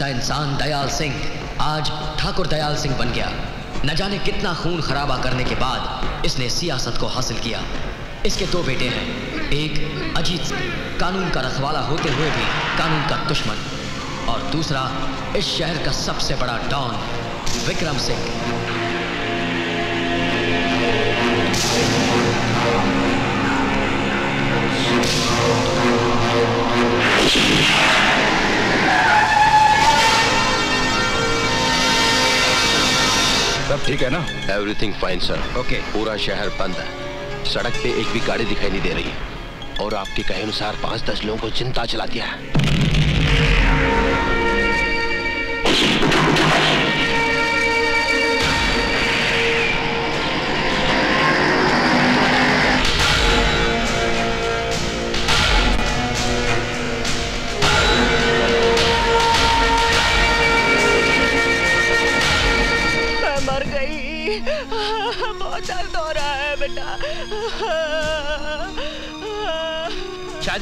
का एक मामूली सा इंसान दयाल सिंह आज ठाकुर दयाल सिंह बन गया। न जाने कितना खून खराबा करने के बाद इसने सियासत को हासिल किया। इसके दो बेटे हैं। एक अजीत कानून का रखवाला होते हुए भी कानून का दुश्मन। और दूसरा इस शहर का सबसे बड़ा डॉन, विक्रम सिंह। सब ठीक है ना? एवरीथिंग फाइन सर ओके पूरा शहर बंद है। सड़क पे एक भी गाड़ी दिखाई नहीं दे रही है। और आपके कहे अनुसार पाँच दस लोगों को चिंता चला दिया है।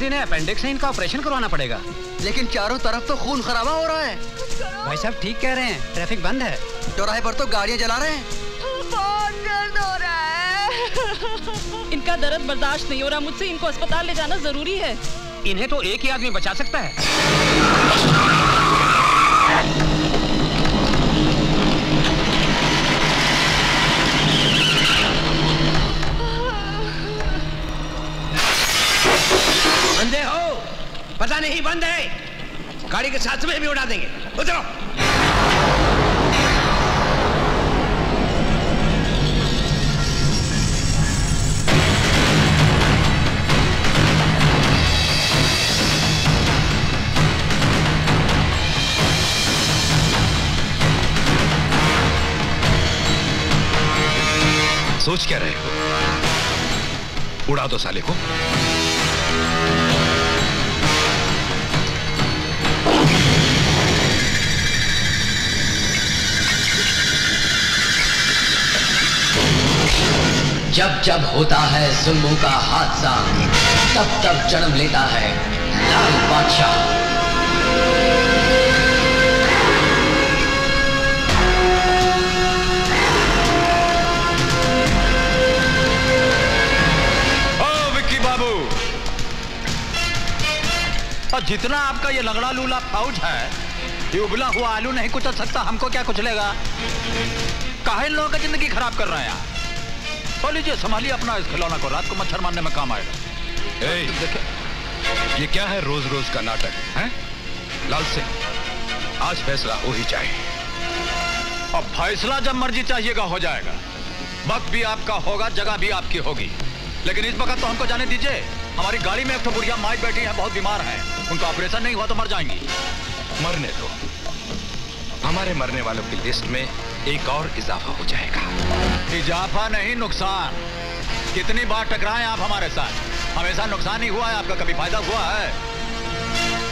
ने अपेंडिक्स है इनका ऑपरेशन करवाना पड़ेगा। लेकिन चारों तरफ़ तो खून खराबा हो रहा है। भाई साहब ठीक कह रहे हैं। ट्रैफ़िक बंद है। चौराहे पर तो गाड़ियाँ जला रहे हैं। हो रहा है। इनका दर्द बर्दाश्त नहीं हो रहा। मुझसे इनको अस्पताल ले जाना ज़रूरी है। इन्हें तो एक ही आदमी बचा सकता है। बंद है। गाड़ी के साथ में भी उड़ा देंगे। उतरो। सोच क्या रहे हो? उड़ा दो साले को। जब जब होता है जुल्मों का हादसा, तब तब जन्म लेता है लाल बादशाह। और जितना आपका ये लगड़ा लूला फौज है, ये उबला हुआ आलू नहीं कुचल सकता, हमको क्या कुचलेगा? काहे लोगों का ज़िंदगी खराब कर रहे हैं आप? तो लीजिए संभालिए अपना इस खिलौना को। रात को मच्छर मारने में काम आएगा। ए, ये क्या है रोज रोज का नाटक है? लाल सिंह आज फैसला हो ही जाए। अब फैसला जब मर्ज़ी चाहिएगा हो जाएगा। वक्त भी आपका होगा जगह भी आपकी होगी। लेकिन इस वक्त तो हमको जाने दीजिए। हमारी गाड़ी में एक तो बुढ़िया माई बैठी है बहुत बीमार है। उनका ऑपरेशन नहीं हुआ तो मर जाएँगी। मरने दो। हमारे मरने वालों की लिस्ट में एक और इजाफा हो जाएगा। इजाफा नहीं, नुकसान। कितनी बार टकराए आप हमारे साथ? हमेशा नुकसान ही हुआ है, आपका कभी फ़ायदा हुआ है।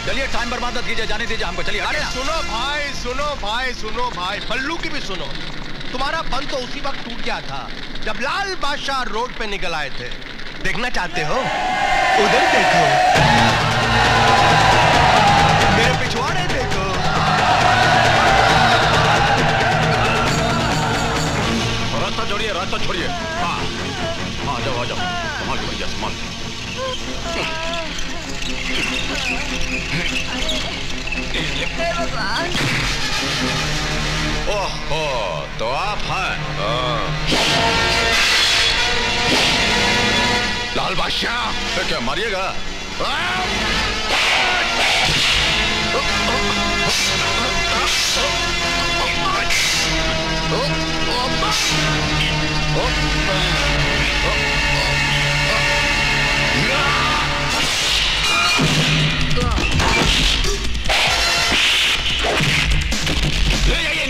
चलिए टाइम बर्बाद मत कीजिए, जाने दीजिए हमको। चलिए अरे, सुनो भाई सुनो भाई सुनो भाई पल्लू की भी सुनो। तुम्हारा फन तो उसी वक्त टूट गया था, जब लाल बादशाह रोड पे निकल आए थे। देखना चाहते हो? उधर देखो। ओहो तो आप हैं लाल बादशाह क्या मारिएगा? ले जाइए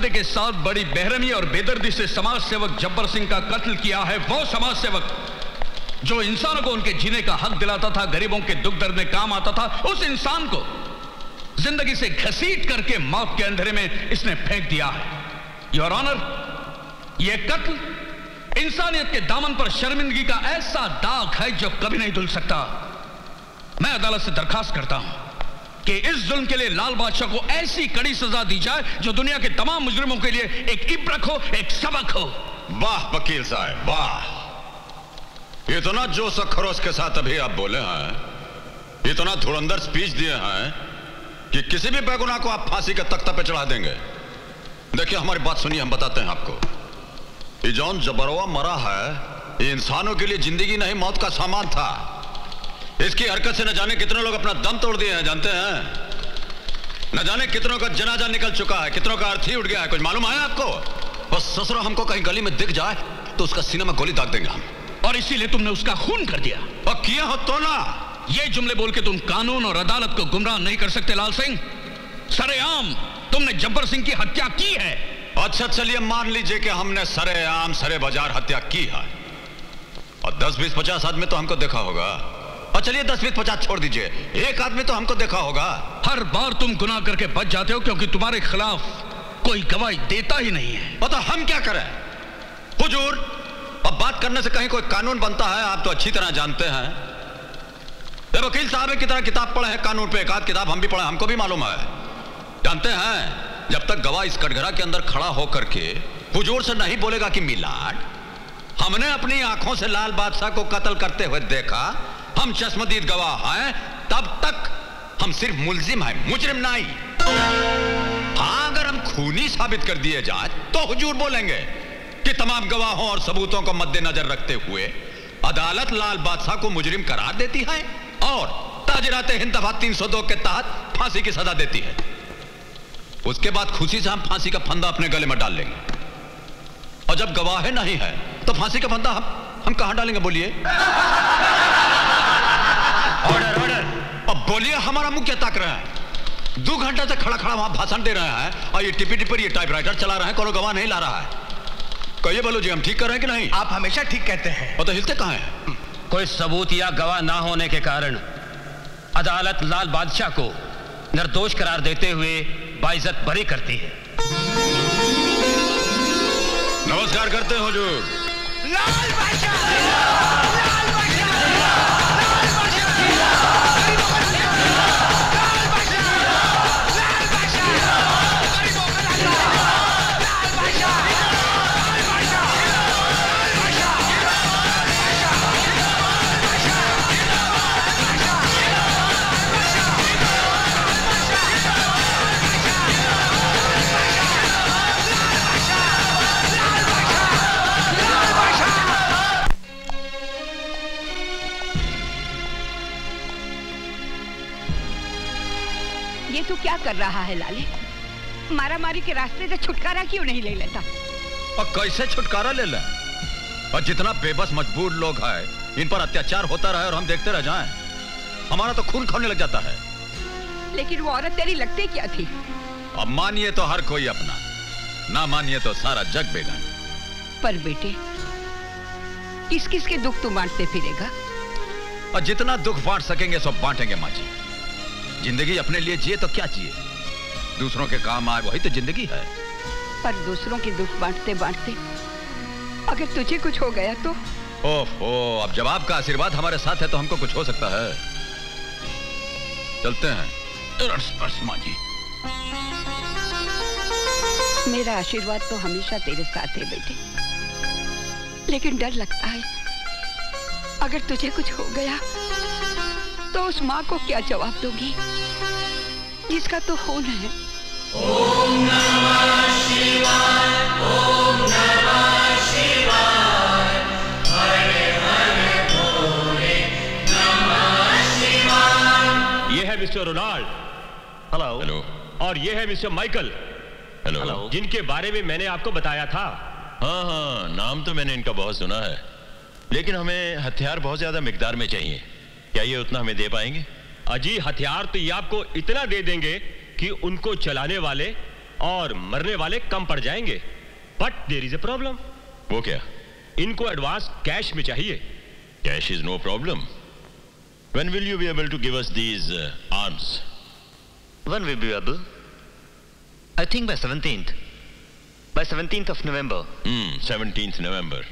इरादे के साथ बड़ी बेरहमी और बेदर्दी से समाज सेवक जब्बर सिंह का कत्ल किया है। वो समाज सेवक जो इंसानों को उनके जीने का हक दिलाता था, गरीबों के दुख दर्द में काम आता था, उस इंसान को ज़िंदगी से घसीट करके मौत के अंधेरे में इसने फेंक दिया है। योर ऑनर यह कत्ल इंसानियत के दामन पर शर्मिंदगी का ऐसा दाग है जो कभी नहीं धुल सकता। मैं अदालत से दरखास्त करता हूँ। कि इस जुल्म के लिए लाल बादशाह को ऐसी कड़ी सजा दी जाए जो दुनिया के तमाम मुजरिमों के लिए एक इब्रक हो, एक सबक हो। वाह, वकील साहब, वाह। इतना जोश और खरोश के साथ अभी आप बोले हैं। इतना धुरंधर स्पीच दिए हैं कि किसी भी बेगुनाह को आप फांसी के तख्ता पे चढ़ा देंगे। देखिए, हमारी बात सुनिए, हम बताते हैं आपको। ये जौन जबरवा मरा है, ये इंसानों के लिए ज़िंदगी नहीं, मौत का सामान था। इसकी हरकत से न जाने कितने लोग अपना दम तोड़ दिए हैं जानते हैं? न जाने कितनों का जनाजा निकल चुका है कितनों का अर्थी उठ गया है कुछ मालूम है आपको? बस ससुरा हमको कहीं गली में दिख जाए तो उसका सीने में गोली दाग देंगे हम। और इसीलिए तुमने उसका खून कर दिया। और किया हो तो ना। ये जुमले बोल के तुम कानून और अदालत को गुमराह नहीं कर सकते लाल सिंह। सरेआम तुमने जब्बर सिंह की हत्या की है। अच्छा चलिए मान लीजिए कि हमने सरे आम सरे बाज़ार हत्या की है। और दस बीस पचास आदमी तो हमको देखा होगा। और चलिए दस बीस पचास छोड़ दीजिए। एक आदमी तो हमको देखा होगा। हर बार तुम गुनाह करके बच जाते हो क्योंकि तुम्हारे खिलाफ कोई गवाही देता ही नहीं है। और तो हम क्या करें? हुजूर अब बात करने से कहीं कोई कानून बनता है आप तो अच्छी तरह जानते हैं। ये वकील साहब की तरह किताब पढ़े हैं कानून पे एक आध किताब हम भी पढ़े हमको भी मालूम है। जानते हैं जब तक गवाह इस कटघरा के अंदर खड़ा होकर के हुजूर से नहीं बोलेगा कि मिलाड हमने अपनी आँखों से लाल बादशाह को कत्ल करते हुए देखा हम चश्मदीद गवाह हैं, तब तक हम सिर्फ़ मुलजिम हैं, मुजरिम नहीं। हाँ अगर हम खूनी साबित कर दिए जाए तो हुजूर बोलेंगे कि तमाम गवाहों और सबूतों को मद्देनजर रखते हुए अदालत लाल बादशाह को मुजरिम करार देती है और ताजरात हिंद दफ़ा 302 के तहत फांसी की सजा देती है। उसके बाद खुशी से हम फांसी का फंदा अपने गले में डाल लेंगे। और जब गवाह नहीं है तो फांसी का फंदा हम हम कहाँ डालेंगे, बोलिए ऑर्डर ऑर्डर अब बोलिए हमारा मुँह क्या ताक रहा है? दो घंटे से खड़ा खड़ा वहाँ भाषण दे रहे हैं और ये टिपी टिपर ये टाइपराइटर चला रहे हैं कोनो गवाह नहीं ला रहा है। कहिए बोलो जी हम ठीक कर रहे हैं कि नहीं? आप हमेशा ठीक कहते हैं। और तो हिलते कहाँ हैं? कोई सबूत या गवाह ना होने के कारण अदालत लाल बादशाह को निर्दोष करार देते हुए बाइजत बरी करती है। नमस्कार करते हैं हुजूर। लाल बादशाह! क्या कर रहा है लाले? मारा मारी के रास्ते से छुटकारा क्यों नहीं ले लेता? और कैसे छुटकारा ले लें? और जितना बेबस मजबूर लोग हैं इन पर अत्याचार होता रहे और हम देखते रह जाएँ हमारा तो खून खोने लग जाता है। लेकिन वो औरत तेरी लगती क्या थी? अब मानिए तो हर कोई अपना ना मानिए तो सारा जग बेगान। पर बेटे किस किस के दुख तू बांटते फिरेगा? और जितना दुख बांट सकेंगे सब बांटेंगे माँ जी। ज़िंदगी अपने लिए जिए तो क्या जिए? दूसरों के काम आए वही तो ज़िंदगी है। पर दूसरों के दुख बांटते बांटते अगर तुझे कुछ हो गया तो? ओहो अब जब आपका आशीर्वाद हमारे साथ है तो हमको कुछ हो सकता है। चलते हैं। रस, जी। मेरा आशीर्वाद तो हमेशा तेरे साथ है बेटे। लेकिन डर लगता है अगर तुझे कुछ हो गया तो उस माँ को क्या जवाब दोगी? जिसका तो खून है। ओम नमः शिवाय ओम नमः शिवाय हरे हरे भोले नमः शिवाय ये है मिस्टर रोनाल्ड। हेलो हेलो और ये है मिस्टर माइकल। हेलो जिनके बारे में मैंने आपको बताया था। हाँ हाँ नाम तो मैंने इनका बहुत सुना है। लेकिन हमें हथियार बहुत ज़्यादा मिकदार में चाहिए। क्या ये उतना हमें दे पाएँगे अजी हथियार तो ये आपको इतना दे देंगे कि उनको चलाने वाले और मरने वाले कम पड़ जाएँगे but there is a problem वो क्या इनको एडवांस कैश में चाहिए cash is no problem When will you be able to give us these uh, arms? When will be able? I think by 17th. By 17th of November. Hmm, 17th November.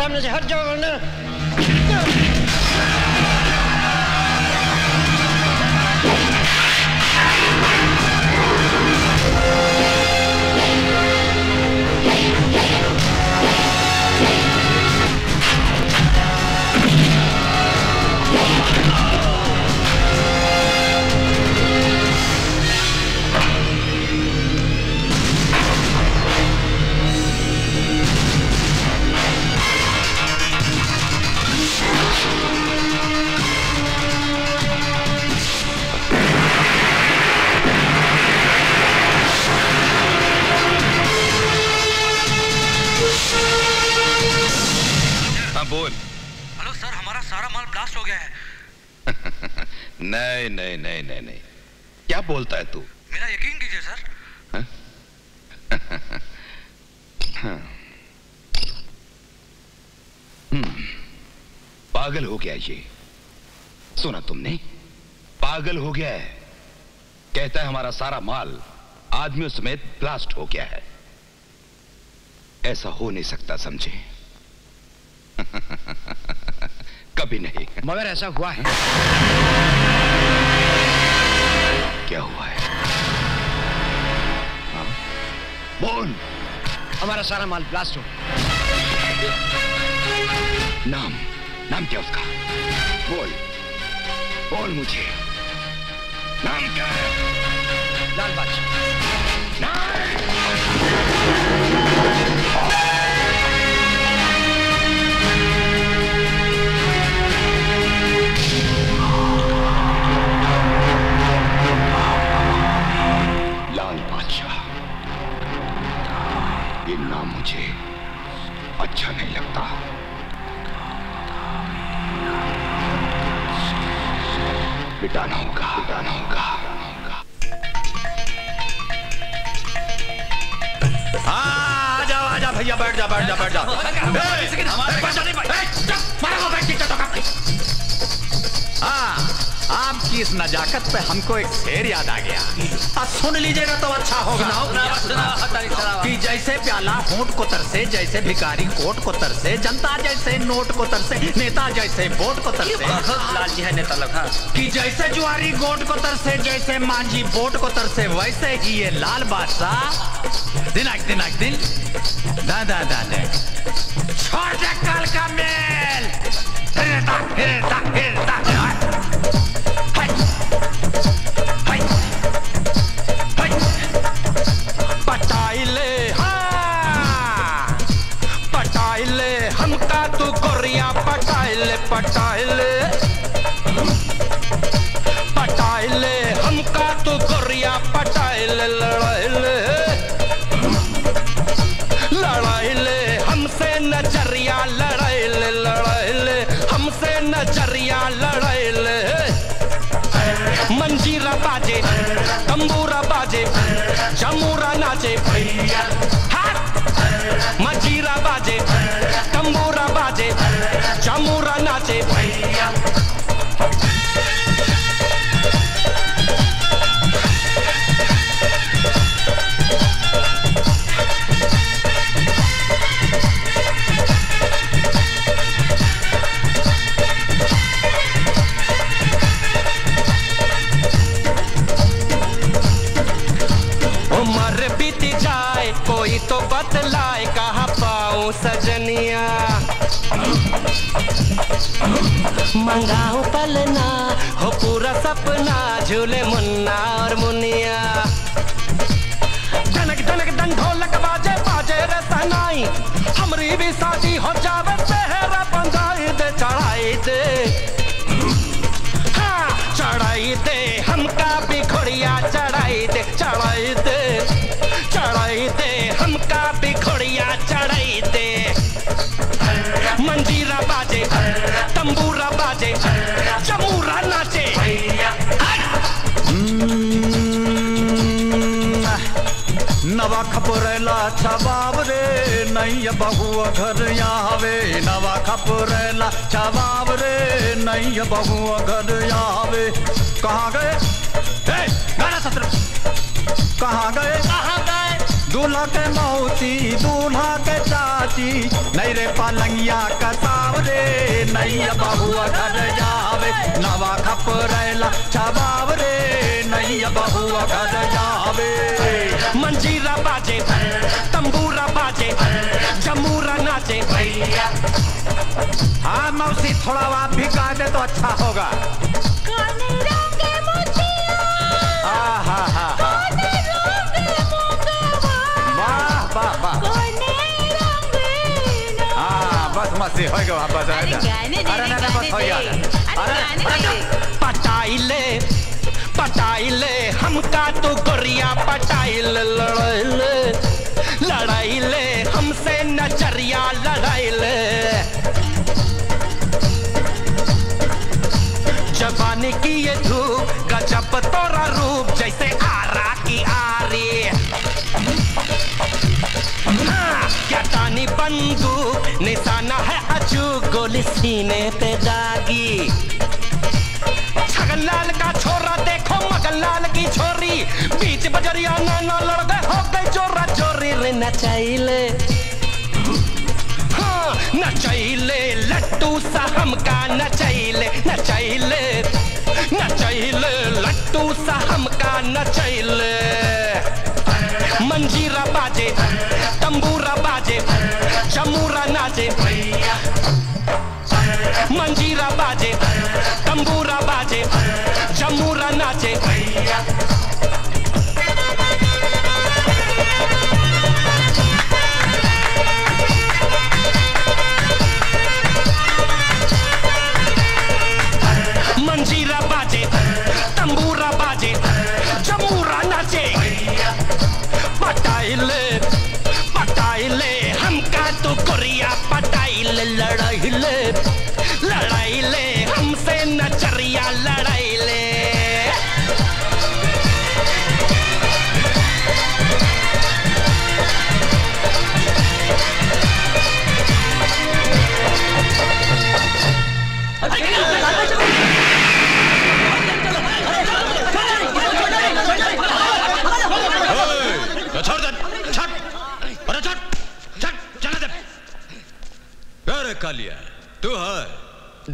सामने से हट जाओ वरना ये सुना तुमने? पागल हो गया है। कहता है हमारा सारा माल आदमियों समेत ब्लास्ट हो गया है। ऐसा हो नहीं सकता समझे? कभी नहीं। मगर ऐसा हुआ है। क्या हुआ है? हाँ? बोल। हमारा सारा माल ब्लास्ट हो नाम। नाम क्या उसका? बोल। बोल मुझे। नाम क्या है? लाल बादशाह मिटाना होगा मिटाना होगा हाँ, आ जाओ आ जाओ भैया बैठ जा बैठ जा बैठ जा आपकी इस नजाकत पे हमको एक शेर याद आ गया। अब सुन लीजिएगा तो अच्छा होगा। कि जैसे प्याला होंठ को तरसे जैसे भिखारी कोट को तरसे जनता जैसे नोट को तरसे नेता जैसे वोट को तरसे। लाल जी है नेता लोग हाँ। कि जैसे जुआरी गोट को तरसे जैसे मांझी बोट को तरसे वैसे ही ये लाल बादशाह दिनाक दिनाक दिन दा दा दा दे। छोड़ दे कल का मेल। हिरता हिरता मंगाऊं पलना हो पूरा सपना झूले मुन्ना। खपरेला बाब रे नहीं बहुआ घर आवे नवा खपरेला बाब रे नहीं बहुआ घर आवे। कहाँ गए? हे, गाना सत्र। कहाँ गए? कहाँ गए दूल्हा के मौसी दूल्हा के चाची। नहीं रे पलंगिया का सावरे नहीं बहुआ घर जावे। नवा खपरेला छबाब रे, नहीं बहुआ घर जावे। मंजीरा बाजे, तंबूरा बाजे, जमूरा नाचे। भैया हाँ मौसी, थोड़ा आप भी दे तो अच्छा होगा। हो गया बस अरे गाने दे अरे रे, नहीं नहीं, बस हो गाने दे। अरे पटाई ले पटाई ले हमका तो गोरिया पटाई ले लड़ाई ले लड़ाई ले हमसे नज़रिया लड़ाई ले जवानी की ये धूप गजब तोरा रूप जैसे आरा की आरी। हाँ, क्या तानी बंदूक निशाना है अचूक गोली सीने पे दागी। छगनलाल का छोरा देखो मगनलाल की छोरी। बीच बजरिया नाना लड़ गए हो गए जोरा जोरी रे नचाइले हाँ नचाइले लट्टू सा हमका नचाइले नचाइले नचाइले लट्टू सा हमका नचाइले मंजीरा बाजे, तंबूरा बाजे जमूरा नाचे मंजीरा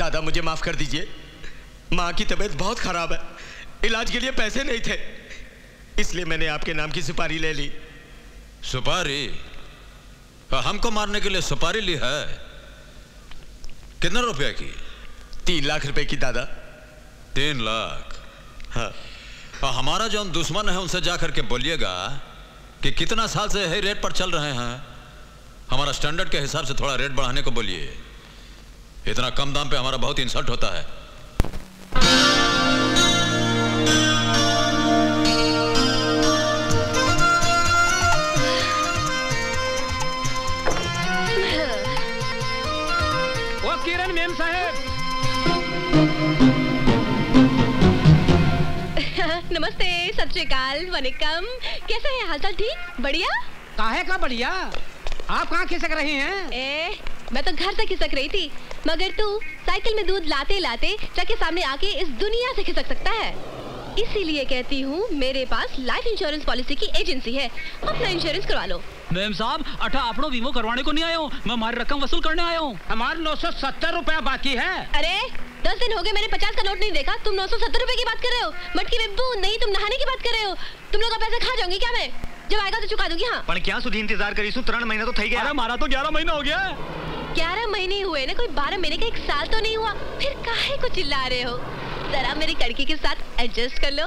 दादा मुझे माफ़ कर दीजिए। माँ की तबीयत बहुत खराब है। इलाज के लिए पैसे नहीं थे। इसलिए मैंने आपके नाम की सुपारी ले ली। सुपारी? हाँ, हमको मारने के लिए सुपारी ली है। कितने रुपए की? तीन लाख रुपए की दादा। तीन लाख? हाँ। हाँ, हमारा जो दुश्मन है उनसे जाकर के बोलिएगा कि कितना साल से यही रेट पर चल रहे हैं। हमारा स्टैंडर्ड के हिसाब से थोड़ा रेट बढ़ाने को बोलिए। इतना कम दाम पे हमारा बहुत इंसल्ट होता है। ओ किरण मेम साहब। नमस्ते सत श्रीकाल वनिकम कैसे हैं हालचाल ठीक? बढ़िया? काहे का बढ़िया? आप कहाँ खिसक रही हैं? ए मैं तो घर से खिसक रही थी मगर तू साइकिल में दूध लाते लाते ट्रक के सामने आके इस दुनिया से खिसक सकता है। इसीलिए कहती हूँ मेरे पास लाइफ इंश्योरेंस पॉलिसी की एजेंसी है। अपना इंश्योरेंस करवा लो। मैम साहब अठा आपनो वीमो करवाने को नहीं आया हूँ। मैं हमारी रकम वसूल करने आया हूँ। हमारे नौ सौ सत्तर रूपया बाकी है। अरे दस दिन हो गए मैंने पचास का नोट नहीं देखा। तुम नौ सौ सत्तर रूपए की बात कर रहे हो? मटकी में बू नहीं तुम नहाने की बात कर रहे हो? तुम लोग का पैसे खा जाऊँगी क्या मैं? जब आएगा तो चुका दूँगी हाँ। क्या सुधी इंतज़ार करी? तरह त्रण महीना तो थी गया। मारा तो ग्यारह महीना हो गया। ग्यारह महीने हुए ना कोई बारह महीने का एक साल तो नहीं हुआ। फिर काहे को चिल्ला रहे हो? जरा मेरी कड़की के साथ एडजस्ट कर लो।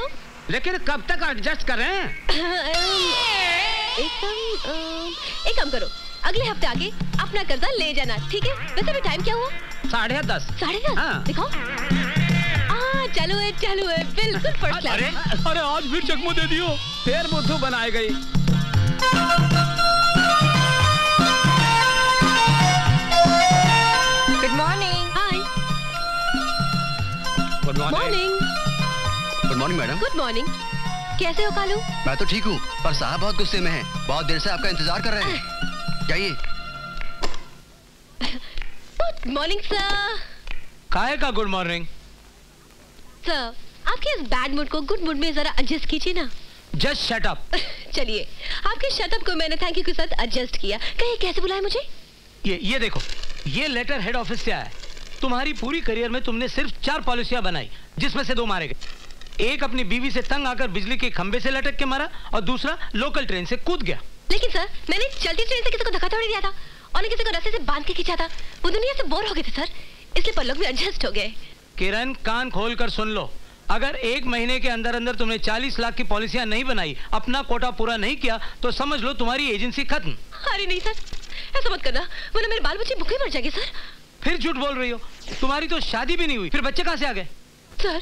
लेकिन कब तक एडजस्ट कर? रहे हैं एकदम एक काम करो। अगले हफ़्ते आके अपना कर्जा ले जाना ठीक है? वैसे भी टाइम क्या हुआ? साढ़े दस। साढ़े दस? हाँ। दिखाओ। चालू है चालू है बिल्कुल फ़र्स्ट क्लास अरे अरे आज फिर चकमो दे दियो। फिर बुद्धू बनाए गई। Good morning hi good morning good morning madam good morning कैसे हो कालू? मैं तो ठीक हूँ पर साहब बहुत गुस्से में हैं। बहुत देर से आपका इंतज़ार कर रहे हैं। जाइए। गुड मॉर्निंग सर काहे का गुड मॉर्निंग सर आपके इस बैड मूड को गुड मूड में जरा एडजस्ट कीजिए ना। जस्ट शट अप चलिए आपके शटअप को मैंने थैंक यू के साथ एडजस्ट किया। कहीं कैसे बुलाया मुझे? ये ये देखो ये लेटर हेड ऑफ़िस से आया है। तुम्हारी पूरी करियर में तुमने सिर्फ़ चार पॉलिसियाँ बनाई जिसमें से दो मारे गए। एक अपनी बीवी से तंग आकर बिजली के खंबे से लटक के मारा और दूसरा लोकल ट्रेन से कूद गया। लेकिन सर मैंने चलती ट्रेन से किसी को धक्का थोड़ी दिया था और किसी को रस्से से बाँध के खींचा था। वो दुनिया से बोर हो गए थे सर इसलिए पल्लव भी एडजस्ट हो गए। किरण कान खोल कर सुन लो। अगर एक महीने के अंदर अंदर तुमने 40 लाख की पॉलिसियाँ नहीं बनाई अपना कोटा पूरा नहीं किया तो समझ लो तुम्हारी एजेंसी खत्म। अरे नहीं सर। ऐसा मत करना। वरना मेरे बाल बच्चे भूखे मर जाएँगे सर। फिर झूठ बोल रही हो। तुम्हारी तो शादी भी नहीं हुई। फिर बच्चे कहाँ से आ गए? सर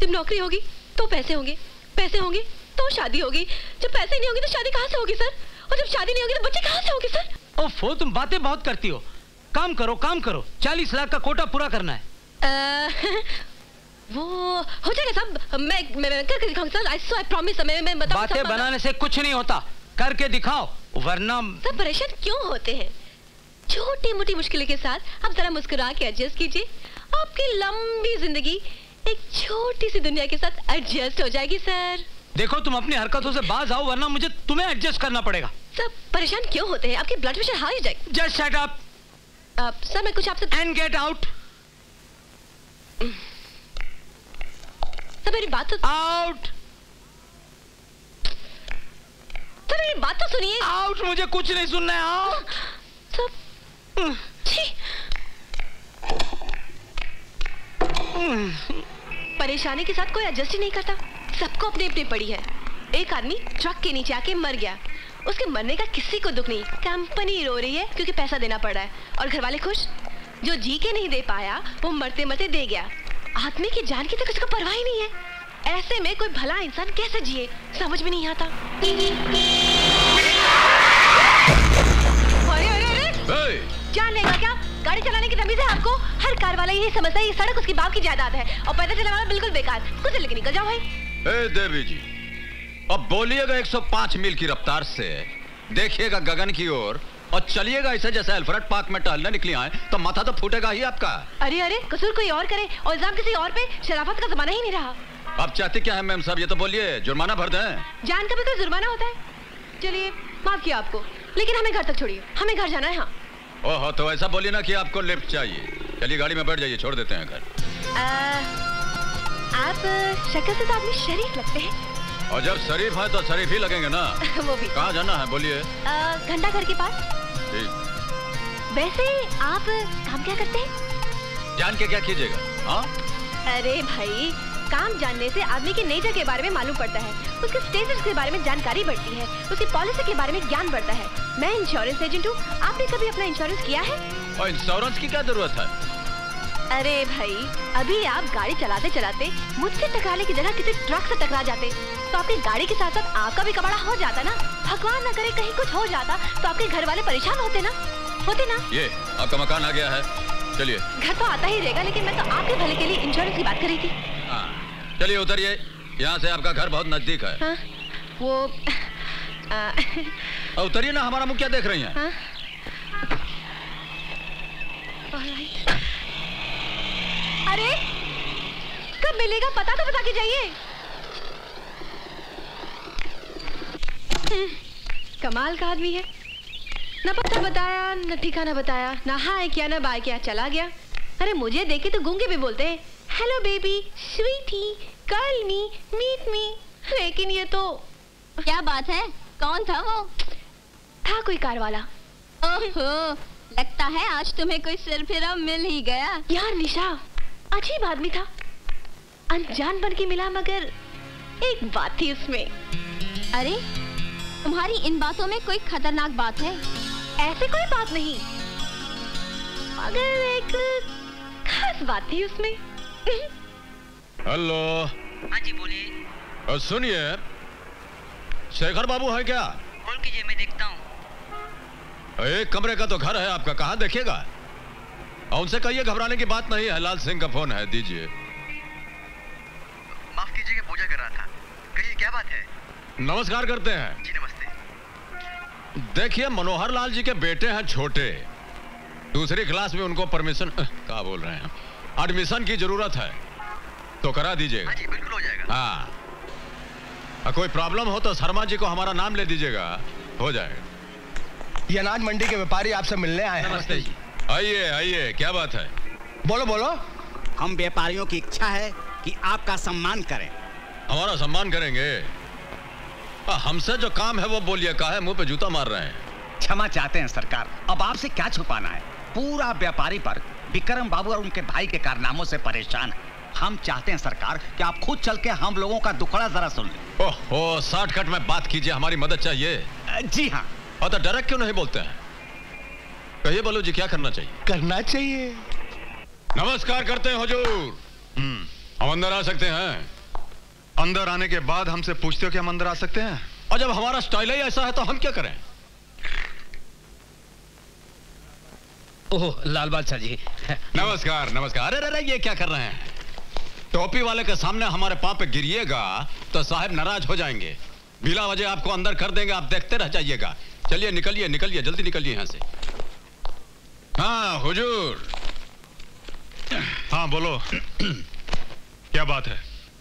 जब नौकरी होगी तो पैसे होंगे। पैसे होंगे तो शादी होगी। जब पैसे नहीं होंगे तो शादी कहाँ से होगी सर? और जब शादी नहीं होगी तो बच्चे कहाँ से होंगे सर? ओफो तुम बातें बहुत करती हो। काम करो काम करो। चालीस लाख का कोटा पूरा करना है। अ, वो हो जाएगा साहब मैं मैं, मैं करके दिखाऊँगा। Sir I so I promise मैं मैं बताऊँ बातें बनाने से कुछ नहीं होता। करके दिखाओ वरना सब परेशान क्यों होते हैं? छोटी मोटी मुश्किलों के साथ आप जरा मुस्कुरा के एडजस्ट कीजिए। आपकी लंबी ज़िंदगी एक छोटी सी दुनिया के साथ एडजस्ट हो जाएगी सर। देखो तुम अपनी हरकतों से बाज आओ वरना मुझे तुम्हें एडजस्ट करना पड़ेगा। सब परेशान क्यों होते हैं? आपकी ब्लड प्रेशर हाई हो जाएगा। जस्ट शट अप सर मैं कुछ आपसे एंड गेट आउट सर मेरी बात तो आउट सर मेरी बात तो सुनिए। आउट मुझे कुछ नहीं सुनना है आओ सब परेशानी के साथ कोई एडजस्ट ही नहीं करता। सबको अपनी अपनी पड़ी है। एक आदमी ट्रक के नीचे आके मर गया। उसके मरने का किसी को दुख नहीं। कंपनी रो रही है क्योंकि पैसा देना पड़ रहा है। और घर वाले खुश? जो जी के नहीं दे पाया वो मरते मरते दे गया। आदमी की जान की तो किसी को परवाह ही नहीं है। ऐसे में कोई भला इंसान कैसे जिए? समझ में नहीं आता। अरे अरे अरे! जान लेगा क्या? गाड़ी चलाने की तमीज है आपको? हर कार वाला यही समझता है ये सड़क उसकी बाप की जायदाद है। और पैदल चलाने वाला बिल्कुल बेकार। कुछ लेके निकल जाओ भाई। ए देवी जी। अब बोलिएगा 105 मील की रफ्तार से। देखिएगा गगन की ओर। और चलिएगा इसे जैसे अल्फ्रेड पार्क में टहलने निकली आए तो माथा तो फूटेगा ही आपका। अरे अरे कसूर कोई और करे और इल्ज़ाम किसी और पे शराफत का जमाना ही नहीं रहा। अब चाहते क्या है मैम साहब ये तो बोलिए जुर्माना भर दें। जान का भी कोई जुर्माना होता है? चलिए माफ़ किया आपको लेकिन हमें घर तक छोड़िए हमें घर जाना है हाँ। ओहो तो ऐसा बोलिए ना कि आपको लिफ्ट चाहिए। चलिए गाड़ी में बैठ जाइए छोड़ देते हैं घर। आप शक्ल से तो आदमी शरीफ लगते हैं। और जब शरीफ है तो शरीफ ही लगेंगे ना। वो भी। कहाँ जाना है बोलिए। घंटा घर के पास। वैसे आप काम क्या करते हैं? जान के क्या कीजिएगा हाँ? अरे भाई काम जानने से आदमी की नेचर के बारे में मालूम पड़ता है। उसके स्टेटस के बारे में जानकारी बढ़ती है। उसकी पॉलिसी के बारे में ज्ञान बढ़ता है। मैं इंश्योरेंस एजेंट हूँ। आपने कभी अपना इंश्योरेंस किया है? और इंश्योरेंस की क्या ज़रूरत है? अरे भाई अभी आप गाड़ी चलाते चलाते मुझसे टकराने की जगह किसी ट्रक से टकरा जाते। तो आपकी गाड़ी के साथ साथ आपका भी कबाड़ा हो जाता ना? भगवान न करे कहीं कुछ हो जाता तो आपके घर वाले परेशान होते ना? होते ना? ये आपका मकान आ गया है। चलिए। घर तो आता ही रहेगा लेकिन मैं तो आपके भले के लिए इंश्योरेंस की बात कर रही थी। हाँ। चलिए उतरिए। यहाँ से आपका घर बहुत नज़दीक है। हाँ वो आ, उतरिए ना हमारा मुँह क्या देख रही है। हाँ. अरे कब मिलेगा पता तो बता के जाइए। हम्म, कमाल का आदमी है। न पता बताया न ठिकाना बताया ना हाय किया ना बाय किया चला गया। अरे मुझे देखे तो गूँगे भी बोलते हैं hello baby sweetie call me meet me लेकिन ये तो क्या बात है? कौन था वो? था कोई कार वाला ओहो लगता है आज तुम्हें कोई सिर फिरा मिल ही गया। यार निशा अजीब आदमी था। अनजान बन के मिला मगर एक बात थी उसमें। अरे तुम्हारी इन बातों में कोई खतरनाक बात है? ऐसे कोई बात नहीं। मगर एक खास बात थी उसमें। हेलो। हाँ जी बोलिए। सुनिए। शेखर बाबू है क्या? कॉल कीजिए मैं देखता हूँ। एक कमरे का तो घर है आपका कहाँ देखेगा और उनसे कहिए घबराने की बात नहीं है। लाल सिंह का फ़ोन है दीजिए। माफ़ कीजिएगा पूजा कर रहा था। कहिए क्या बात है? नमस्कार करते हैं। जी नमस्ते। देखिए मनोहर लाल जी के बेटे हैं छोटे। दूसरी क्लास में उनको परमिशन क्या बोल रहे हैं? एडमिशन की ज़रूरत है। तो करा दीजिएगा जी बिल्कुल हो जाएगा। हाँ। कोई प्रॉब्लम हो तो शर्मा जी को हमारा नाम ले दीजिएगा। हो जाएगा। ये अनाज मंडी के व्यापारी आपसे मिलने आए हैं। नमस्ते जी। आइए आइए क्या बात है? बोलो बोलो। हम व्यापारियों की इच्छा है कि आपका सम्मान करें। हमारा सम्मान करेंगे। हमसे जो काम है वो बोलिए का है? मुँह पे जूता मार रहे हैं। क्षमा चाहते हैं सरकार। अब आपसे क्या छुपाना है? पूरा व्यापारी पर विक्रम बाबू और उनके भाई के कारनामों से परेशान है। हम चाहते हैं सरकार कि आप खुद चल के हम लोगों का दुखड़ा जरा सुन लें। ओहो साठ कट में बात कीजिए हमारी मदद चाहिए। जी हाँ। और तो डायरेक्ट क्यों नहीं बोलते हैं? कहिए बोलो जी क्या करना चाहिए? करना चाहिए। नमस्कार करते हैं हुजूर। हम अंदर आ सकते हैं। अंदर आने के बाद हमसे पूछते हो कि हम अंदर आ सकते हैं? और जब हमारा स्टाइल ही ऐसा है तो हम क्या करें? ओह लाल बादशाह जी। नमस्कार नमस्कार। अरे अरे ये क्या कर रहे हैं? टोपी वाले के सामने हमारे पाँव पे गिरिएगा तो साहब नाराज़ हो जाएँगे। बिला वजह आपको अंदर कर देंगे आप देखते रह जाइएगा। चलिए निकलिए निकलिए जल्दी निकलिए यहाँ से। हाँ हुजूर। हाँ बोलो। क्या बात है?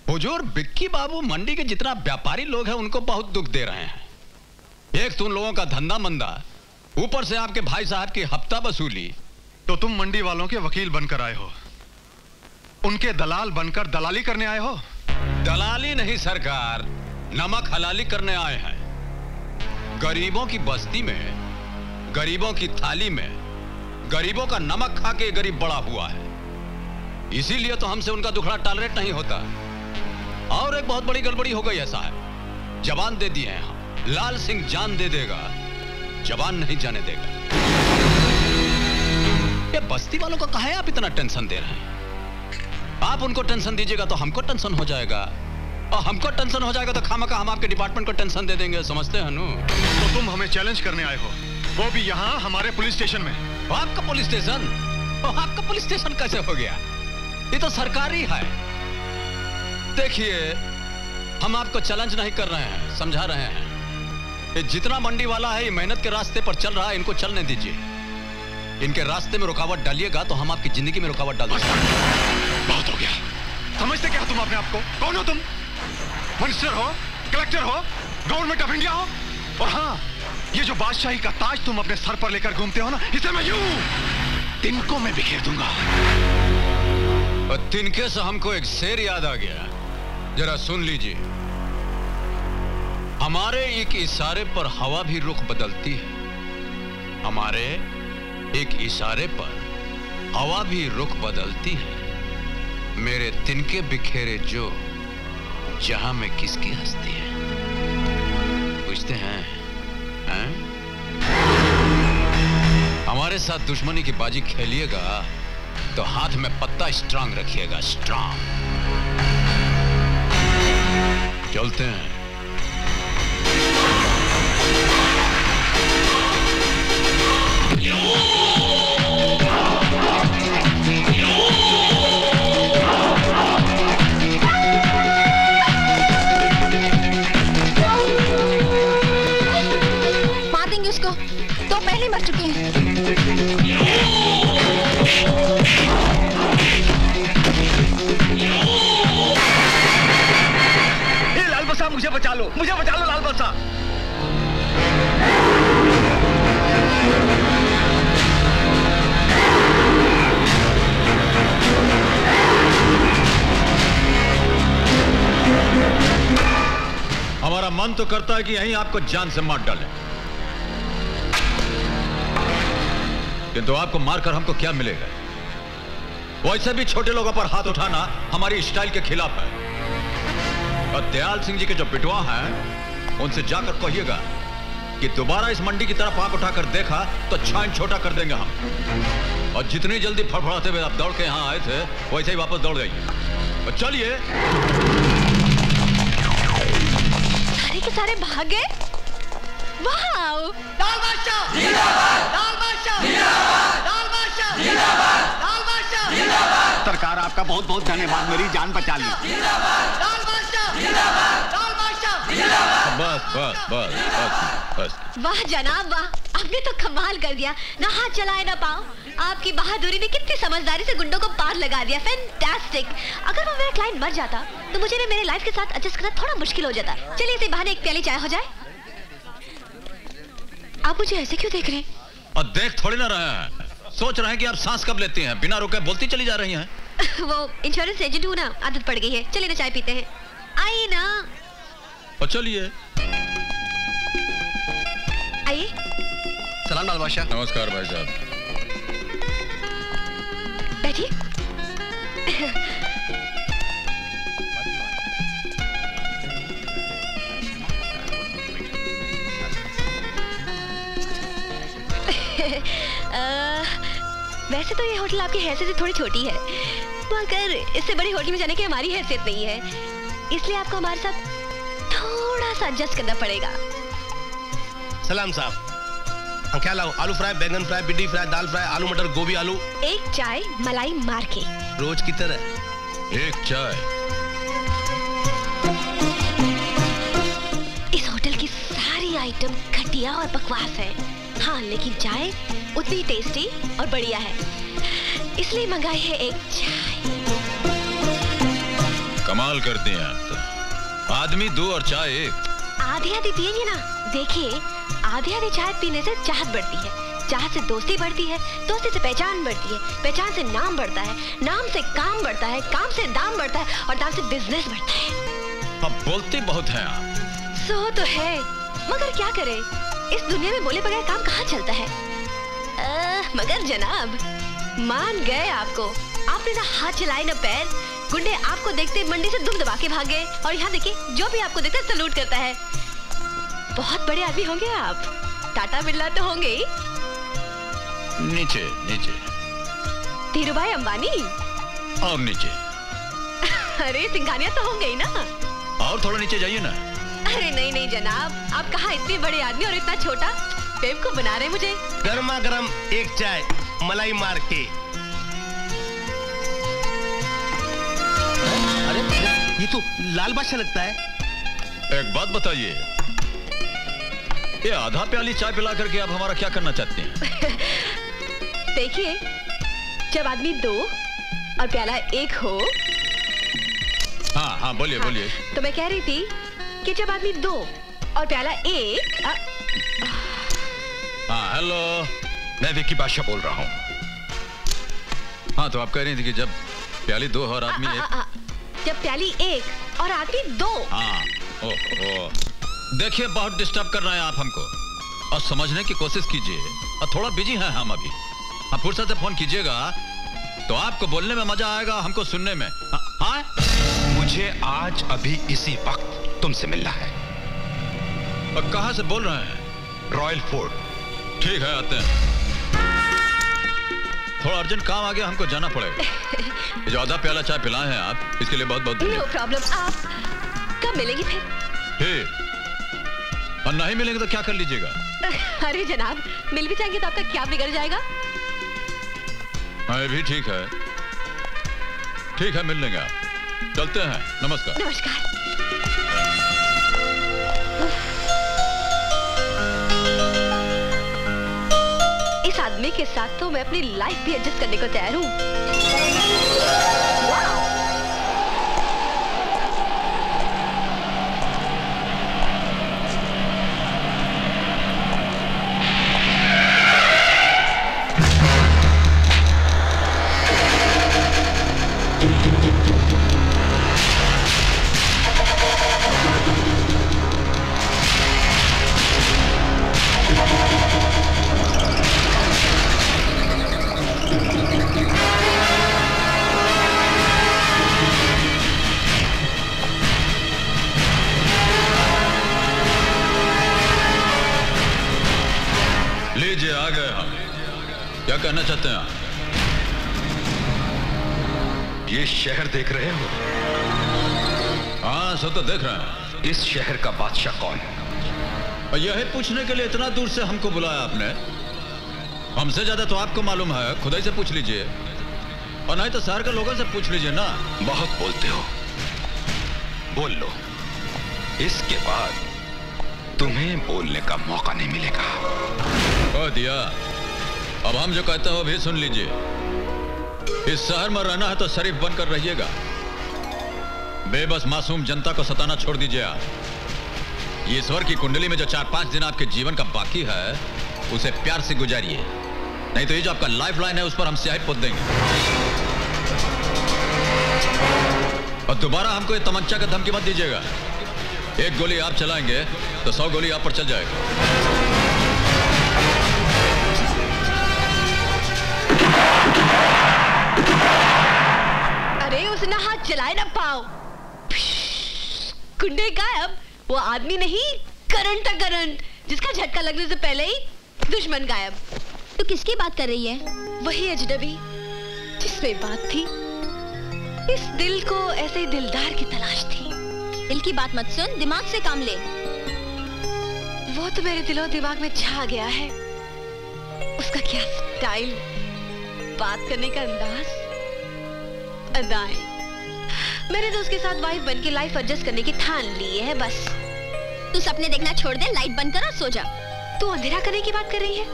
हुजूर बिक्की बाबू मंडी के जितना व्यापारी लोग हैं उनको बहुत दुख दे रहे हैं। एक तो उन लोगों का धंधा मंदा ऊपर से आपके भाई साहब की हफ़्ता वसूली। तो तुम मंडी वालों के वकील बनकर आए हो? उनके दलाल बनकर दलाली करने आए हो? दलाली नहीं सरकार। नमक हलाली करने आए हैं। गरीबों की बस्ती में गरीबों की थाली में गरीबों का नमक खा के गरीब बड़ा हुआ है। इसीलिए तो हमसे उनका दुखड़ा टॉलरेट नहीं होता। और एक बहुत बड़ी गड़बड़ी हो गई है साहब। जवान दे दिए हैं लाल सिंह जान दे देगा। जवान नहीं जाने देगा। ये बस्ती वालों को कहा है आप इतना टेंशन दे रहे हैं? आप उनको टेंशन दीजिएगा तो हमको टेंशन हो जाएगा। और हमको टेंशन हो जाएगा तो खामका हम आपके डिपार्टमेंट को टेंशन दे देंगे। समझते हैं तो तुम हमें चैलेंज करने आए हो। वो भी यहाँ हमारे पुलिस स्टेशन में। आपका पुलिस स्टेशन? आपका पुलिस स्टेशन कैसे हो गया? ये तो सरकारी है। देखिए, हम आपको चैलेंज नहीं कर रहे हैं, समझा रहे हैं। ये जितना मंडी वाला है, ये मेहनत के रास्ते पर चल रहा है, इनको चलने दीजिए। इनके रास्ते में रुकावट डालिएगा तो हम आपकी ज़िंदगी में रुकावट डाल बहुत हो गया। समझते क्या तुम अपने आप को? कौन हो तुम? मिनिस्टर हो? कलेक्टर हो? गवर्नमेंट ऑफ़ इंडिया हो? और हाँ ये जो बादशाही का ताज तुम अपने सर पर लेकर घूमते हो ना, इसे मैं यूँ तिनको मैं बिखेर दूँगा। और तिनके से हमको एक शेर याद आ गया जरा सुन लीजिए। हमारे एक इशारे पर हवा भी रुख बदलती है। हमारे एक इशारे पर हवा भी रुख बदलती है। मेरे तिनके बिखेरे जो, जहाँ में किसकी हस्ती है? पूछते हैं? हमारे साथ दुश्मनी की बाजी खेलिएगा तो हाथ में पत्ता स्ट्रांग रखिएगा स्ट्रांग चलते हैं। मार बचा लो। मुझे बचा लो लाल बसा हमारा मन तो करता है कि यहीं आपको जान से मार डालें। किंतु आपको मारकर हमको क्या मिलेगा? वैसे भी छोटे लोगों पर हाथ उठाना हमारी स्टाइल के खिलाफ है। और दयाल सिंह जी के जो पिटवा हैं उनसे जाकर कहिएगा कि दोबारा इस मंडी की तरफ़ आँख उठाकर देखा तो छाइन छोटा कर देंगे हम। और जितनी जल्दी फड़फड़ाते हुए आप दौड़ के यहाँ आए थे वैसे ही वापस दौड़ गई और चलिए। सारे के सारे भाग? गए वाओ! दाल बादशाह! जिंदाबाद! दाल बादशाह! जिंदाबाद! दाल बादशाह! जिंदाबाद! दाल बादशाह! जिंदाबाद! सरकार आपका बहुत बहुत धन्यवाद मेरी जान बचा ली। जिंदाबाद! दाल बस बस बस बस बस वाह जनाब वाह। आपने तो कमाल कर दिया। ना हाथ चलाए ना पाओ आपकी बहादुरी ने कितनी समझदारी से गुंडों को पार लगा दिया। फैंटास्टिक अगर वो मेरा क्लाइंट मर जाता तो मुझे भी मेरे लाइफ के साथ एडजस्ट करना थोड़ा मुश्किल हो जाता। चलिए इसे बहाने एक प्याली चाय हो जाए। आप मुझे ऐसे क्यों देख रहे हैं? और देख थोड़ी ना रहे हैं। सोच रहे हैं कि आप सांस कब लेते हैं? बिना रुके बोलती चली जा रही हैं। वो इंश्योरेंस एजेंट हूँ ना आदत पड़ गई है। चलिए ना चाय पीते हैं। आइए ना। और चलिए। आइए। सलाम लाल बादशाह। नमस्कार भाई साहब। बैठिए। वैसे तो ये होटल आपकी हैसियत से थोड़ी छोटी है मगर इससे बड़ी होटल में जाने की हमारी हैसियत नहीं है। इसलिए आपको हमारे साथ थोड़ा सा एडजस्ट करना पड़ेगा। सलाम साहब। क्या लाओ आलू फ्राई बैंगन फ्राई भिंडी फ्राई दाल फ्राई आलू मटर गोभी आलू। एक चाय मलाई मार के। रोज की तरह। एक चाय। इस होटल की सारी आइटम घटिया और बकवास है। हाँ लेकिन चाय उतनी टेस्टी और बढ़िया है। इसलिए मंगाई है एक चाय। कमाल करती हैं आप तो। आदमी दो और चाय एक। आधी आधी पिएँगे ना? देखिए आधी आधी चाय पीने से चाहत बढ़ती है। चाहत से दोस्ती बढ़ती है दोस्ती से पहचान बढ़ती है। पहचान से नाम बढ़ता है नाम से काम बढ़ता है काम से दाम बढ़ता है और दाम से बिज़नेस बढ़ता है। अब बोलती बहुत है आप। सो तो है मगर क्या करें? इस दुनिया में बोले बगैर काम कहाँ चलता है? आ, मगर जनाब मान गए आपको। आपने ना हाथ चलाए ना पैर। गुंडे आपको देखते मंडी से दुम दबा के भाग। गए और यहाँ देखिए जो भी आपको देखता है सलूट करता है। बहुत बड़े आदमी होंगे आप। टाटा बिरला तो होंगे ही। नीचे नीचे। धीरू भाई अंबानी? और नीचे। अरे सिंघानिया तो होंगे ही ना। और थोड़ा नीचे जाइए ना। अरे नहीं नहीं जनाब। आप कहा इतने बड़े आदमी और इतना छोटा? बेवकूफ़ बना रहे मुझे। गर्मा गर्म एक चाय मलाई मार के। ये तो लाल बादशाह लगता है। एक बात बताइए। ये आधा प्याली चाय पिला करके आप हमारा क्या करना चाहते हैं? देखिए जब आदमी दो और प्याला एक हो। हाँ हाँ बोलिए हाँ, बोलिए। तो मैं कह रही थी कि जब आदमी दो और प्याला एक आ, हाँ हेलो मैं विक्की बादशाह बोल रहा हूँ। हाँ तो आप कह रही थी कि जब प्याली दो और आदमी आ, एक आ, जब प्याली एक और आदमी दो। हाँ ओ, ओ। देखिए बहुत डिस्टर्ब कर रहे हैं आप हमको। और समझने की कोशिश कीजिए। और थोड़ा बिज़ी हैं हम अभी। आप फुर्सत से फ़ोन कीजिएगा तो आपको बोलने में मज़ा आएगा हमको सुनने में। हाँ, हाँ? मुझे आज अभी इसी वक्त तुमसे मिलना है। और कहाँ से बोल रहे हैं? Royal Fort. ठीक है आते हैं। थोड़ा अर्जेंट काम आ गया हमको जाना पड़ेगा। जो आधा प्याला चाय पिलाए हैं आप इसके लिए बहुत बहुत नो प्रॉब्लम आप कब मिलेंगे फिर? और नहीं मिलेंगे तो क्या कर लीजिएगा? अरे जनाब मिल भी जाएँगे तो आपका क्या बिगड़ जाएगा? हाँ भी ठीक है। ठीक है मिल लेंगे आप। चलते हैं। नमस्कार। नमस्कार। आदमी के साथ तो मैं अपनी लाइफ भी एडजस्ट करने को तैयार हूँ। चाहते हैं आप? ये शहर देख रहे हो? हाँ सब तो देख रहे हैं। इस शहर का बादशाह कौन है? यही पूछने के लिए इतना दूर से हमको बुलाया आपने। हमसे ज़्यादा तो आपको मालूम है खुदा से पूछ लीजिए। और नहीं तो शहर के लोगों से पूछ लीजिए ना। बहुत बोलते हो। बोल लो। इसके बाद तुम्हें बोलने का मौका नहीं मिलेगा। दिया। अब हम जो कहते हैं भी सुन लीजिए। इस शहर में रहना है तो शरीफ बनकर रहिएगा। बेबस मासूम जनता को सताना छोड़ दीजिए आप। ये ईश्वर की कुंडली में जो चार पाँच दिन आपके जीवन का बाकी है, उसे प्यार से गुजारिए। नहीं तो ये जो आपका लाइफ लाइन है, उस पर हम स्याही पोत देंगे। और दोबारा हमको ये तमंचा का धमकी मत दीजिएगा। एक गोली आप चलाएँगे तो सौ गोली आप पर चल जाएगा। उसने हाथ चलाए ना पाओ। कुंडे गायब वो आदमी नहीं करंट करंट जिसका झटका लगने से पहले ही दुश्मन गायब। तो किसकी बात कर रही है? वही अजनबी जिसमें बात थी। इस दिल को ऐसे ही दिलदार की तलाश थी। दिल की बात मत सुन दिमाग से काम ले। वो तो मेरे दिलो दिमाग में छा गया है। उसका क्या स्टाइल बात करने का अंदाज? अदाएँ मैंने तो उसके साथ वाइफ बन के लाइफ एडजस्ट करने की ठान ली है, बस। तू सपने देखना छोड़ दे लाइट बंद करो सो जा। तू अंधेरा करने की बात कर रही है?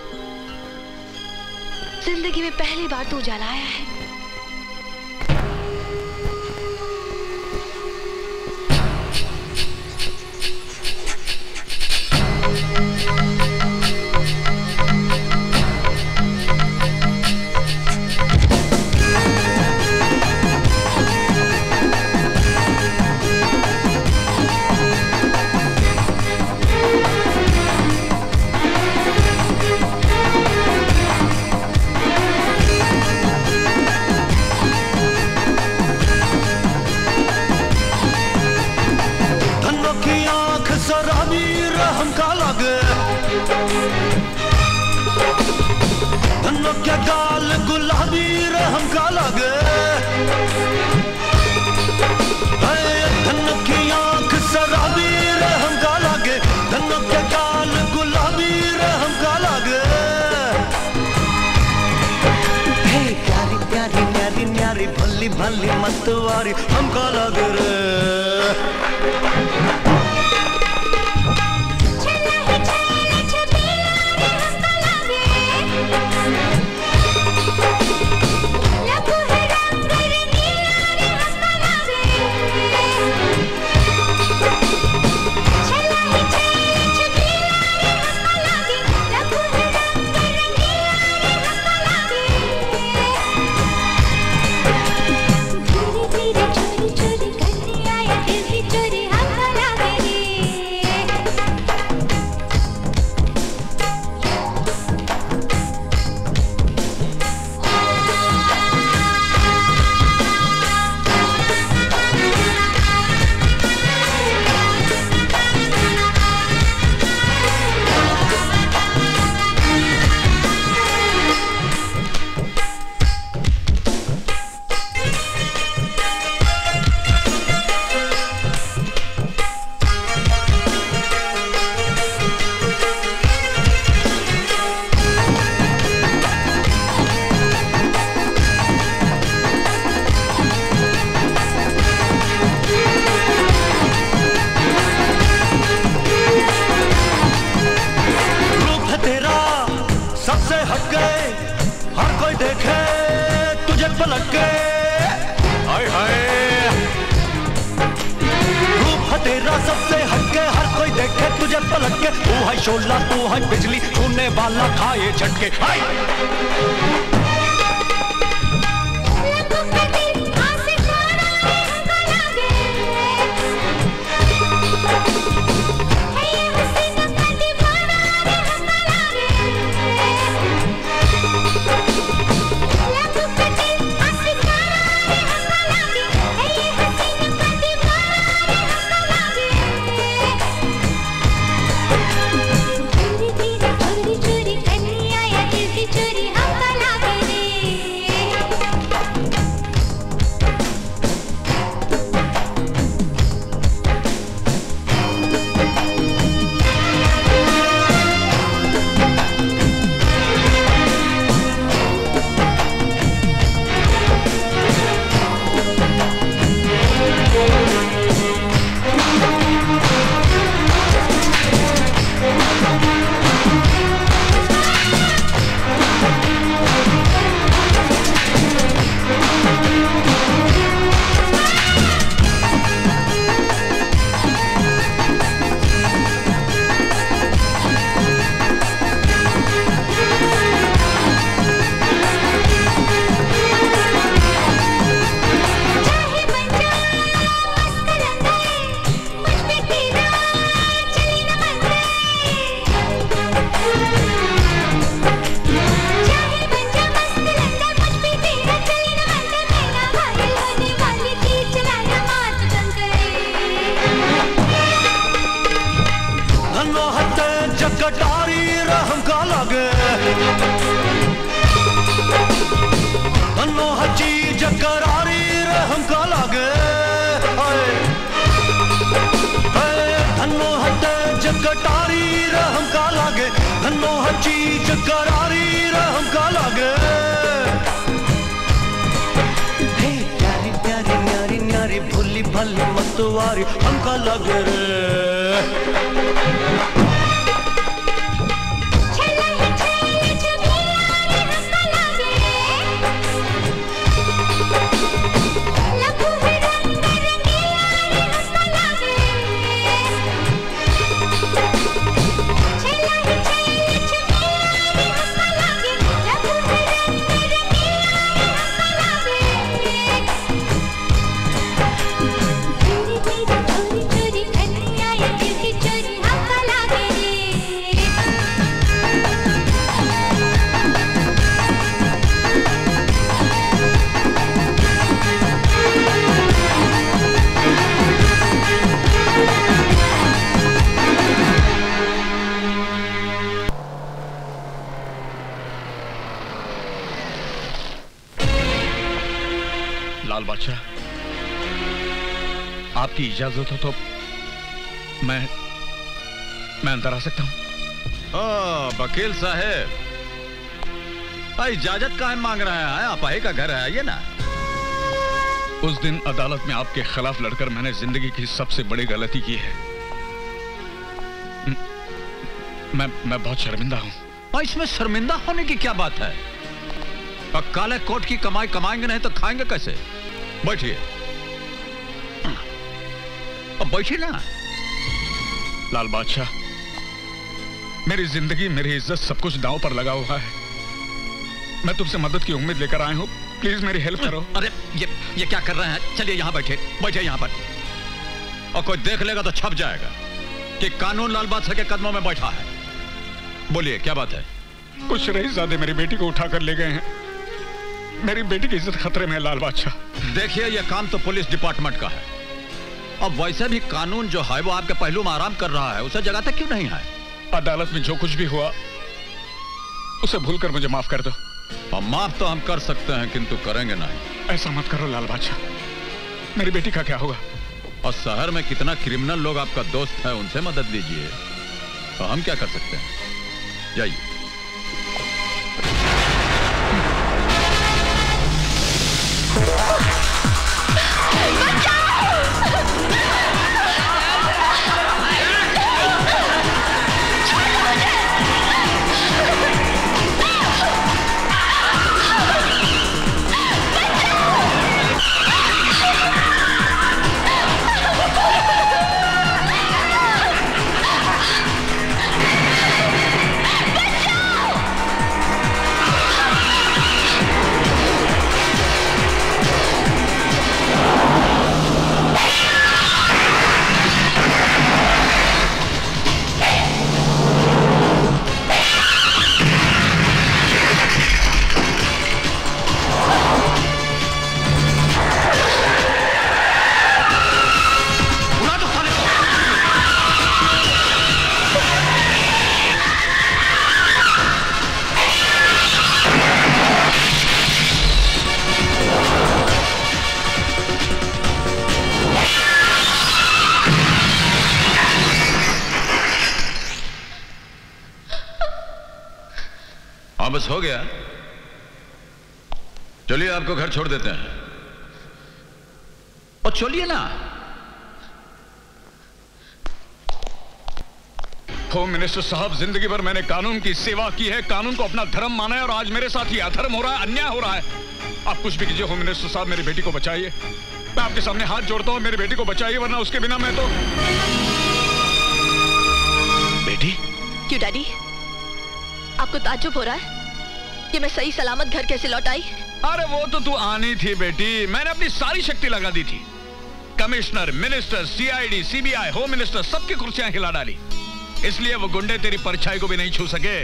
ज़िंदगी में पहली बार तू उजाला आया है। भली भली मतवारी हमका इजाज़त काहे मांग रहा है आप ही का घर है आइए ना। उस दिन अदालत में आपके खिलाफ लड़कर मैंने ज़िंदगी की सबसे बड़ी गलती की है। मैं मैं बहुत शर्मिंदा हूँ। और इसमें शर्मिंदा होने की क्या बात है? काले कोट की कमाई कमाएँगे नहीं तो खाएँगे कैसे? बैठिए। अब बैठिए ना। लाल बादशाह मेरी ज़िंदगी मेरी इज़्ज़त सब कुछ दांव पर लगा हुआ है। मैं तुमसे मदद की उम्मीद लेकर आया हूँ। प्लीज़ मेरी हेल्प करो। अरे ये ये क्या कर रहे हैं? चलिए यहाँ बैठे। बैठे यहाँ पर। और कोई देख लेगा तो छप जाएगा कि कानून लाल बादशाह के कदमों में बैठा है। बोलिए क्या बात है? कुछ रही ज़्यादा मेरी बेटी को उठाकर ले गए हैं। मेरी बेटी की इज़्ज़त खतरे में है लाल बादशाह। देखिए यह काम तो पुलिस डिपार्टमेंट का है। अब वैसे भी कानून जो है वो आपके पहलू में आराम कर रहा है। उसे जगह तक क्यों नहीं है? अदालत में जो कुछ भी हुआ उसे भूलकर मुझे माफ़ कर दो। और माफ़ तो हम कर सकते हैं किंतु करेंगे नहीं। ऐसा मत करो लाल बादशाह। मेरी बेटी का क्या होगा? और शहर में कितना क्रिमिनल लोग आपका दोस्त है उनसे मदद लीजिए। तो हम क्या कर सकते हैं? जाइए। हाँ गया। चलिए आपको घर छोड़ देते हैं। और चलिए ना। होम मिनिस्टर साहब ज़िंदगी भर मैंने कानून की सेवा की है कानून को अपना धर्म माना है और आज मेरे साथ ही अधर्म हो रहा है अन्याय हो रहा है। आप कुछ भी कीजिए होम मिनिस्टर साहब मेरी बेटी को बचाइए। मैं आपके सामने हाथ जोड़ता हूँ मेरी बेटी को बचाइए वरना उसके बिना मैं तो बेटी? क्यों डैडी? आपको ताजुब हो रहा है? कि मैं सही सलामत घर कैसे लौट आई? अरे वो तो तू आनी थी बेटी। मैंने अपनी सारी शक्ति लगा दी थी। Commissioner minister CID CBI home minister सबकी कुर्सियाँ हिला डाली। इसलिए वो गुंडे तेरी परछाई को भी नहीं छू सके।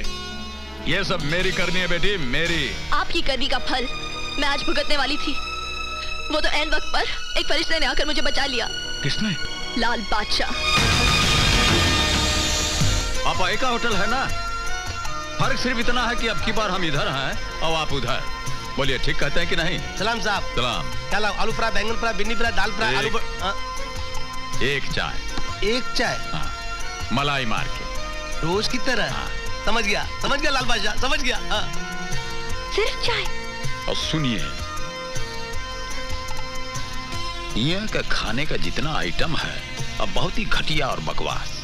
ये सब मेरी करनी है बेटी मेरी। आपकी करनी का फल। मैं आज भुगतने वाली थी। वो तो एन वक्त पर एक फरिश्ते ने आकर मुझे बचा लिया। किसने? लाल बादशाह। आप का होटल है ना? फ़र्क सिर्फ़ इतना है कि अब की बार हम इधर हैं और आप उधर। बोलिए ठीक कहते हैं कि नहीं? सलाम साहब। सलाम। क्या लाओ आलू फ्राई बैंगन फ्राई भिंडी फ्राई दाल फ्राई आलू एक। हाँ, एक चाय। एक चाय? हाँ। मलाई मार के। रोज की तरह? समझ गया। समझ गया लाल बादशाह समझ गया हाँ। सिर्फ़ चाय। और सुनिए यहाँ का खाने का जितना आइटम है अब बहुत ही घटिया और बकवास।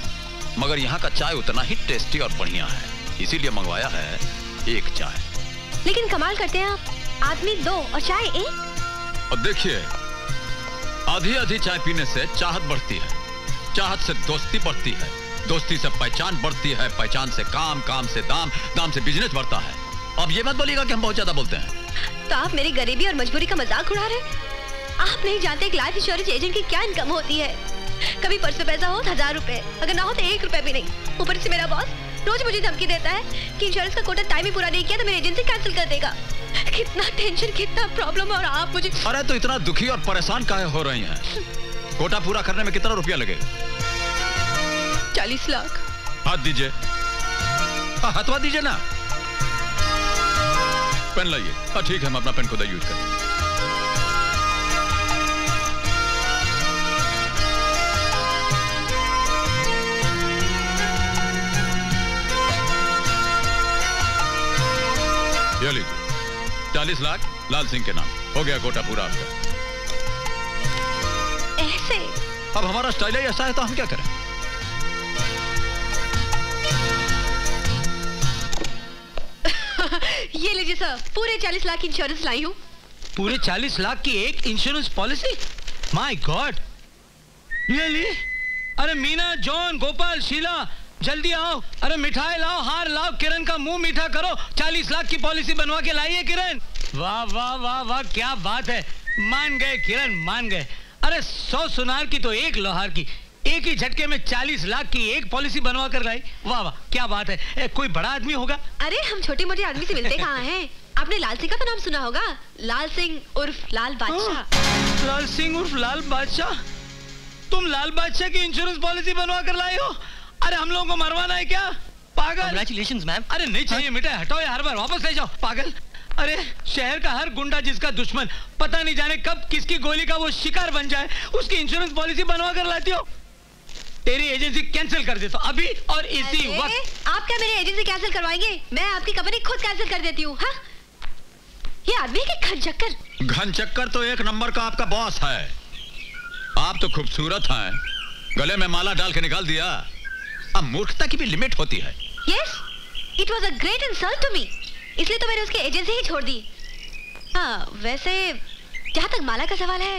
मगर यहाँ का चाय उतना ही टेस्टी और बढ़िया है। इसीलिए मंगवाया है एक चाय। लेकिन कमाल करते हैं आप। आदमी दो और चाय एक। और देखिए आधी आधी चाय पीने से चाहत बढ़ती है। चाहत से दोस्ती बढ़ती है। दोस्ती से पहचान बढ़ती है। पहचान से काम काम से दाम दाम से बिज़नेस बढ़ता है। अब ये मत बोलिएगा कि हम बहुत ज़्यादा बोलते हैं। तो आप मेरी गरीबी और मजबूरी का मज़ाक उड़ा रहे आप नहीं जानते एक लाइफ इंश्योरेंस एजेंट की क्या इनकम होती है। कभी पर्स पैसा हो तो हज़ार रुपए अगर ना हो तो एक रुपए भी नहीं। ऊपर से मेरा बॉस रोज मुझे धमकी देता है कि इंश्योरेंस का कोटा टाइम ही पूरा नहीं किया तो मेरी एजेंसी कैंसिल कर देगा। कितना टेंशन कितना प्रॉब्लम और आप मुझे अरे तो इतना दुखी और परेशान काहे हो रही हैं? कोटा पूरा करने में कितना रुपया लगे? चालीस लाख। हाथ दीजिए। हाँ, हथवा दीजिए ना। पेन लाइए। हाँ ठीक है हम अपना पेन खुदा यूज़ करें ये लीजिए। चालीस लाख लाल सिंह के नाम। हो गया कोटा पूरा आपका। ऐसे? अब हमारा स्टाइल ही ऐसा है तो हम क्या करें? ये लीजिए सर पूरे चालीस लाख इंश्योरेंस लाई हूँ। पूरे चालीस लाख की एक insurance policy my god really अरे मीना जॉन गोपाल शीला जल्दी आओ। अरे मिठाई लाओ हार लाओ किरण का मुँह मीठा करो। चालीस लाख की पॉलिसी बनवा के लाइए किरण। वाह वाह वाह वाह क्या बात है। मान गए किरण मान गए। अरे सौ सुनार की तो एक लोहार की। एक ही झटके में चालीस लाख की एक पॉलिसी बनवा कर लाई। वाह वाह क्या बात है। ए, कोई बड़ा आदमी होगा? अरे हम छोटे मोटे आदमी से मिलते कहाँ हैं? आपने लाल सिंह का तो नाम सुना होगा? लाल सिंह उर्फ़ लाल बादशाह। लाल सिंह उर्फ़ लाल बादशाह। तुम लाल बादशाह की इंश्योरेंस पॉलिसी बनवा कर लाए हो? अरे हम लोगों को मरवाना है क्या? पागल। Congratulations, मैम अरे नहीं चाहिए मिठाई हटाओ ये हर बार वापस ले जाओ। पागल। अरे शहर का हर गुंडा जिसका दुश्मन पता नहीं जाने कब किसकी गोली का वो शिकार बन जाए उसकी इंश्योरेंस पॉलिसी बनवा कर लाती हो। तेरी एजेंसी कैंसिल कर देता हूँ अभी और इसी वक्त। आप क्या मेरी एजेंसी कैंसिल करवाएँगे? मैं आपकी कंपनी खुद कैंसिल कर देती हूँ हाँ? ये आदमी है कि खन चक्कर? घन चक्कर तो एक नंबर का आपका बॉस है। आप तो खूबसूरत हैं। गले में माला डाल के निकाल दिया। अब मूर्खता की भी लिमिट होती है। Yes it was a great insult to me इसलिए तो मैंने उसकी एजेंसी ही छोड़ दी। हाँ वैसे जहाँ तक माला का सवाल है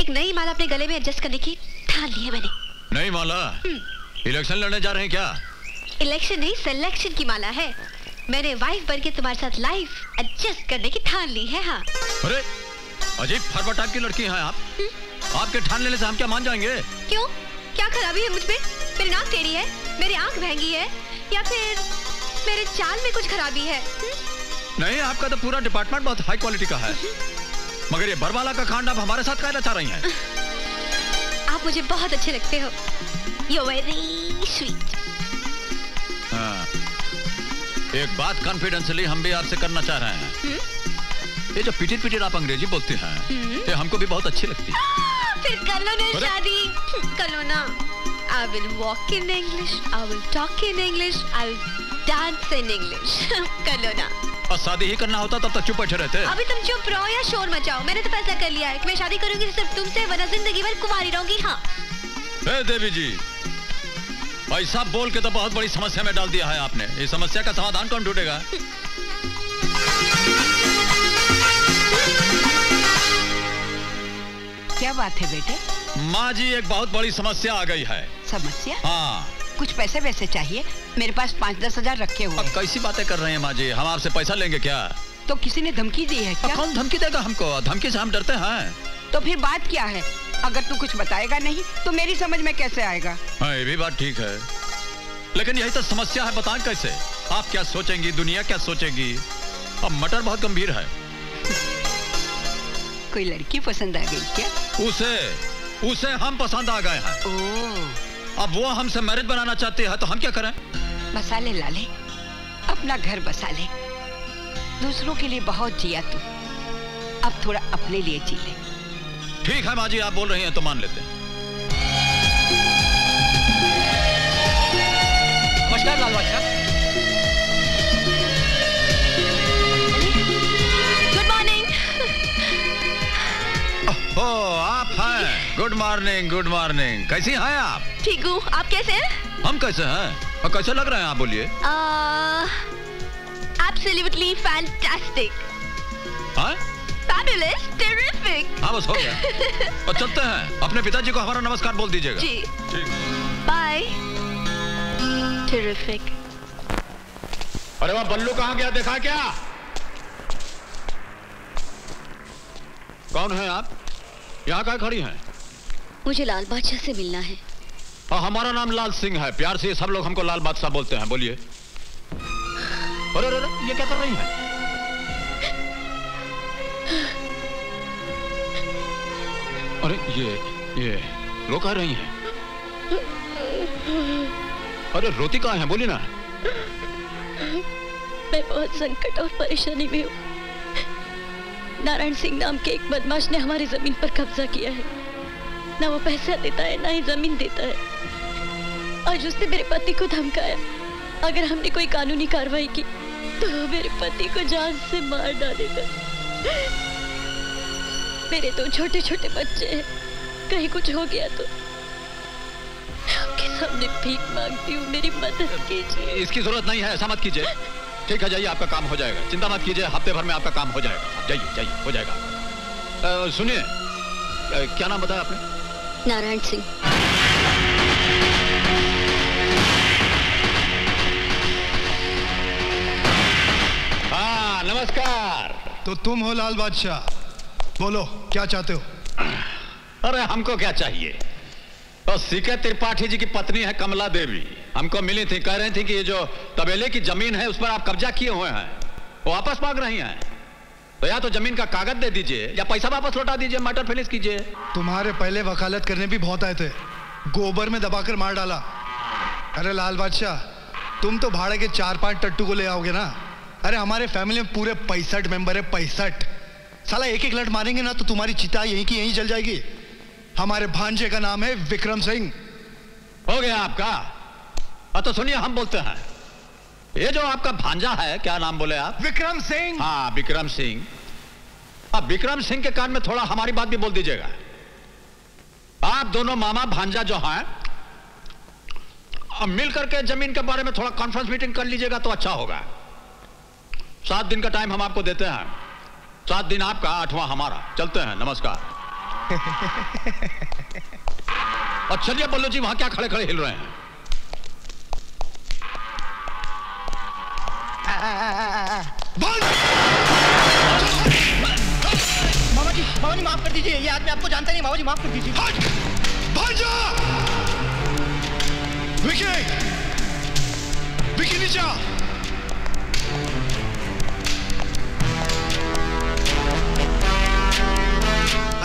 एक नई माला अपने गले में एडजस्ट करने की ठान ली है मैंने। नहीं माला? इलेक्शन लड़ने जा रहे हैं क्या? इलेक्शन नहीं सिलेक्शन की माला है। मैंने वाइफ बन के तुम्हारे साथ लाइफ एडजस्ट करने की ठान ली है हाँ। अरे अजीब फरबा टाइप की लड़की हैं आप। आपके ठान लेने से हम क्या मान जाएँगे? क्यों? क्या खराबी है मुझ पे? मेरी नाक टेढ़ी है मेरी आँख महँगी है या फिर मेरे चाल में कुछ खराबी है हम्म? नहीं आपका तो पूरा डिपार्टमेंट बहुत हाई क्वालिटी का है। मगर ये बरवाला का कांड आप हमारे साथ कहना चाह रही हैं? आप मुझे बहुत अच्छे लगते हो। यू वेरी स्वीट हाँ। एक बात कॉन्फिडेंशियली हम भी आपसे करना चाह रहे हैं। ये जो पिटिर पिटिर आप अंग्रेज़ी बोलते हैं ये हमको भी बहुत अच्छी लगती है। फिर कर लो ना शादी। कर लो ना। I will walk in English, I will talk in English, I will dance in English. कर लो ना। और शादी ही करना होता तब तक चुप बैठे रहते। अभी तुम चुप रहो या शोर मचाओ मैंने तो फैसला कर लिया है कि मैं शादी करूँगी सिर्फ़ तुमसे वरना ज़िंदगी भर कुमारी रहूँगी हाँ। ए देवी जी ऐसा बोल के तो बहुत बड़ी समस्या में डाल दिया है आपने। इस समस्या का समाधान कौन ढूंढेगा? क्या बात है बेटे? माँ जी एक बहुत बड़ी समस्या आ गई है। समस्या हाँ। कुछ पैसे वैसे चाहिए? मेरे पास पाँच दस हज़ार रखे हुए अब कैसी बातें कर रहे हैं माँ जी? हम आपसे पैसा लेंगे क्या? तो किसी ने धमकी दी है क्या? कौन धमकी देगा हमको? धमकी से हम डरते हैं। तो फिर बात क्या है? अगर तू कुछ बताएगा नहीं तो मेरी समझ में कैसे आएगा? हाँ ये भी बात ठीक है। लेकिन यही तो समस्या है बताएँ कैसे? आप क्या सोचेंगी? दुनिया क्या सोचेगी? अब मटर बहुत गंभीर है। कोई लड़की पसंद आ गई क्या? उसे उसे हम पसंद आ गए हैं। ओ अब वो हमसे मैरिज बनाना चाहते हैं तो हम क्या करें? बसा ले लाले अपना घर बसा ले। दूसरों के लिए बहुत जिया तू। अब थोड़ा अपने लिए जी ले। ठीक है माजी आप बोल रही हैं तो मान लेते नमस्कार लाल बादशाह गुड मॉर्निंग। आप हैं। गुड मॉर्निंग गुड मॉर्निंग कैसी हैं आप? ठीक हूँ। आप कैसे हैं? हम कैसे हैं? और कैसे लग रहे हैं आप बोलिए? एब्सोल्युटली फैंटास्टिक हाँ? फैबुलस टेरिफिक हाँ बस हो गया। और चलते हैं। अपने पिताजी को हमारा नमस्कार बोल दीजिएगा। जी। बाय टेरिफिक अरे वह बल्लू कहाँ गया? देखा क्या? कौन है आप? यहाँ का खड़ी हैं? मुझे लाल बादशाह से मिलना है। और हमारा नाम लाल सिंह है। प्यार से सब लोग हमको लाल बादशाह बोलते हैं। बोलिए। अरे अरे अरे, ये क्या कर रही है? अरे ये ये रो कह रही हैं। अरे रोती कहाँ है? बोली ना। मैं बहुत संकट और परेशानी में हूँ। नारायण सिंह नाम के एक बदमाश ने हमारी ज़मीन पर कब्जा किया है। ना वो पैसा देता है, ना ही ज़मीन देता है। आज उसने मेरे पति को धमकाया। अगर हमने कोई कानूनी कार्रवाई की तो वो मेरे पति को जान से मार डालेगा। मेरे दो छोटे छोटे बच्चे हैं। कहीं कुछ हो गया तो आपके सामने भीख मांगती हूँ, मेरी मदद कीजिए। इसकी ज़रूरत नहीं है, ऐसा मत कीजिए। ठीक है, जाइए, आपका काम हो जाएगा। चिंता मत कीजिए, हफ़्ते भर में आपका काम हो जाएगा। जाइए जाइए, हो जाएगा। सुनिए क्या नाम बताया आपने? नारायण सिंह। हाँ नमस्कार। तो तुम हो लाल बादशाह। बोलो क्या चाहते हो? अरे हमको क्या चाहिए? तो सीके त्रिपाठी जी की पत्नी है कमला देवी। हमको मिली थी कह रही थी कि ये जो तबेले की ज़मीन है उस पर आप कब्जा किए हुए हैं। वो वापस मांग रही हैं। तो या तो ज़मीन का कागज़ दे दीजिए या पैसा वापस लौटा दीजिए मटर फिनिश कीजिए। तुम्हारे पहले वकालत करने भी बहुत आए थे। गोबर में दबाकर मार डाला। अरे लाल बादशाह तुम तो भाड़े के चार पाँच टट्टू को ले आओगे ना? अरे हमारे फैमिली में पूरे पैंसठ मेंबर है पैंसठ। साला एक एक लट मारेंगे ना तो तुम्हारी चिता यहीं की यहीं जल जाएगी। हमारे भांजे का नाम है विक्रम सिंह। हो गया आपका। तो सुनिए हम बोलते हैं। ये जो आपका भांजा है क्या नाम बोले आप? विक्रम सिंह। हाँ विक्रम सिंह। अब विक्रम सिंह के कान में थोड़ा हमारी बात भी बोल दीजिएगा। आप दोनों मामा भांजा जो हैं अब मिल करके ज़मीन के बारे में थोड़ा कॉन्फ्रेंस मीटिंग कर लीजिएगा तो अच्छा होगा। सात दिन का टाइम हम आपको देते हैं। सात दिन आपका आठवां हमारा। चलते हैं नमस्कार। और चलिए बल्लू जी वहाँ क्या खड़े खड़े हिल रहे हैं? मामा जी मामा जी माफ़ कर दीजिए ये आदमी आपको जानता नहीं मामा जी माफ़ कर दीजिए। भांजा विकी! विकी नीचे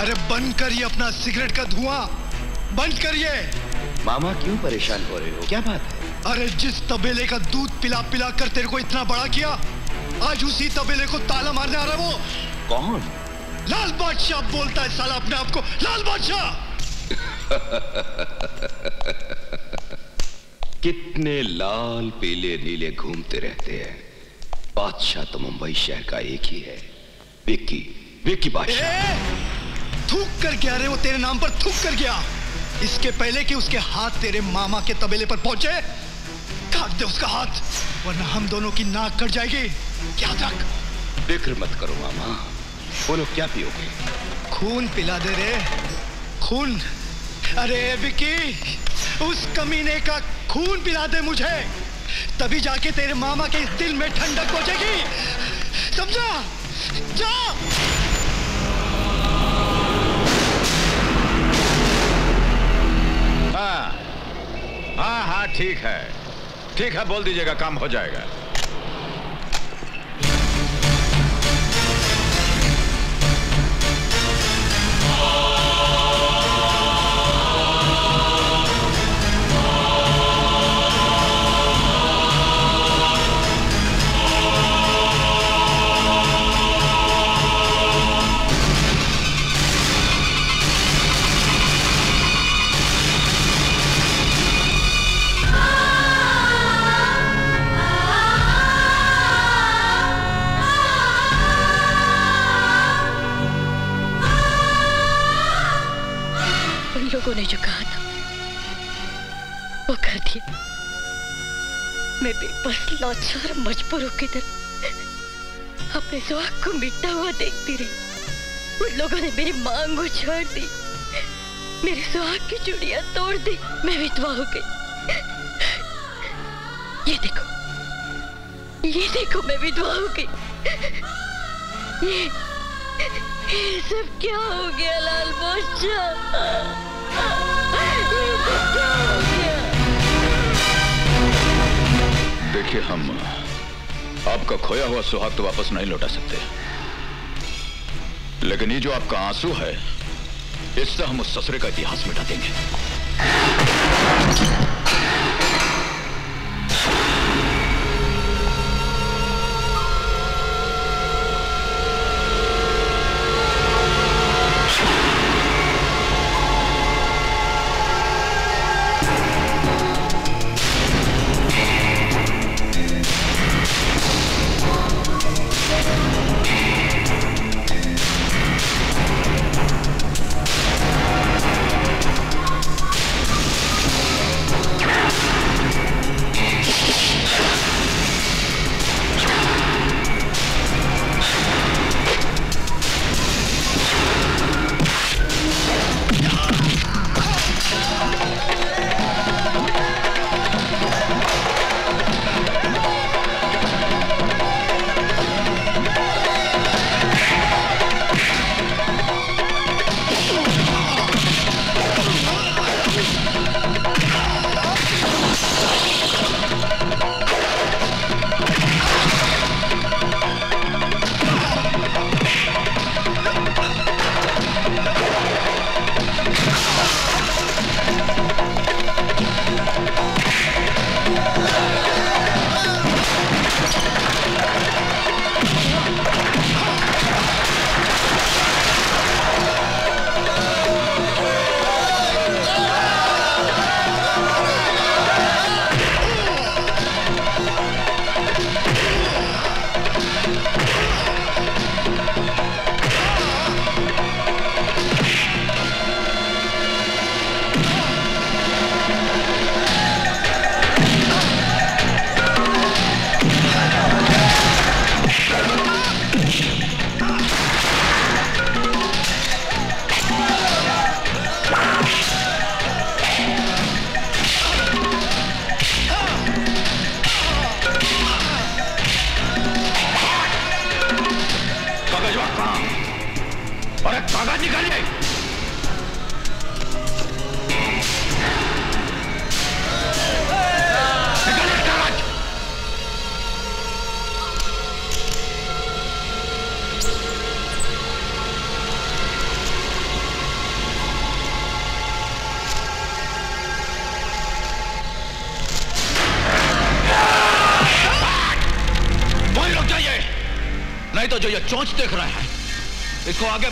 अरे बंद करिए अपना सिगरेट का धुआँ। बंद करिए। मामा क्यों परेशान हो रहे हो? क्या बात है? अरे जिस तबेले का दूध पिला पिला कर तेरे को इतना बड़ा किया आज उसी तबेले को ताला मारने आ रहा है वो। कौन? लाल बादशाह बोलता है साला अपने आप को लाल बादशाह! कितने लाल पीले नीले घूमते रहते हैं। बादशाह तो मुंबई शहर का एक ही है। विक्की विक्की बादशाह। थूक कर गया रे वो तेरे नाम पर थूक कर गया। इसके पहले कि उसके हाथ तेरे मामा के तबेले पर पहुँचे काट दे उसका हाथ वरना हम दोनों की नाक कट जाएगी। याद रख फ़िक्र मत करो मामा। बोलो क्या पियोगे? खून पिला दे रे खून। अरे विकी उस कमीने का खून पिला दे मुझे। तभी जाके तेरे मामा के इस दिल में ठंडक पहुंचेगी। समझा? जा। हाँ। हाँ हाँ ठीक है। ठीक है बोल दीजिएगा काम हो जाएगा। Ah लोगों ने जो कहा था, वो कर दिया। मैं बेबस लाचार मजबूरों की तरह अपने सुहाग को मिटता हुआ देखती रही। उन लोगों ने मेरी मांग उछाड़ दी, मेरे सुहाग की चूड़ियाँ तोड़ दी, मैं विधवा हो गई। ये देखो ये देखो, मैं विधवा हो गई। ये ये सब क्या हो गया लाल बादशाह देखिए हम, आपका खोया हुआ सुहाग तो वापस नहीं लौटा सकते। लेकिन ये जो आपका आँसू है, इससे हम उस ससुरे का इतिहास मिटा देंगे।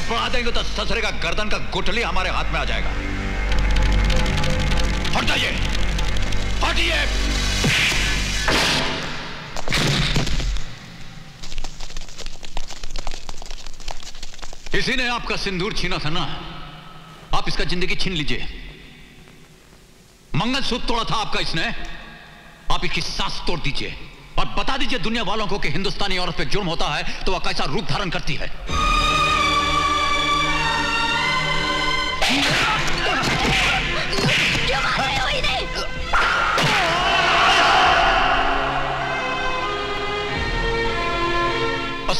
बढ़ा देंगे तो ससरे का गर्दन का गुठली हमारे हाथ में आ जाएगा। हट जाइए। हटिए इसी ने आपका सिंदूर छीना था ना? आप इसका ज़िंदगी छीन लीजिए। मंगलसूत्र तोड़ा था आपका इसने। आप इसकी सांस तोड़ दीजिए। और बता दीजिए दुनिया वालों को कि हिंदुस्तानी औरत पे जुर्म होता है तो वह कैसा रूप धारण करती है?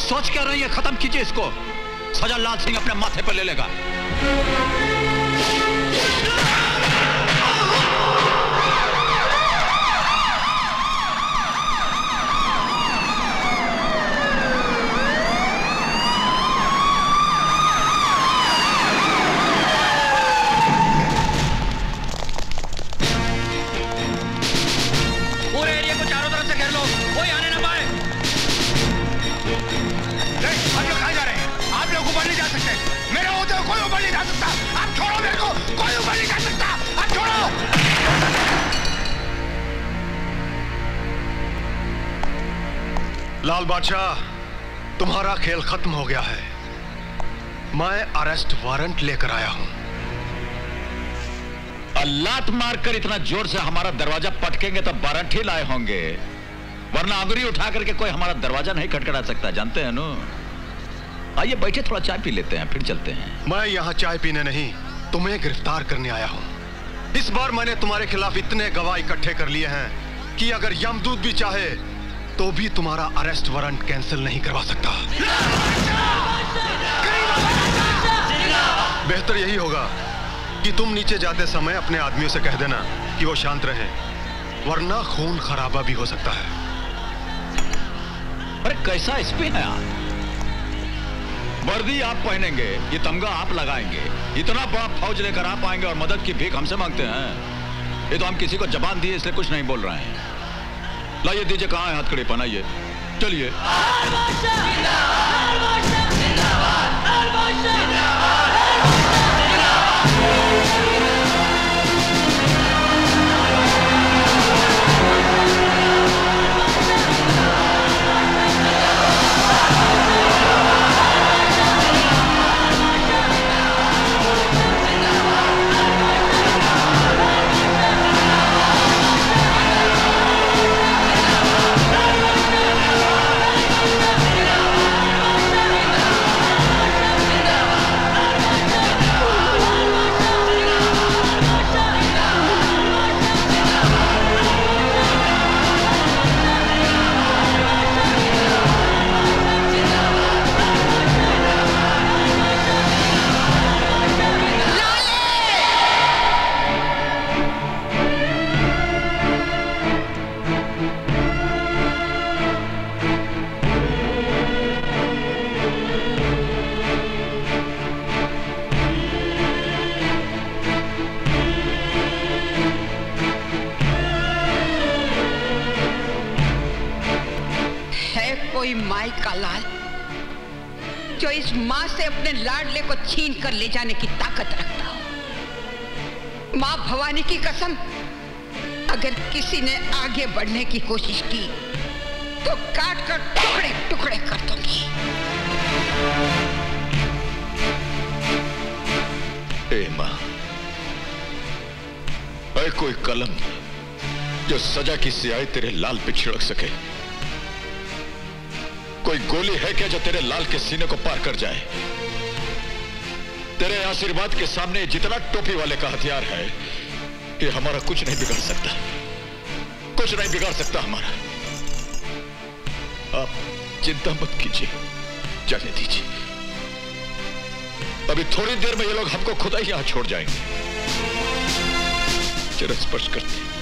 सोच क्या रही है? खत्म कीजिए इसको। सजा लाल सिंह अपने माथे पर ले लेगा। बादशाह तुम्हारा खेल खत्म हो गया है। मैं अरेस्ट वारंट लेकर आया हूँ। और लात मारकर इतना ज़ोर से हमारा दरवाज़ा पटकेंगे तो बारठी लाए होंगे। वरना अंगुरी उठा करके कोई हमारा दरवाज़ा नहीं खटखटा सकता जानते हैं नो? आइए बैठे थोड़ा चाय पी लेते हैं फिर चलते हैं। मैं यहाँ चाय पीने नहीं तुम्हें गिरफ़्तार करने आया हूँ। इस बार मैंने तुम्हारे खिलाफ इतने गवाह इकट्ठे कर लिए हैं कि अगर यमदूत भी चाहे तो भी तुम्हारा अरेस्ट वारंट कैंसिल नहीं करवा सकता। बेहतर यही होगा कि तुम नीचे जाते समय अपने आदमियों से कह देना कि वो शांत रहें, वरना खून खराबा भी हो सकता है। अरे कैसा एसपी है आप वर्दी आप पहनेंगे, ये तमगा आप लगाएँगे। इतना बड़ा फौज लेकर आप आएँगे और मदद की भीख हमसे मांगते हैं। ये तो हम किसी को जबान दिए इसलिए कुछ नहीं बोल रहे हैं। लाइए दीजिए कहाँ है हाथ खड़े? पहनाइए। चलिए। अपने लाडले को छीन कर ले जाने की ताकत रखता हो। माँ भवानी की कसम, अगर किसी ने आगे बढ़ने की कोशिश की तो काट कर टुकड़े टुकड़े कर दूँगी। माँ, ऐ कोई कलम जो सजा की सियाई तेरे लाल पे छिड़क सके। कोई गोली है क्या जो तेरे लाल के सीने को पार कर जाए? तेरे आशीर्वाद के सामने जितना टोपी वाले का हथियार है, ये हमारा कुछ नहीं बिगाड़ सकता। कुछ नहीं बिगाड़ सकता हमारा। आप चिंता मत कीजिए, जाने दीजिए। अभी थोड़ी देर में ये लोग हमको खुदा ही यहाँ छोड़ जाएँगे। जरा स्पर्श करते हैं।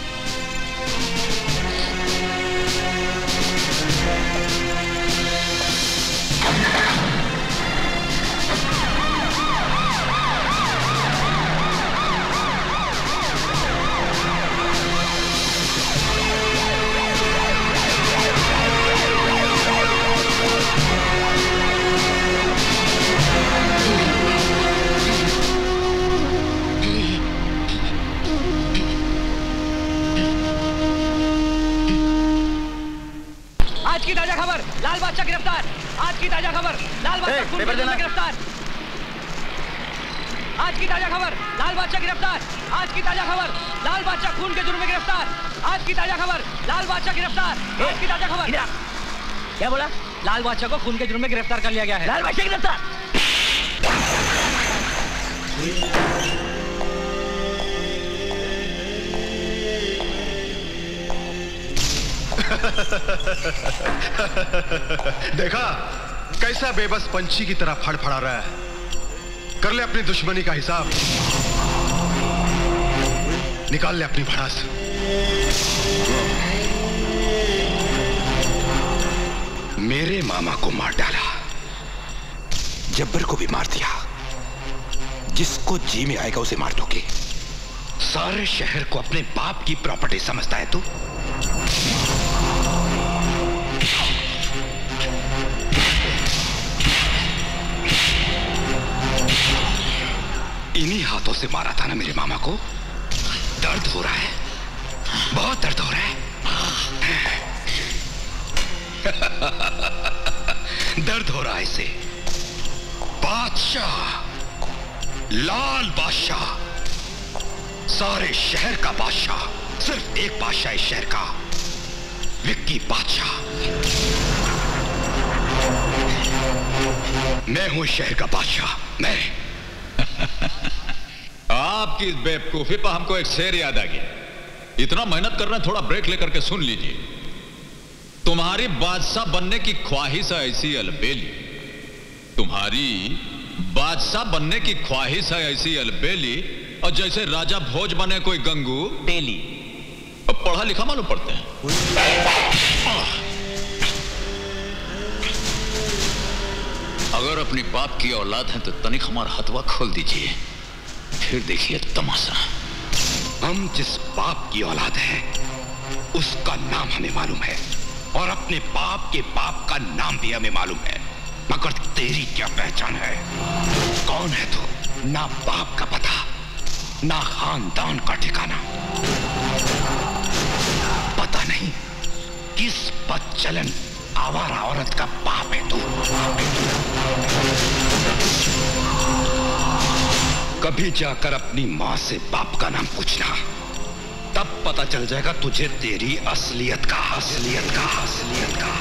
की ताज़ा खबर लाल बादशाह ए, खून के पेपर जुर्म देना। में गिरफ़्तार। आज की ताज़ा खबर लाल बादशाह गिरफ़्तार। आज की ताज़ा खबर लाल बादशाह खून के जुर्म में गिरफ़्तार। आज की ताज़ा खबर लाल बादशाह गिरफ़्तार। आज की ताज़ा खबर। क्या बोला? लाल बादशाह को खून के जुर्म में गिरफ़्तार कर लिया गया है। लाल बादशाह गिरफ़्तार। देखा? कैसा बेबस पंछी की तरह फड़फड़ा रहा है? कर ले अपनी दुश्मनी का हिसाब। निकाल ले अपनी भड़ास। मेरे मामा को मार डाला। जब्बर को भी मार दिया। जिसको जी में आएगा उसे मार दोगे। सारे शहर को अपने बाप की प्रॉपर्टी समझता है तू? इन्हीं हाथों से मारा था ना मेरे मामा को। दर्द हो रहा है। बहुत दर्द हो रहा है। दर्द हो रहा है इसे। बादशाह, लाल बादशाह, सारे शहर का बादशाह, सिर्फ़ एक बादशाह इस शहर का, विक्की बादशाह। मैं हूँ शहर का बादशाह। मैं। आपकी इस बेवकूफ़ी पर हमको एक शेर याद आ गया। इतना मेहनत कर रहे हैं थोड़ा ब्रेक लेकर के सुन लीजिए। तुम्हारी बादशाह बनने की ख्वाहिश है ऐसी अलबेली। तुम्हारी बादशाह बनने की ख्वाहिश है ऐसी अलबेली। और जैसे राजा भोज बने कोई गंगू बेली। अब पढ़ा लिखा मालूम पड़ते हैं। अगर अपनी बाप की औलाद है तो तनिक हमारा हथवा खोल दीजिए। फिर देखिए तमाशा। हम जिस बाप की औलाद है, उसका नाम हमें मालूम है। और अपने बाप के बाप का नाम भी हमें मालूम है। मगर तेरी क्या पहचान है? कौन है तू? ना बाप का पता, ना खानदान का ठिकाना। पता नहीं किस बदचलन आवारा औरत का बाप है तू। कभी जाकर अपनी माँ से बाप का नाम पूछना। तब पता चल जाएगा तुझे तेरी असलियत का असलियत का असलियत का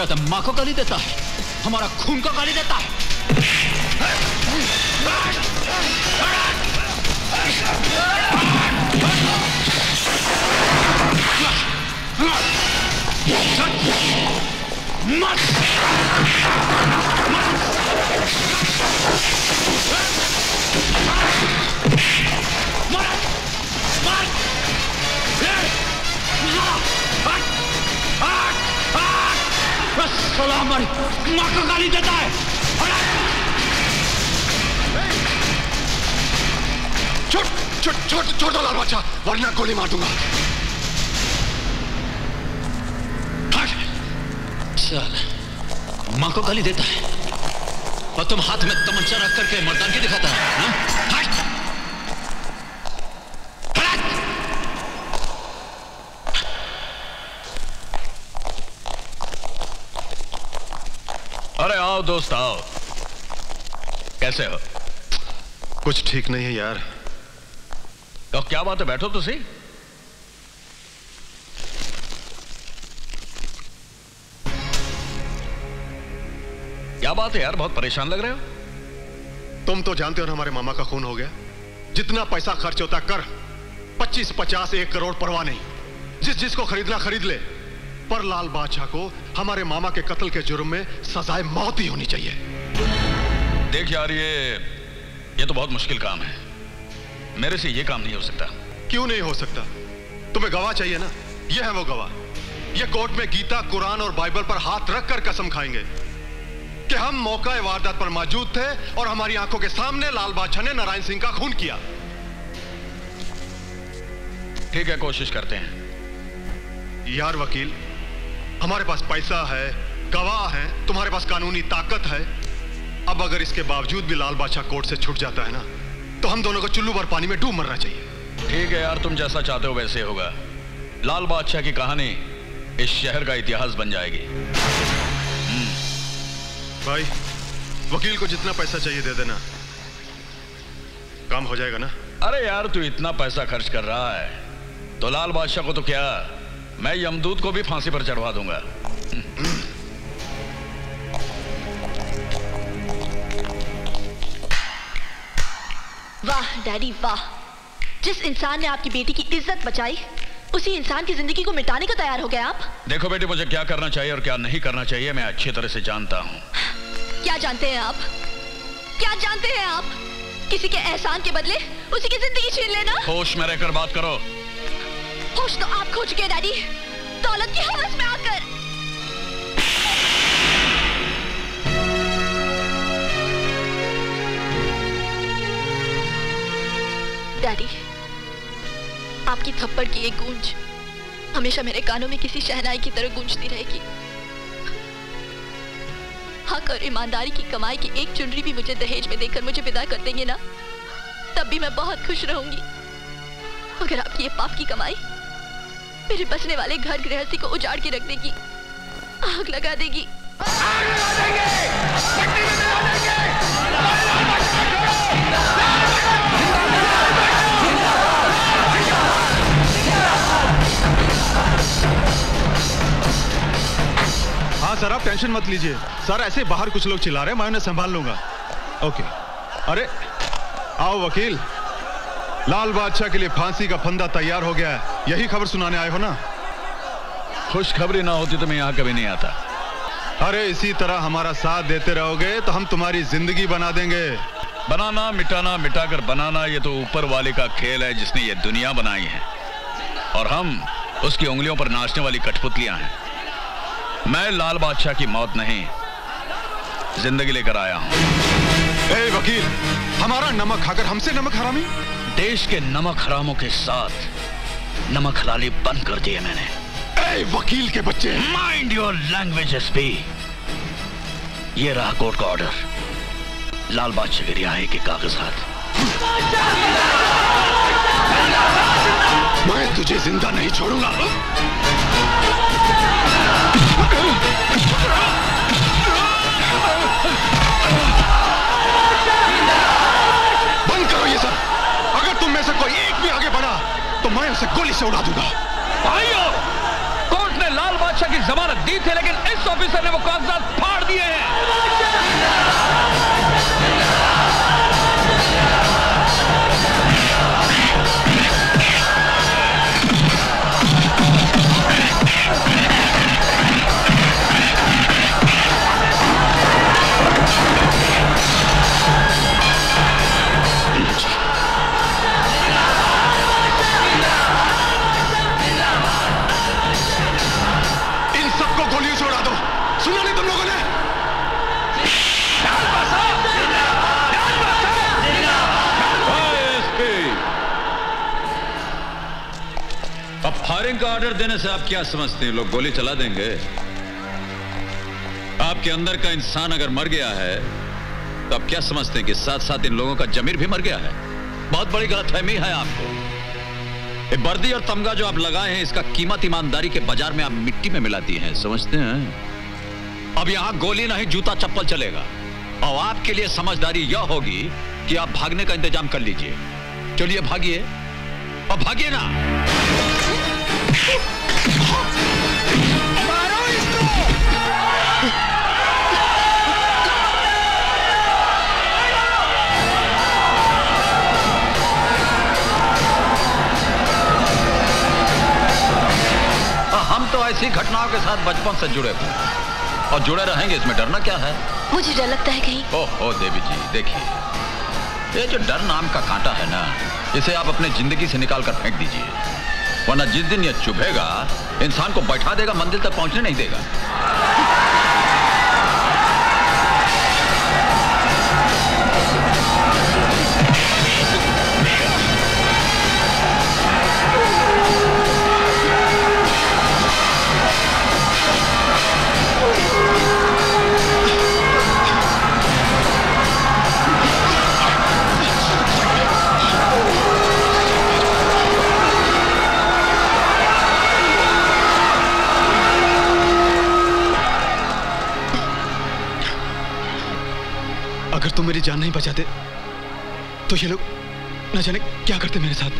हरामजादा माँ को गाली देता है। हमारा खून को गाली देता है। सलाम माँ को गाली देता है। छोड़ छोड़ छोड़ दो लाल बादशाह वरना गोली मार दूँगा। चल। माँ को गाली देता है। और तुम हाथ में तमंचा रख करके मर्दानगी दिखाता है हाँ? हट! अरे आओ दोस्त आओ कैसे हो? कुछ ठीक नहीं है यार। तो क्या बात है? बैठो तो सही। क्या बात है यार? बहुत परेशान लग रहे हो। तुम तो जानते हो ना हमारे मामा का खून हो गया। जितना पैसा खर्च होता कर पच्चीस पचास एक करोड़ परवाह नहीं। जिस जिसको खरीदना खरीद ले। पर लाल बादशाह को हमारे मामा के कत्ल के जुर्म में सजाए मौत ही होनी चाहिए। देख यार ये ये तो बहुत मुश्किल काम है। मेरे से ये काम नहीं हो सकता। क्यों नहीं हो सकता? तुम्हें गवाह चाहिए ना? ये है वो गवाह। ये कोर्ट में गीता कुरान और बाइबल पर हाथ रख कर कसम खाएँगे कि हम मौका वारदात पर मौजूद थे और हमारी आँखों के सामने लाल बादशाह ने नारायण सिंह का खून किया। ठीक है कोशिश करते हैं। यार वकील हमारे पास पैसा है गवाह है तुम्हारे पास कानूनी ताकत है अब अगर इसके बावजूद भी लाल बादशाह कोर्ट से छूट जाता है ना तो हम दोनों को चुल्लू भर पानी में डूब मरना चाहिए। ठीक है यार तुम जैसा चाहते हो वैसे होगा। लाल बादशाह की कहानी इस शहर का इतिहास बन जाएगी। भाई वकील को जितना पैसा चाहिए दे देना। काम हो जाएगा ना? अरे यार तू इतना पैसा खर्च कर रहा है। तो लाल बादशाह को तो क्या? मैं यमदूत को भी फांसी पर चढ़वा दूँगा। वाह डैडी वाह। जिस इंसान ने आपकी बेटी की इज़्ज़त बचाई उसी इंसान की ज़िंदगी को मिटाने को तैयार हो गए आप? देखो बेटी मुझे क्या करना चाहिए और क्या नहीं करना चाहिए मैं अच्छी तरह से जानता हूँ। क्या जानते हैं आप? क्या जानते हैं आप? किसी के एहसान के बदले उसी की ज़िंदगी छीन लेना? होश में रहकर बात करो। होश तो आप खो चुके डैडी। दौलत की हवस में आकर। आपकी थप्पड़ की एक गूंज हमेशा मेरे कानों में किसी शहनाई की तरह गूंजती रहेगी। हक और ईमानदारी की कमाई की एक चुनरी भी मुझे दहेज में देकर मुझे विदा कर देंगे ना? तब भी मैं बहुत खुश रहूँगी। अगर आपकी ये पाप की कमाई मेरे बसने वाले घर गृहस्थी को उजाड़ के रख देगी, आग लगा देगी। हाँ सर आप टेंशन मत लीजिए। सर ऐसे बाहर कुछ लोग चिल्ला रहे हैं मैं उन्हें संभाल लूँगा। ओके अरे आओ वकील। लाल बादशाह के लिए फांसी का फंदा तैयार हो गया है। यही खबर सुनाने आए हो ना? खुशखबरी ना होती तो मैं यहाँ कभी नहीं आता। अरे इसी तरह हमारा साथ देते रहोगे तो हम तुम्हारी ज़िंदगी बना देंगे। बनाना मिटाना मिटाकर बनाना ये तो ऊपर वाले का खेल है जिसने ये दुनिया बनाई है। और हम उसकी उंगलियों पर नाचने वाली कठपुतलियाँ हैं। मैं लाल बादशाह की मौत नहीं ज़िंदगी लेकर आया हूँ। ए वकील हमारा नमक खाकर हमसे नमक हरामी? देश के नमक हरामों के साथ नमक हलाली बंद कर दिए मैंने। ए वकील के बच्चे! माइंड योर लैंग्वेज एसपी ये रहा कोर्ट का ऑर्डर लाल बादशाह की रिहाई के कागजात मैं तुझे ज़िंदा नहीं छोड़ूँगा। से कोई एक भी आगे बढ़ा तो मैं उसे गोली से उड़ा दूँगा। भाइयों, कोर्ट ने लाल बादशाह की जमानत दी थी, लेकिन इस ऑफिसर ने वो कागजात फाड़ दिए हैं। फायरिंग का ऑर्डर देने से आप क्या समझते हैं? लोग गोली चला देंगे। आपके अंदर का इंसान अगर मर गया है तो आप क्या समझते हैं कि साथ साथ इन लोगों का जमीर भी मर गया है? बहुत बड़ी गलतफहमी है आपको। ये वर्दी और तमगा जो आप लगाए हैं, इसका कीमत ईमानदारी के बाज़ार में आप मिट्टी में मिलाती हैं। समझते हैं? अब यहाँ गोली नहीं, जूता चप्पल चलेगा। और आपके लिए समझदारी यह होगी कि आप भागने का इंतज़ाम कर लीजिए। चलिए भागिए। और भागिए ना। ऐसी घटनाओं के साथ बचपन से जुड़े हुए और जुड़े रहेंगे इसमें डरना क्या है? मुझे डर लगता है कहीं। ओह देवी जी देखिए ये जो डर नाम का कांटा है ना इसे आप अपने ज़िंदगी से निकाल कर फेंक दीजिए। वरना जिस दिन यह चुभेगा इंसान को बैठा देगा मंदिर तक पहुँचने नहीं देगा। तुम मेरी जान नहीं बचाते। तो ये लोग न जाने क्या करते मेरे साथ।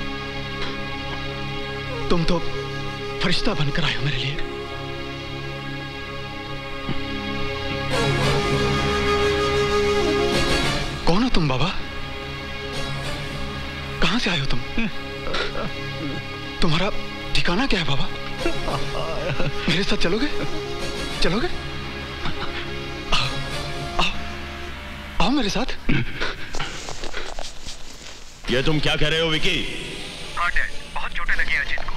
तुम तो फरिश्ता बनकर आए हो मेरे लिए। कौन हो तुम बाबा? कहाँ से आए हो तुम? तुम्हारा ठिकाना क्या है बाबा? मेरे साथ चलोगे? चलोगे? मेरे साथ? ये तुम क्या कह रहे हो विकी? हाँ बहुत चोटें लगी हैं अजीत को।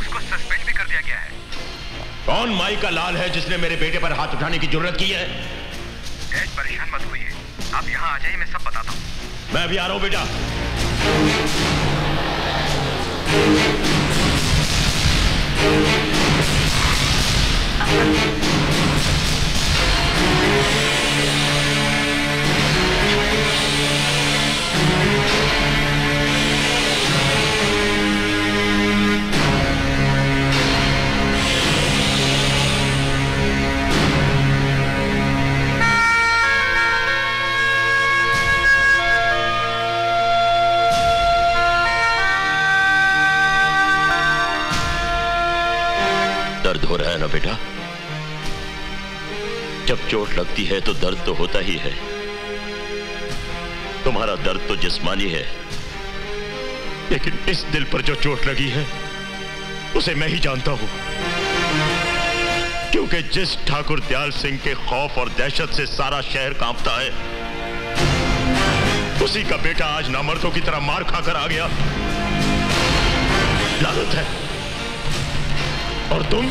उसको सस्पेंड भी कर दिया गया है। कौन माई का लाल है जिसने मेरे बेटे पर हाथ उठाने की ज़रूरत की है? परेशान मत होइए। आप यहाँ आ जाइए मैं सब बताता हूँ। मैं अभी आ रहा हूँ बेटा। चोट लगती है तो दर्द तो होता ही है। तुम्हारा दर्द तो जिस्मानी है। लेकिन इस दिल पर जो चोट लगी है, उसे मैं ही जानता हूँ। क्योंकि जिस ठाकुर दयाल सिंह के खौफ और दहशत से सारा शहर कांपता है, उसी का बेटा आज नामर्दों की तरह मार खाकर आ गया। लानत है। और तुम?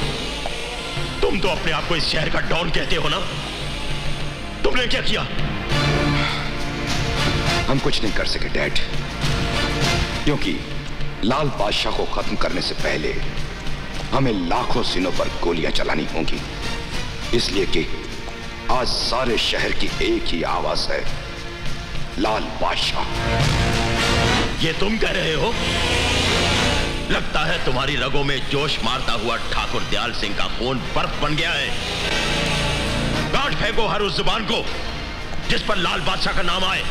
तुम तो अपने आप को इस शहर का डॉन कहते हो ना? तुमने क्या किया? हम कुछ नहीं कर सके डैड। क्योंकि लाल बादशाह को खत्म करने से पहले हमें लाखों सिनों पर गोलियाँ चलानी होंगी। इसलिए कि आज सारे शहर की एक ही आवाज़ है लाल बादशाह। ये तुम कह रहे हो? लगता है तुम्हारी रगों में जोश मारता हुआ ठाकुर दयाल सिंह का खून बर्फ़ बन गया है। फेंको हर उस ज़ुबान को, जिस पर लाल बादशाह का नाम आए।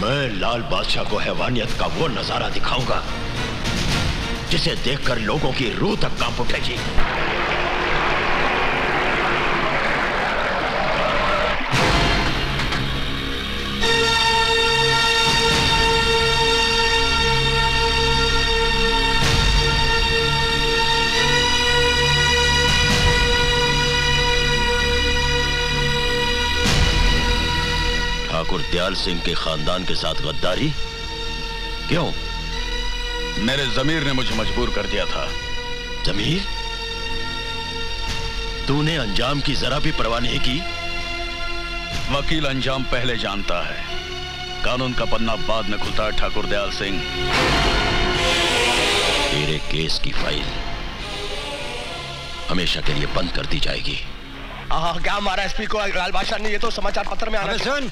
मैं लाल बादशाह को हैवानियत का वो नज़ारा दिखाऊँगा, जिसे देखकर लोगों की रूह तक काँप उठेगी। दयाल सिंह के खानदान के साथ गद्दारी? क्यों? मेरे जमीर ने मुझे मजबूर कर दिया था। जमीर? तूने अंजाम की जरा भी परवाह नहीं की? वकील अंजाम पहले जानता है। कानून का पन्ना बाद में खुलता है ठाकुर दयाल सिंह। तेरे केस की फ़ाइल हमेशा के लिए बंद कर दी जाएगी। क्या मारा एसपी को लाल बादशाह ने ये तो समाचार पत्र में आना सुन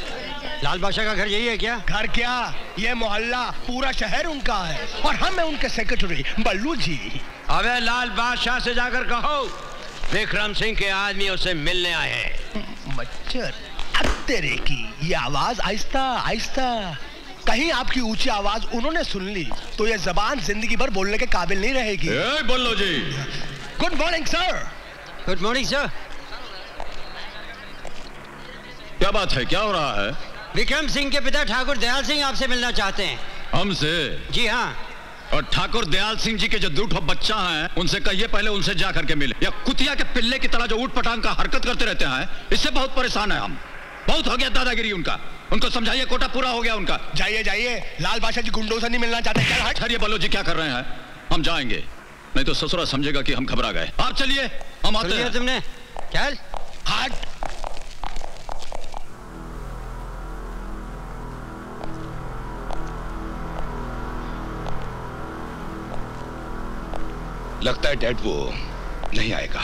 लाल बादशाह का घर यही है क्या? घर क्या? ये मोहल्ला पूरा शहर उनका है और हम हैं उनके सेक्रेटरी बल्लू जी। अबे लाल बादशाह से जाकर कहो विक्रम सिंह के आदमी उसे मिलने आए हैं। मच्छर अब तेरे की। ये आवाज़ आहिस्ता आहिस्ता। कहीं आपकी ऊँची आवाज़ उन्होंने सुन ली तो ये जबान ज़िंदगी भर बोलने के काबिल नहीं रहेगी। बोलो जी। Good morning sir good morning sir क्या बात है? क्या हो रहा है? विक्रम सिंह के पिता ठाकुर दयाल सिंह आपसे मिलना चाहते हैं। हमसे? जी हाँ। और ठाकुर दयाल सिंह जी के जो दूठो बच्चा हैं उनसे कहिए पहले उनसे जा करके मिले। या कुतिया के पिल्ले की तरह जो ऊट पटांग का हरकत करते रहते हैं इससे बहुत परेशान है हम। बहुत हो गया दादागिरी उनका। उनको समझाइए कोटा पूरा हो गया उनका। जाइए जाइए। लाल बादशाह जी गुंडों से नहीं मिलना चाहते क्या हट ठहरिए बल्लो जी क्या कर रहे हैं? हम जाएँगे। नहीं तो ससुरा समझेगा कि हम घबरा गए। आप चलिए हम आते हैं। तुमने। चल हट लगता है डैड वो नहीं आएगा।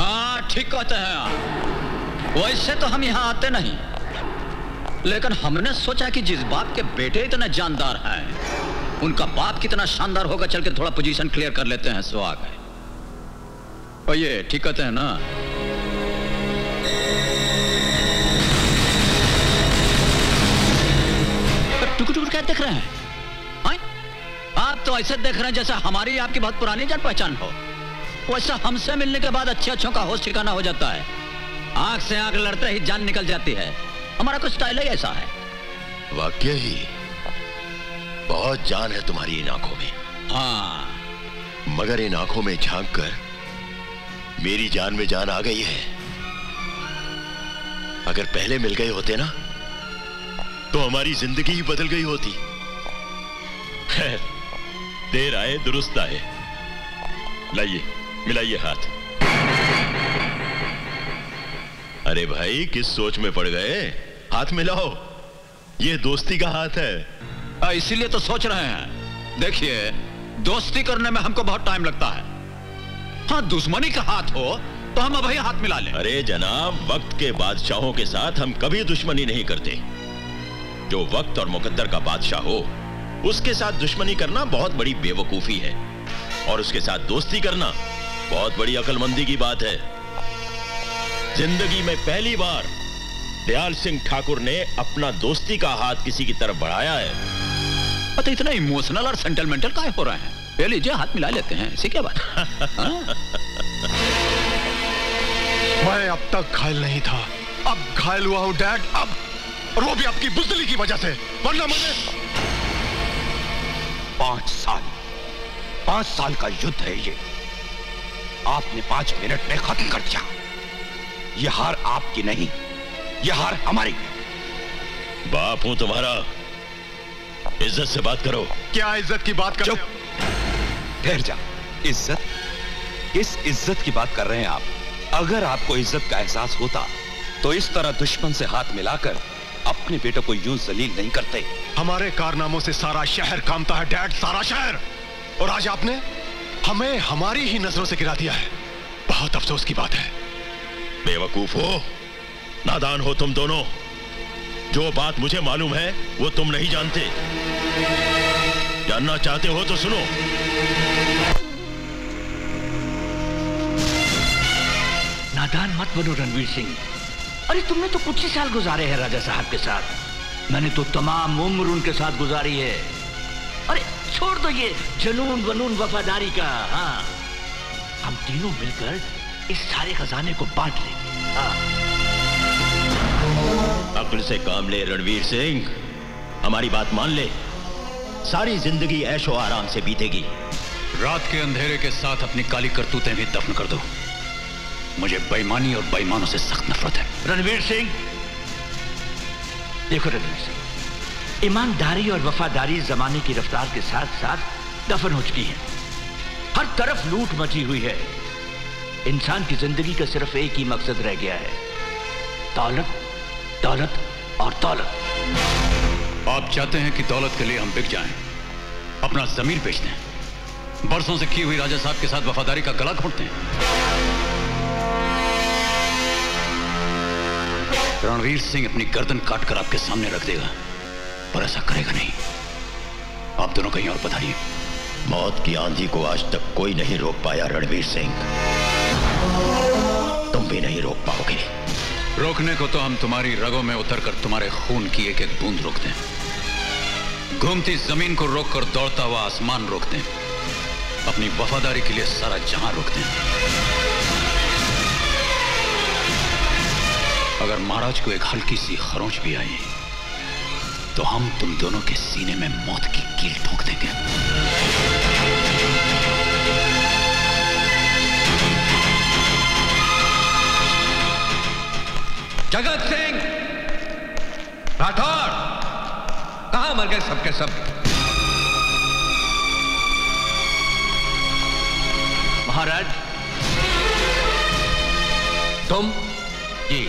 हाँ ठीक कहते हैं आप। वैसे तो हम यहाँ आते नहीं। लेकिन हमने सोचा कि जिस बाप के बेटे इतने जानदार हैं, उनका बाप कितना शानदार होगा, चल के थोड़ा पोजीशन क्लियर कर लेते हैं, सुहाग। और ये, ठीक कहते हैं ना? टुकुर टुकुर क्या देख रहे हैं? आप तो ऐसे देख रहे हैं जैसे हमारी आपकी बहुत पुरानी जान पहचान हो। वैसा हमसे मिलने के बाद अच्छे अच्छों का होश ठिकाना हो जाता है। आँख से आँख लड़ते ही जान निकल जाती है। हमारा कुछ स्टाइल ही ऐसा है। वाक्य ही बहुत जान है तुम्हारी इन आँखों में। हाँ। मगर इन आँखों में झाँक कर मेरी जान में जान आ गई है। अगर पहले मिल गए होते ना तो हमारी ज़िंदगी ही बदल गई होती। खैर देर आए दुरुस्त आए। लाइए मिलाइए हाथ। अरे भाई किस सोच में पड़ गए? हाथ मिलाओ। ये दोस्ती का हाथ है। इसीलिए तो सोच रहे हैं। देखिए दोस्ती करने में हमको बहुत टाइम लगता है। हाँ दुश्मनी का हाथ हो तो हम अभी हाथ मिला लें। अरे जनाब वक्त के बादशाहों के साथ हम कभी दुश्मनी नहीं करते। जो वक्त और मुकद्दर का बादशाह हो उसके साथ दुश्मनी करना बहुत बड़ी बेवकूफ़ी है। और उसके साथ दोस्ती करना बहुत बड़ी अकलमंदी की बात है। ज़िंदगी में पहली बार दयाल सिंह ठाकुर ने अपना दोस्ती का हाथ किसी की तरफ़ बढ़ाया है। तो इतना इमोशनल और सेंटिमेंटल काहे हो रहे हैं? ले लीजिए हाथ मिला लेते हैं इसी क्या बात हाँ? मैं अब तक घायल नहीं था। अब घायल हुआ हूँ डैड। अब और वो भी आपकी बुजदली की वजह से। वरना मैंने पाँच साल। पाँच साल का युद्ध है ये। आपने पाँच मिनट में खत्म कर दिया। ये हार आपकी नहीं ये हार हमारी। बाप हूँ तुम्हारा। इज़्ज़त से बात करो। क्या इज़्ज़त की बात करो ठहर जा। इज़्ज़त? किस इज़्ज़त की बात कर रहे हैं आप। अगर आपको इज़्ज़त का एहसास होता तो इस तरह दुश्मन से हाथ मिलाकर अपने बेटों को यूँ जलील नहीं करते। हमारे कारनामों से सारा शहर कामता है डैड सारा शहर। और आज आपने हमें हमारी ही नज़रों से गिरा दिया है। बहुत अफसोस की बात है। बेवकूफ़ हो नादान हो तुम दोनों। जो बात मुझे मालूम है वो तुम नहीं जानते। जानना चाहते हो तो सुनो। नादान मत बनो रणवीर सिंह। अरे तुमने तो कुछ ही साल गुजारे हैं राजा साहब के साथ। मैंने तो तमाम उम्र उनके साथ गुजारी है। अरे छोड़ दो ये जनून वनून वफादारी का हाँ। हम तीनों मिलकर इस सारे खजाने को बांट लेंगे। हाँ। अक्ल से काम ले रणवीर सिंह। हमारी बात मान ले। सारी ज़िंदगी ऐशो आराम से बीतेगी। रात के अंधेरे के साथ अपनी काली करतूतें भी दफन कर दो। मुझे बेईमानी और बेईमानों से सख्त नफरत है। रणवीर सिंह देखो रणवीर सिंह ईमानदारी और वफादारी जमाने की रफ्तार के साथ साथ दफन हो चुकी है। हर तरफ़ लूट मची हुई है। इंसान की ज़िंदगी का सिर्फ़ एक ही मकसद रह गया है। दौलत दौलत और दौलत। आप चाहते हैं कि दौलत के लिए हम बिक जाएँ, अपना जमीर बेच दें बरसों से की हुई राजा साहब के साथ वफादारी का गला घोंटते हैं। रणवीर सिंह अपनी गर्दन काटकर आपके सामने रख देगा, पर ऐसा करेगा नहीं। आप दोनों कहीं और बताइए मौत की आंधी को आज तक कोई नहीं रोक पाया रणवीर सिंह। तुम भी नहीं रोक पाओगे। रोकने को तो हम तुम्हारी रगों में उतरकर तुम्हारे खून की एक एक बूंद रोकते हैं घूमती ज़मीन को रोककर दौड़ता हुआ आसमान रोकते दें। अपनी वफादारी के लिए सारा जहाँ रोकते दें। अगर महाराज को एक हल्की सी खरोंच भी आई तो हम तुम दोनों के सीने में मौत की कील ठोक देंगे। जगत सिंह, राठौर, कहाँ मर गए सबके सब? महाराज, तुम जी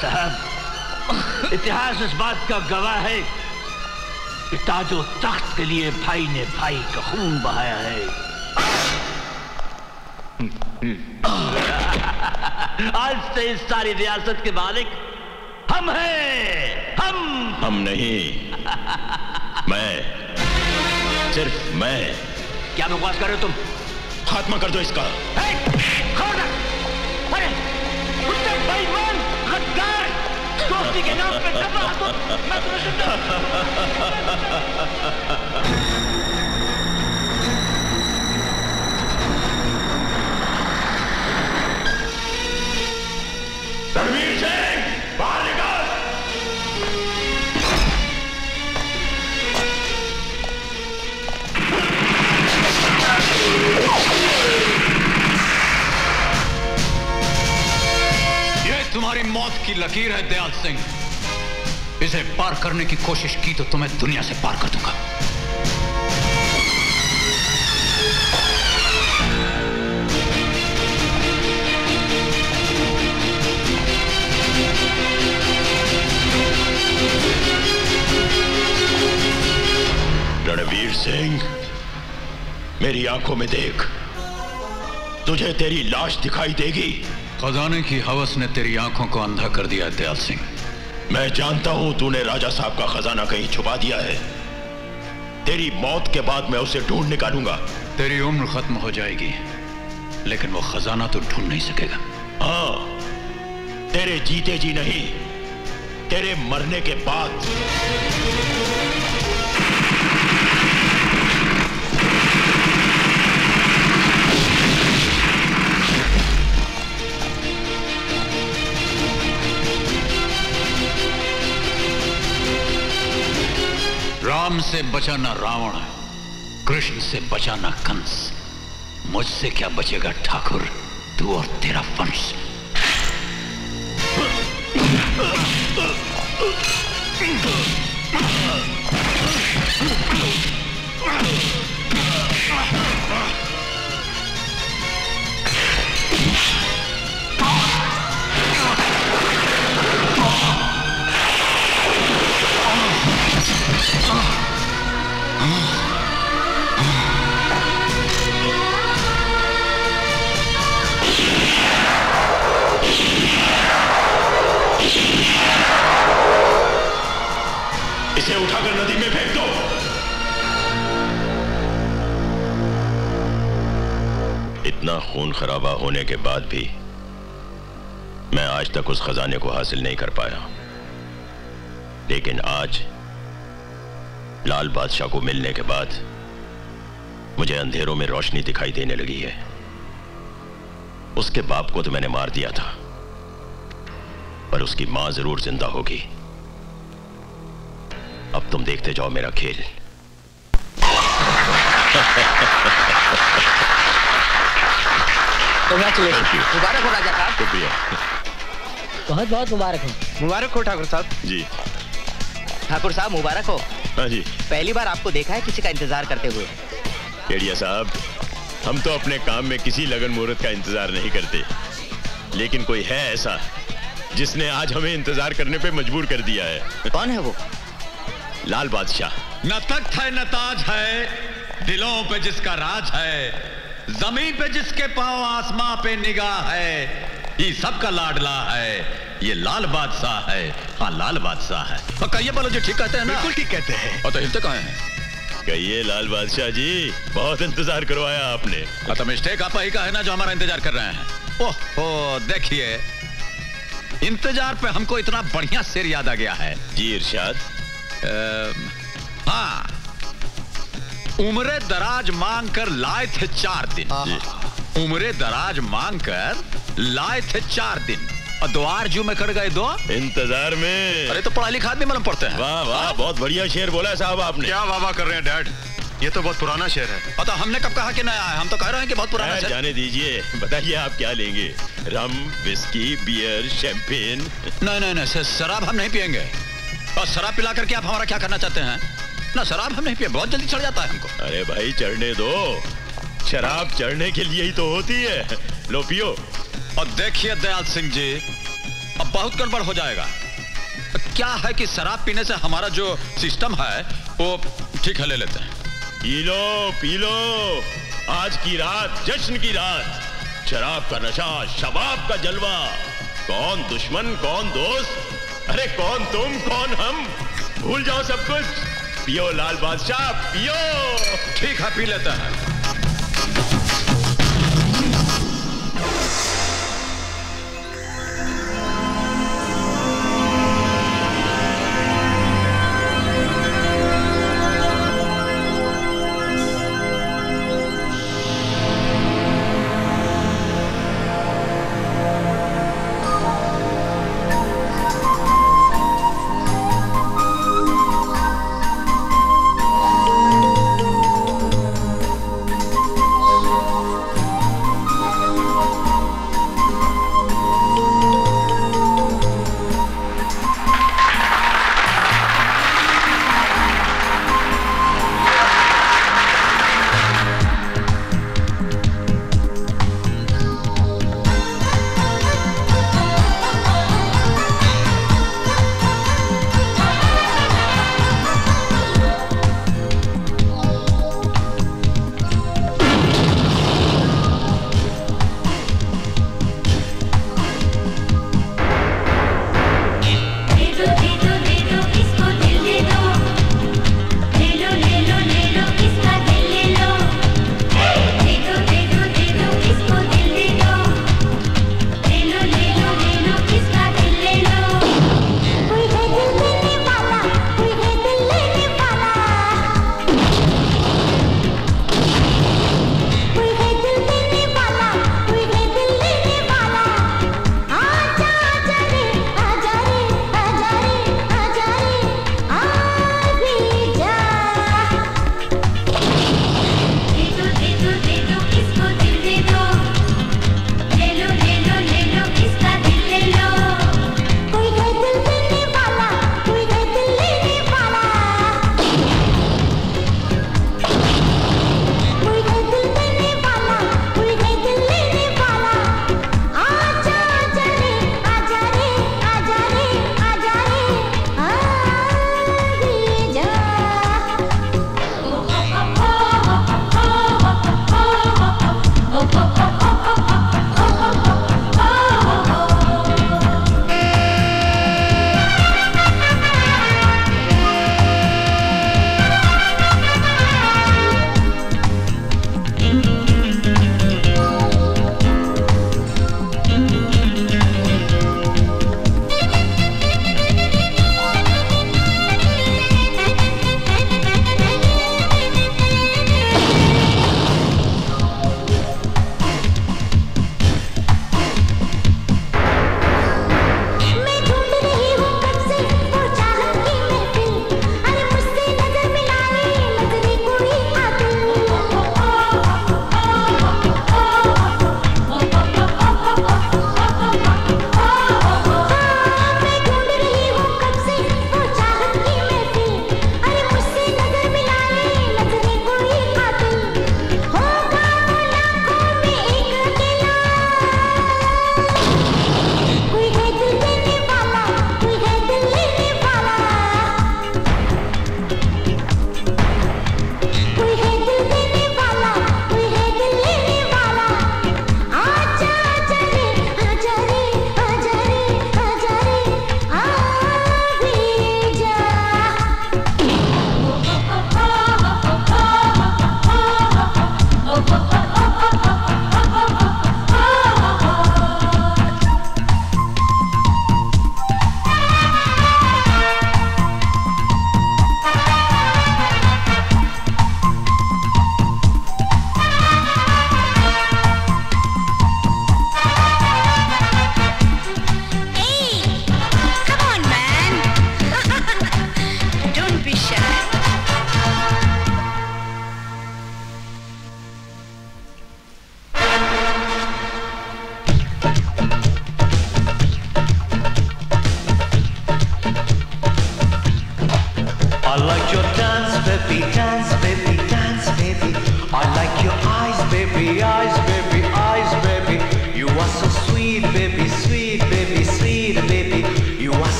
साहब इतिहास इस बात का गवाह है कि ताजो तख्त के लिए भाई ने भाई का खून बहाया है। आज से इस सारी रियासत के मालिक हम हैं हम। हम नहीं मैं सिर्फ़ मैं। क्या बकवास कर रहे हो तुम? खात्मा कर दो इसका। अरे कुत्ते बेईमान गद्दार दोस्ती के नाम पे दबा की लकीर है दयाल सिंह। इसे पार करने की कोशिश की तो तुम्हें दुनिया से पार कर दूँगा। रणवीर सिंह, मेरी आँखों में देख। तुझे तेरी लाश दिखाई देगी। खजाने की हवस ने तेरी आँखों को अंधा कर दिया दयाल सिंह। मैं जानता हूँ तूने राजा साहब का खजाना कहीं छुपा दिया है। तेरी मौत के बाद मैं उसे ढूंढ निकालूँगा। तेरी उम्र खत्म हो जाएगी लेकिन वो खजाना तो ढूंढ नहीं सकेगा। हाँ तेरे जीते जी नहीं तेरे मरने के बाद। बचा ना रावण कृष्ण से बचा ना कंस। मुझसे क्या बचेगा ठाकुर? तू और तेरा वंश। खून खराबा होने के बाद भी मैं आज तक उस खजाने को हासिल नहीं कर पाया। लेकिन आज लाल बादशाह को मिलने के बाद मुझे अंधेरों में रोशनी दिखाई देने लगी है। उसके बाप को तो मैंने मार दिया था, पर उसकी माँ ज़रूर ज़िंदा होगी। अब तुम देखते जाओ मेरा खेल। मुबारक हो राजा साहब। शुक्रिया। बहुत बहुत मुबारक हो। मुबारक हो ठाकुर साहब। जी। ठाकुर साहब मुबारक हो। हाँ जी। पहली बार आपको देखा है किसी का इंतज़ार करते हुए? केडिया साहब हम तो अपने काम में किसी लगन मुहूर्त का इंतज़ार नहीं करते। लेकिन कोई है ऐसा जिसने आज हमें इंतज़ार करने पे मजबूर कर दिया है? कौन है वो? लाल बादशाह। न तख्त है न ताज है दिलों पे जिसका राज है ज़मीन पे जिसके पाँव आसमां पे निगाह है ये सबका लाडला है ये लाल बादशाह है। हाँ लाल बादशाह है। और कहिए बोलो जो ठीक कहते हैं ना? बिल्कुल ठीक कहते हैं। और तो हिलते कहाँ हैं? कहिए लाल बादशाह जी बहुत इंतज़ार करवाया आपने। तो मिस्टेक आप ही का है ना जो हमारा इंतज़ार कर रहे हैं। ओह देखिए इंतज़ार पे हमको इतना बढ़िया शेर याद आ गया है। जी इरशाद। हाँ उम्र दराज मांग कर लाए थे चार दिन। उम्र दराज मांग कर लाए थे चार दिन। और द्वार जू में कर गए दो। इंतज़ार में। अरे तो पढ़ा लिखा आदमी मालूम पढ़ते हैं। वाह वाह बहुत बढ़िया शेर बोला है साहब आपने। क्या वाह वाह कर रहे हैं डैड? ये तो बहुत पुराना शेर है। और तो हमने कब कहा कि नया है? हम तो कह रहे हैं कि बहुत पुराना शेर। जाने दीजिए। बताइए आप क्या लेंगे? Rum whisky beer champagne? नहीं नहीं नहीं शराब हम नहीं पियेंगे। और शराब पिला करके आप हमारा क्या करना चाहते हैं? ना शराब हम नहीं पिए बहुत जल्दी चढ़ जाता है हमको। अरे भाई चढ़ने दो। शराब चढ़ने के लिए ही तो होती है। लो पियो। और देखिए दयाल सिंह जी अब बहुत गड़बड़ हो जाएगा। क्या है कि शराब पीने से हमारा जो सिस्टम है वो ठीक है ले लेते हैं। पी लो पी लो। आज की रात जश्न की रात। शराब का नशा शबाब का जलवा। कौन दुश्मन कौन दोस्त? अरे कौन तुम कौन हम? भूल जाओ सब कुछ। पियो लाल बादशाह पियो। ठीक है पी लेता हैं।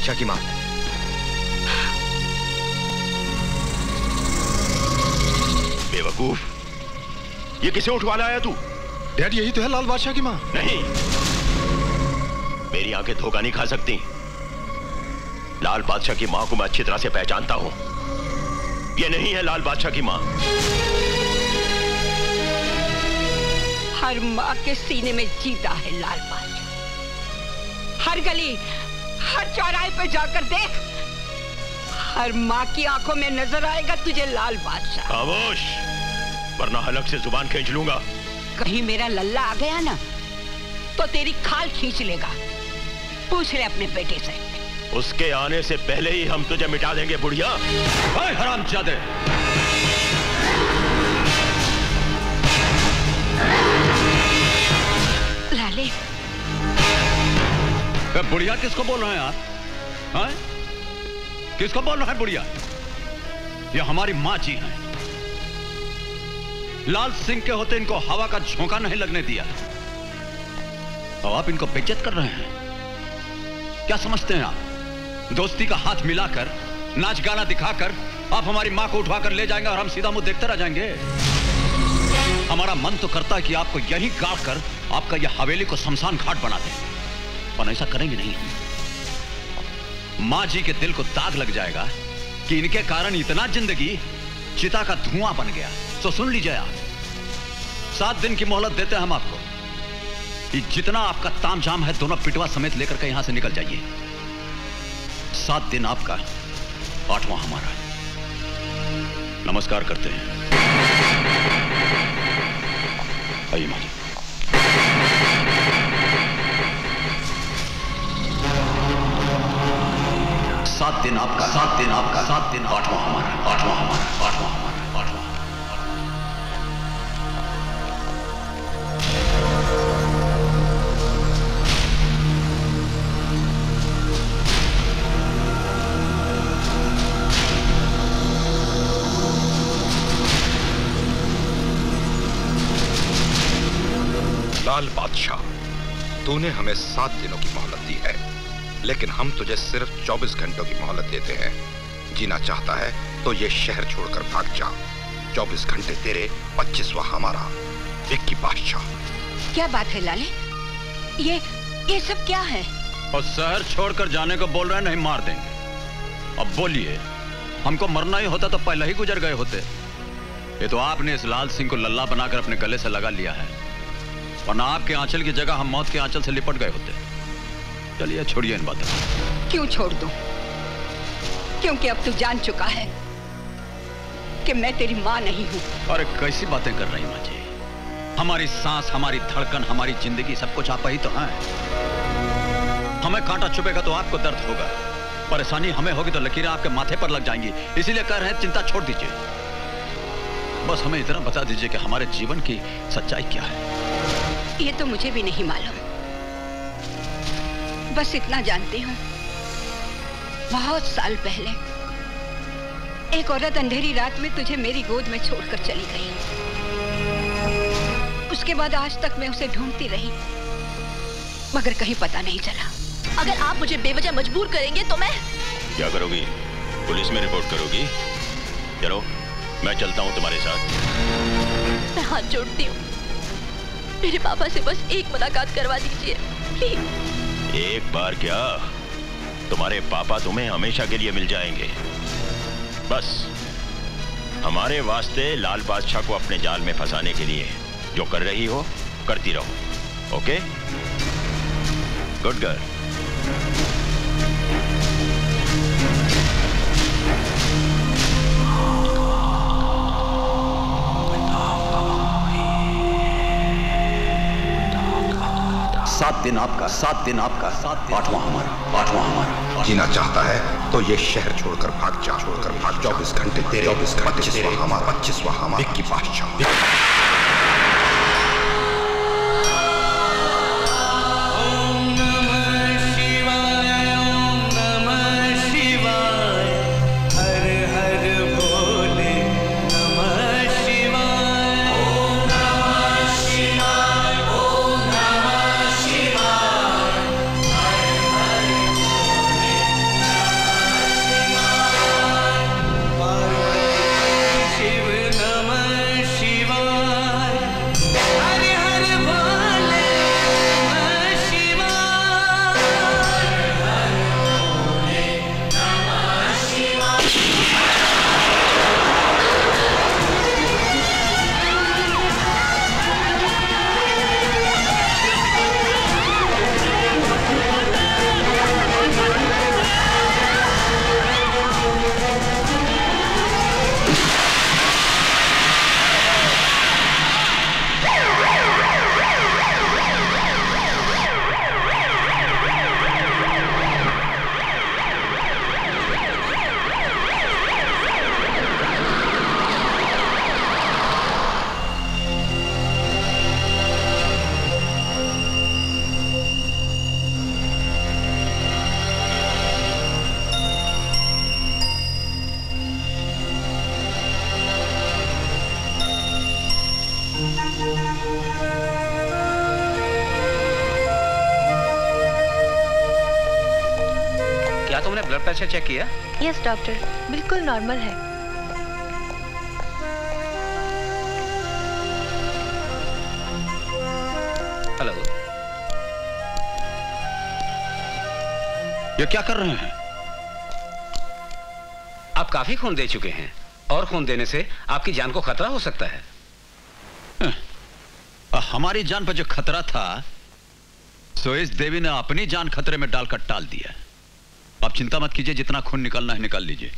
बादशाह की माँ बेवकूफ़। ये किसे उठवा लाया तू? डैड यही तो है लाल बादशाह की माँ। नहीं। मेरी आँखें धोखा नहीं खा सकती। लाल बादशाह की माँ को मैं अच्छी तरह से पहचानता हूँ। ये नहीं है लाल बादशाह की माँ। हर माँ के सीने में जीता है लाल बादशाह। हर गली चौराहे पे जाकर देख। हर माँ की आँखों में नज़र आएगा तुझे लाल बादशाह। खामोश। वरना हलक से ज़ुबान खींच लूँगा। कहीं मेरा लल्ला आ गया ना तो तेरी खाल खींच लेगा। पूछ ले अपने बेटे से। उसके आने से पहले ही हम तुझे मिटा देंगे बुढ़िया। हराम जादे बुढ़िया, किसको बोल रहे हैं आप? हाँ? किसको बोल रहे हैं बुढ़िया? ये हमारी माँ जी हैं। लाल सिंह के होते इनको हवा का झोंका नहीं लगने दिया। और आप इनको बेइज्जत कर रहे हैं? क्या समझते हैं आप? दोस्ती का हाथ मिलाकर, नाच गाना दिखाकर, आप हमारी माँ को उठवाकर ले जाएँगे और हम सीधा मुँह देखते रह जाएँगे? हमारा मन तो करता है कि आपको यही गाड़ कर आपका यह हवेली को शमशान घाट बना दें। पर ऐसा करेंगे नहीं। माँ जी के दिल को दाग लग जाएगा कि इनके कारण इतना ज़िंदगी चिता का धुआँ बन गया। तो सुन लीजिए आप। सात दिन की मोहलत देते हैं हम आपको। कि जितना आपका ताम झाम है, दोनों पिटवा समेत लेकर के यहाँ से निकल जाइए। सात दिन आपका आठवां हमारा। नमस्कार करते हैं। आइए माँ दिन आपका, सात दिन आपका, सात दिन आठवां हमारा आठवां हमारा आठवां हमारा, आठवां लाल बादशाह, तूने हमें सात दिनों की मोहलत दी है। लेकिन हम तुझे सिर्फ़ 24 घंटों की मोहलत देते हैं। जीना चाहता है तो ये शहर छोड़कर भाग जा। 24 घंटे तेरे 25वां हमारा। विक्की बादशाह। क्या बात है लाले? ये ये सब क्या है? और शहर छोड़कर जाने को बोल रहे हैं नहीं मार देंगे। अब बोलिए हमको मरना ही होता तो पहले ही गुजर गए होते। ये तो आपने इस लाल सिंह को लल्ला बनाकर अपने गले से लगा लिया है। वरना आपके आंचल की जगह हम मौत के आंचल से लिपट गए होते। चलिए छोड़िए इन बातों क्यों छोड़ दूँ? क्योंकि अब तू जान चुका है कि मैं तेरी माँ नहीं हूँ। अरे कैसी बातें कर रही माँ जी? हमारी सांस हमारी धड़कन हमारी ज़िंदगी सब कुछ आप ही तो हैं। हमें कांटा छुपेगा तो आपको दर्द होगा। परेशानी हमें होगी तो लकीरें आपके माथे पर लग जाएँगी। इसीलिए कह रहे हैं चिंता छोड़ दीजिए। बस हमें इतना बता दीजिए कि हमारे जीवन की सच्चाई क्या है। ये तो मुझे भी नहीं मालूम। बस इतना जानती हूँ। बहुत साल पहले एक औरत अंधेरी रात में तुझे मेरी गोद में छोड़कर चली गई। उसके बाद आज तक मैं उसे ढूंढती रही मगर कहीं पता नहीं चला। अगर आप मुझे बेवजह मजबूर करेंगे तो मैं क्या करोगी? पुलिस में रिपोर्ट करोगी? चलो मैं चलता हूँ तुम्हारे साथ। मैं हाथ जोड़ती हूँ। मेरे पापा से बस एक मुलाकात करवा दीजिए प्लीज़। एक बार क्या? तुम्हारे पापा तुम्हें हमेशा के लिए मिल जाएँगे। बस। हमारे वास्ते लाल बादशाह को अपने जाल में फंसाने के लिए जो कर रही हो, करती रहो। ओके? Good girl. सात दिन आपका सात दिन आपका सात आठवां हमारा आठवां हमारा। जीना चाहता है तो ये शहर छोड़कर भाग जा छोड़कर भाग चौबीस घंटे तेरे चौबीस घंटे हमारा पच्चीसवा हमारा। की बादशाह यस डॉक्टर बिल्कुल नॉर्मल है। हेलो ये क्या कर रहे हैं? आप काफ़ी खून दे चुके हैं और खून देने से आपकी जान को खतरा हो सकता है। अ, हमारी जान पर जो खतरा था सो इस देवी ने अपनी जान खतरे में डालकर टाल दिया। अब चिंता मत कीजिए जितना खून निकालना है निकाल लीजिए।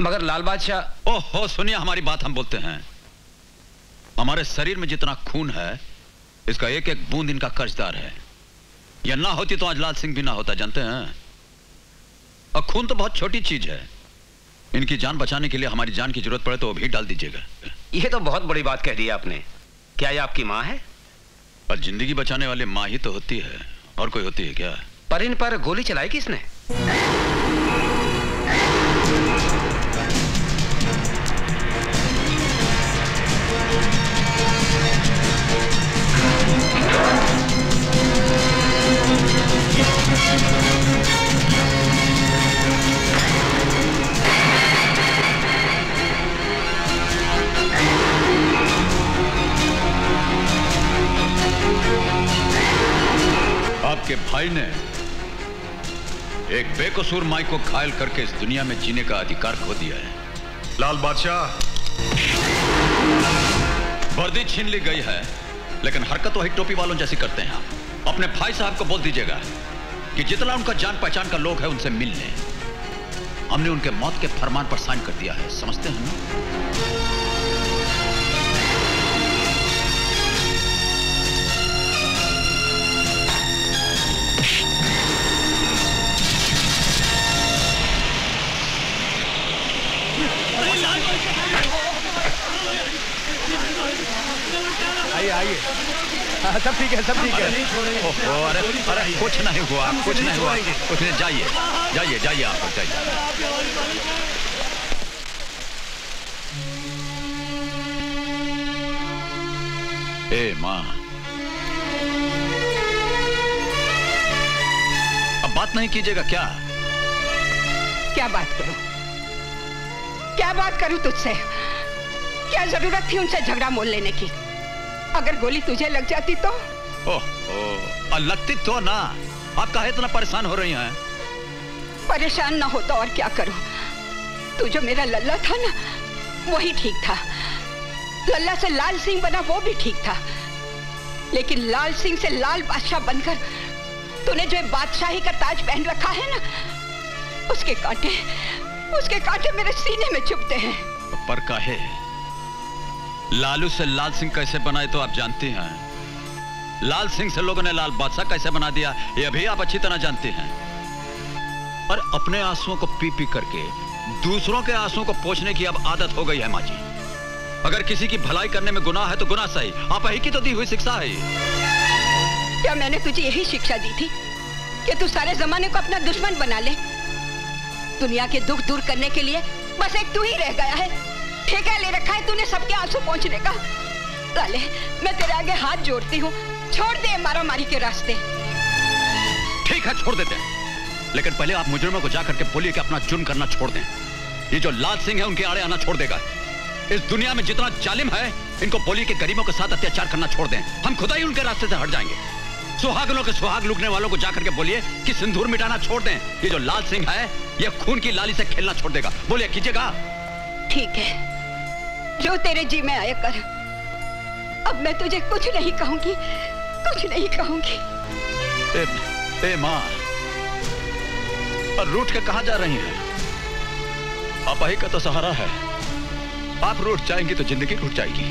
मगर लाल बादशाह ओहो सुनिए हमारी बात हम बोलते हैं। हमारे शरीर में जितना खून है इसका एक एक बूंद इनका कर्जदार है। यह ना होती तो आज लाल सिंह भी ना होता जानते हैं? और खून तो बहुत छोटी चीज़ है। इनकी जान बचाने के लिए हमारी जान की ज़रूरत पड़े तो वो भी डाल दीजिएगा। यह तो बहुत बड़ी बात कह दी आपने। क्या ये आपकी माँ है? ज़िंदगी बचाने वाली माँ ही तो होती है और कोई होती है क्या? पर इन पर गोली चलाई किसने? आपके भाई ने एक बेकसूर माई को घायल करके इस दुनिया में जीने का अधिकार खो दिया है। लाल बादशाह। वर्दी छीन ली गई है लेकिन हरकत वही टोपी वालों जैसी करते हैं आप। अपने भाई साहब को बोल दीजिएगा कि जितना उनका जान पहचान का लोग है उनसे मिल लें हमने उनके मौत के फरमान पर साइन कर दिया है समझते हैं ना? आइए आइए। हाँ, सब ठीक है सब ठीक है। ओहो, अरे अरे कुछ नहीं हुआ कुछ नहीं हुआ। कुछ नहीं जाइए जाइए जाइए आप जाइए। ए माँ। अब बात नहीं कीजिएगा क्या? क्या बात करूँ? क्या बात करूँ तुझसे? क्या ज़रूरत थी उनसे झगड़ा मोल लेने की? अगर गोली तुझे लग जाती तो? ओह ओह लगती तो ना। आप काहे इतना परेशान हो रही हैं? परेशान ना हो तो और क्या करूँ? तू जो मेरा लल्ला था ना वही ठीक था। लल्ला से लाल सिंह बना वो भी ठीक था। लेकिन लाल सिंह से लाल बादशाह बनकर तूने जो बादशाही का ताज पहन रखा है ना उसके कांटे उसके कांटे मेरे सीने में चुभते हैं। पर काहे? लालू से लाल सिंह कैसे बनाए तो आप जानती हैं। लाल सिंह से लोगों ने लाल बादशाह कैसे बना दिया, ये भी आप अच्छी तरह जानते हैं। और अपने आंसुओं को पी पी करके, दूसरों के आंसुओं को पोछने की अब आदत हो गई है माँ जी। अगर किसी की भलाई करने में गुनाह है तो गुनाह सही, आप ही की तो दी हुई शिक्षा है क्या मैंने तुझे यही शिक्षा दी थी? कि तू सारे जमाने को अपना दुश्मन बना ले। दुनिया के दुख दूर करने के लिए बस एक तू ही रह गया है। ठेका ले रखा है तूने सबके आँसू पहुँचने का। लाले मैं तेरे आगे हाथ जोड़ती हूँ। छोड़ दे मारा मारी के रास्ते। ठीक है छोड़ देते हैं। लेकिन पहले आप मुजरिमों को जाकर के बोलिए कि अपना जुर्म करना छोड़ दें। ये जो लाल सिंह है उनके आड़े आना छोड़ देगा। इस दुनिया में जितना जालिम है इनको बोलिए कि गरीबों के साथ अत्याचार करना छोड़ दें। हम खुदा ही उनके रास्ते से हट जाएँगे। सुहागनों के सुहाग लुटने वालों को जाकर के बोलिए कि सिंदूर मिटाना छोड़ दें। ये जो लाल सिंह है ये खून की लाली से खेलना छोड़ देगा। बोलिए कीजिएगा। ठीक है। जो तेरे जी में आया कर अब मैं तुझे कुछ नहीं कहूँगी कुछ नहीं कहूँगी। ए, ए माँ रूठ के कहा जा रही है? आप ही का तो सहारा है। आप रूठ जाएँगी तो ज़िंदगी रूठ जाएगी।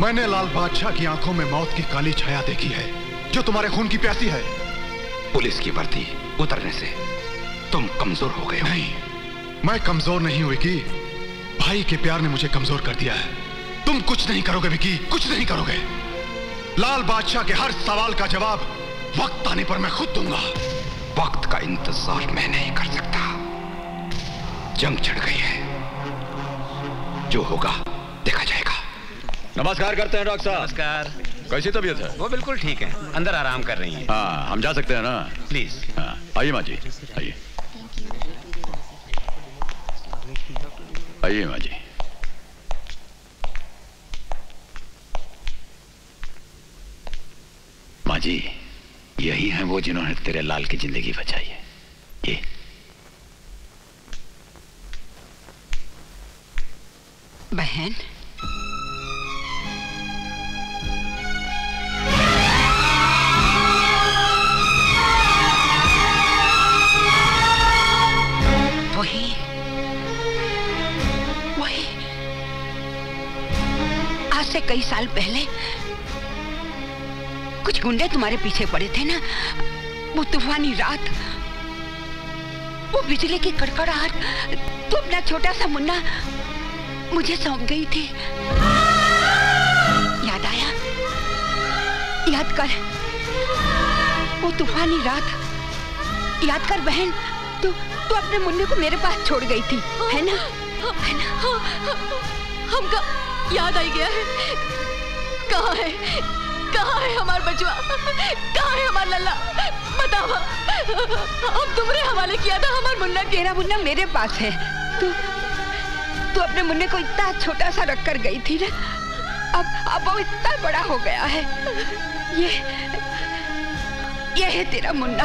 मैंने लाल बादशाह की आँखों में मौत की काली छाया देखी है जो तुम्हारे खून की प्यासी है। पुलिस की वर्दी उतरने से तुम कमज़ोर हो गए हो। नहीं मैं कमज़ोर नहीं हुई कि भाई के प्यार ने मुझे कमज़ोर कर दिया है। तुम कुछ नहीं करोगे विकी कुछ नहीं करोगे। लाल बादशाह के हर सवाल का जवाब वक्त आने पर मैं खुद दूँगा। वक्त का इंतज़ार मैं नहीं कर सकता। जंग छिड़ गई है। जो होगा देखा जाएगा। नमस्कार करते हैं डॉक्टर साहब। नमस्कार। कैसी तबीयत है? वो बिल्कुल ठीक है। अंदर आराम कर रही है। हाँ हम जा सकते हैं ना? प्लीज़। हाँ आइए माँ जी आइए। आइए माँ जी। माँ जी यही हैं वो जिन्होंने तेरे लाल की ज़िंदगी बचाई है। ये। बहन आज से कई साल पहले कुछ गुंडे तुम्हारे पीछे पड़े थे ना? वो तूफानी रात, वो बिजली की कड़कड़ाहट तो अपना छोटा सा मुन्ना मुझे सौंप गई थी। याद आया? याद कर। वो तूफानी रात, याद कर बहन, तू तू अपने मुन्ने को मेरे पास छोड़ गई थी, है ना? है ना हमका याद आई गया है। कहा है? कहा है हमार बचुआ कहा है हमारा लल्ला? बताओ। अब तुमने हवाले किया था हमार मुन्ना तेरा मुन्ना मेरे पास है। तू तू अपने मुन्ने को इतना छोटा सा रख कर गई थी ना? अब अब वो इतना बड़ा हो गया है। ये ये है तेरा मुन्ना।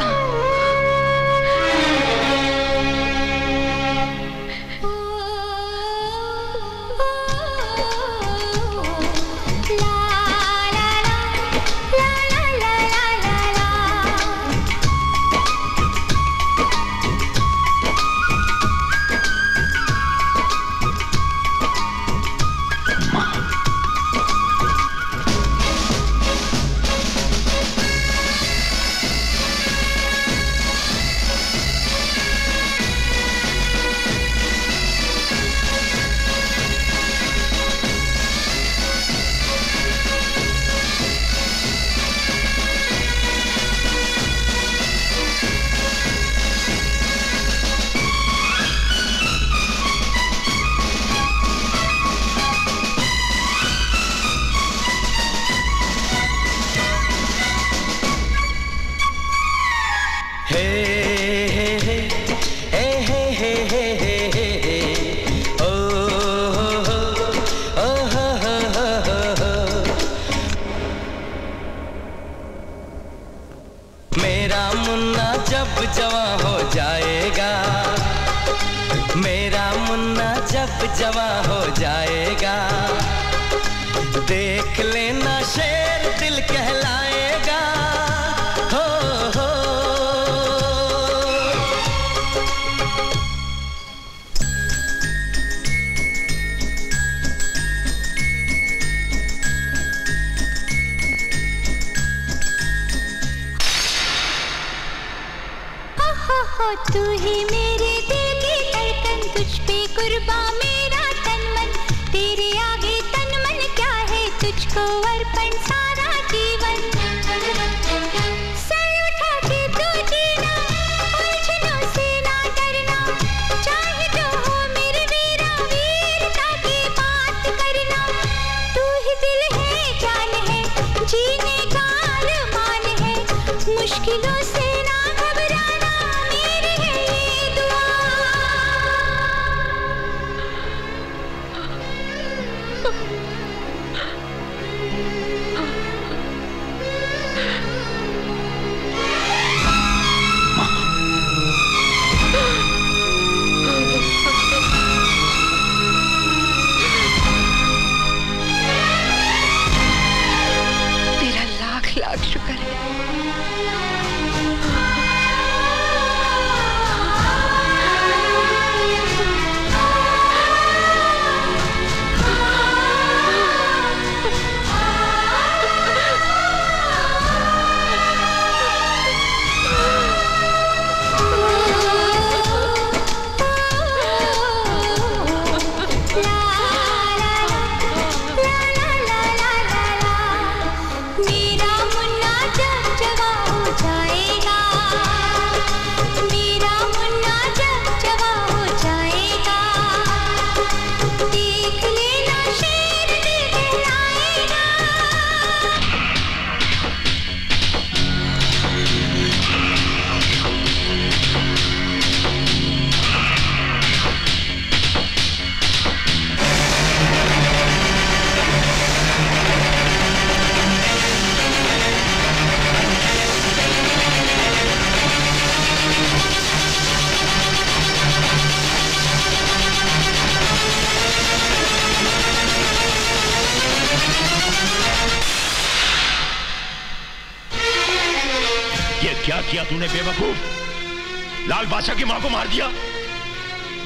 माँ को मार दिया।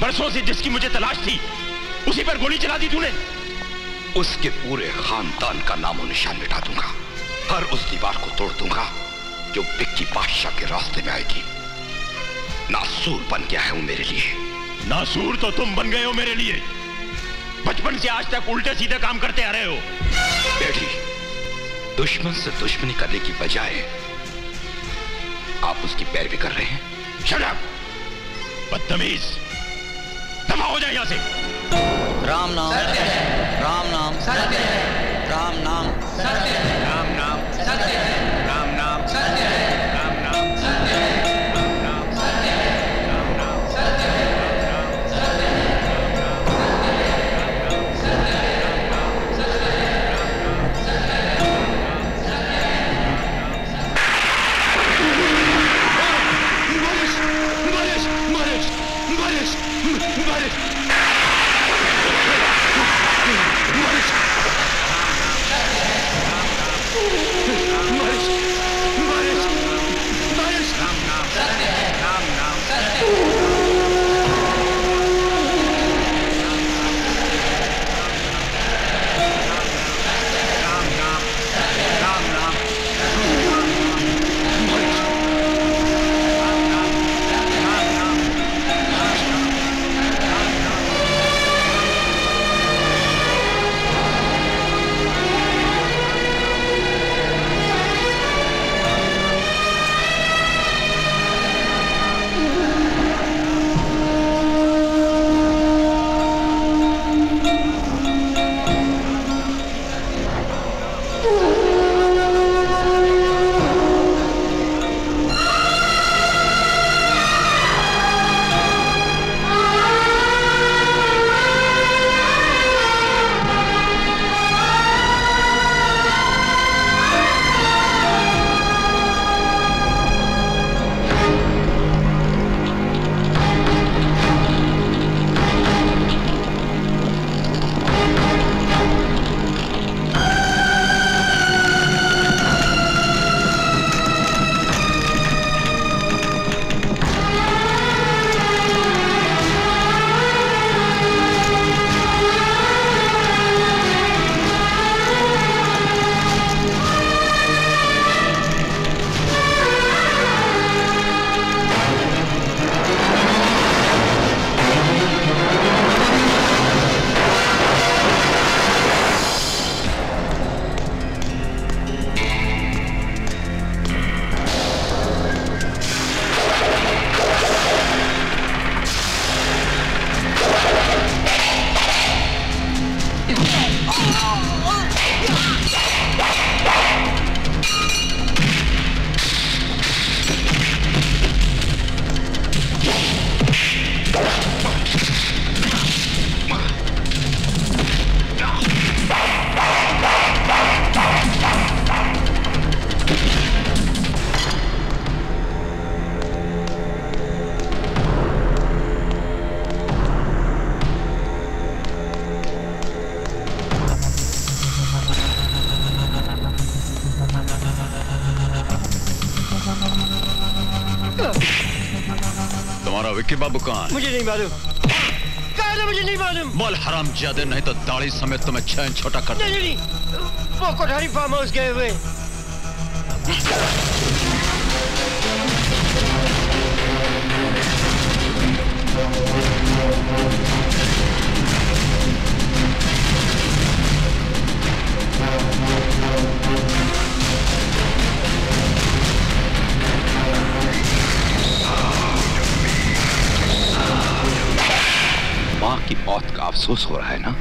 बरसों से जिसकी मुझे तलाश मुझे नहीं मालूम। कहना मुझे नहीं मालूम। बोल हराम ज़्यादा नहीं तो दाढ़ी समेत तुम्हें छह छोटा कर नहीं नहीं नहीं। वो कोठारी फार्म हाउस गए हुए। माँ की मौत का अफसोस हो रहा है ना?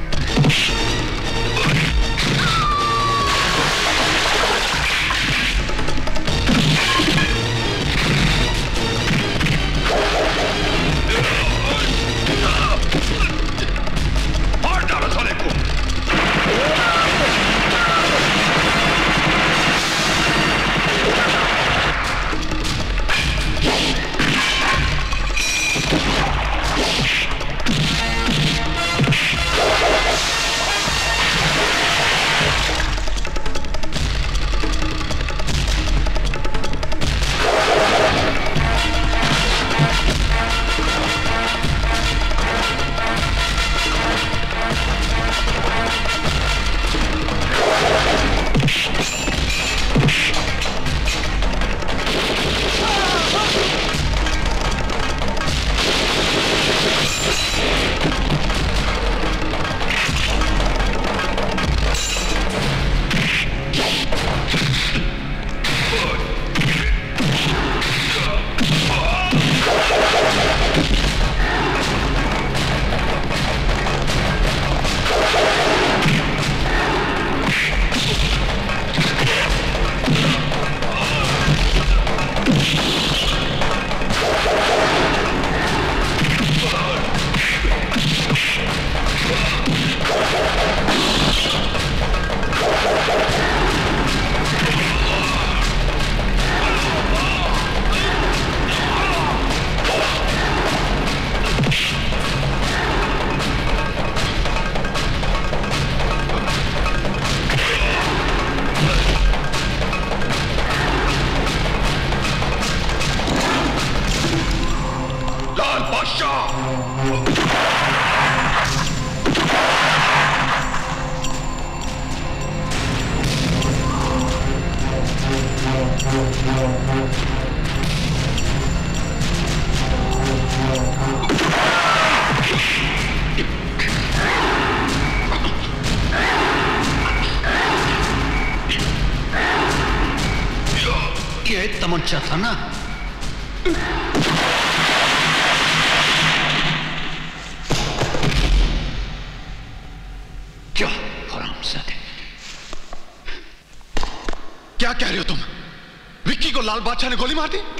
बादशाह ने गोली मार दी?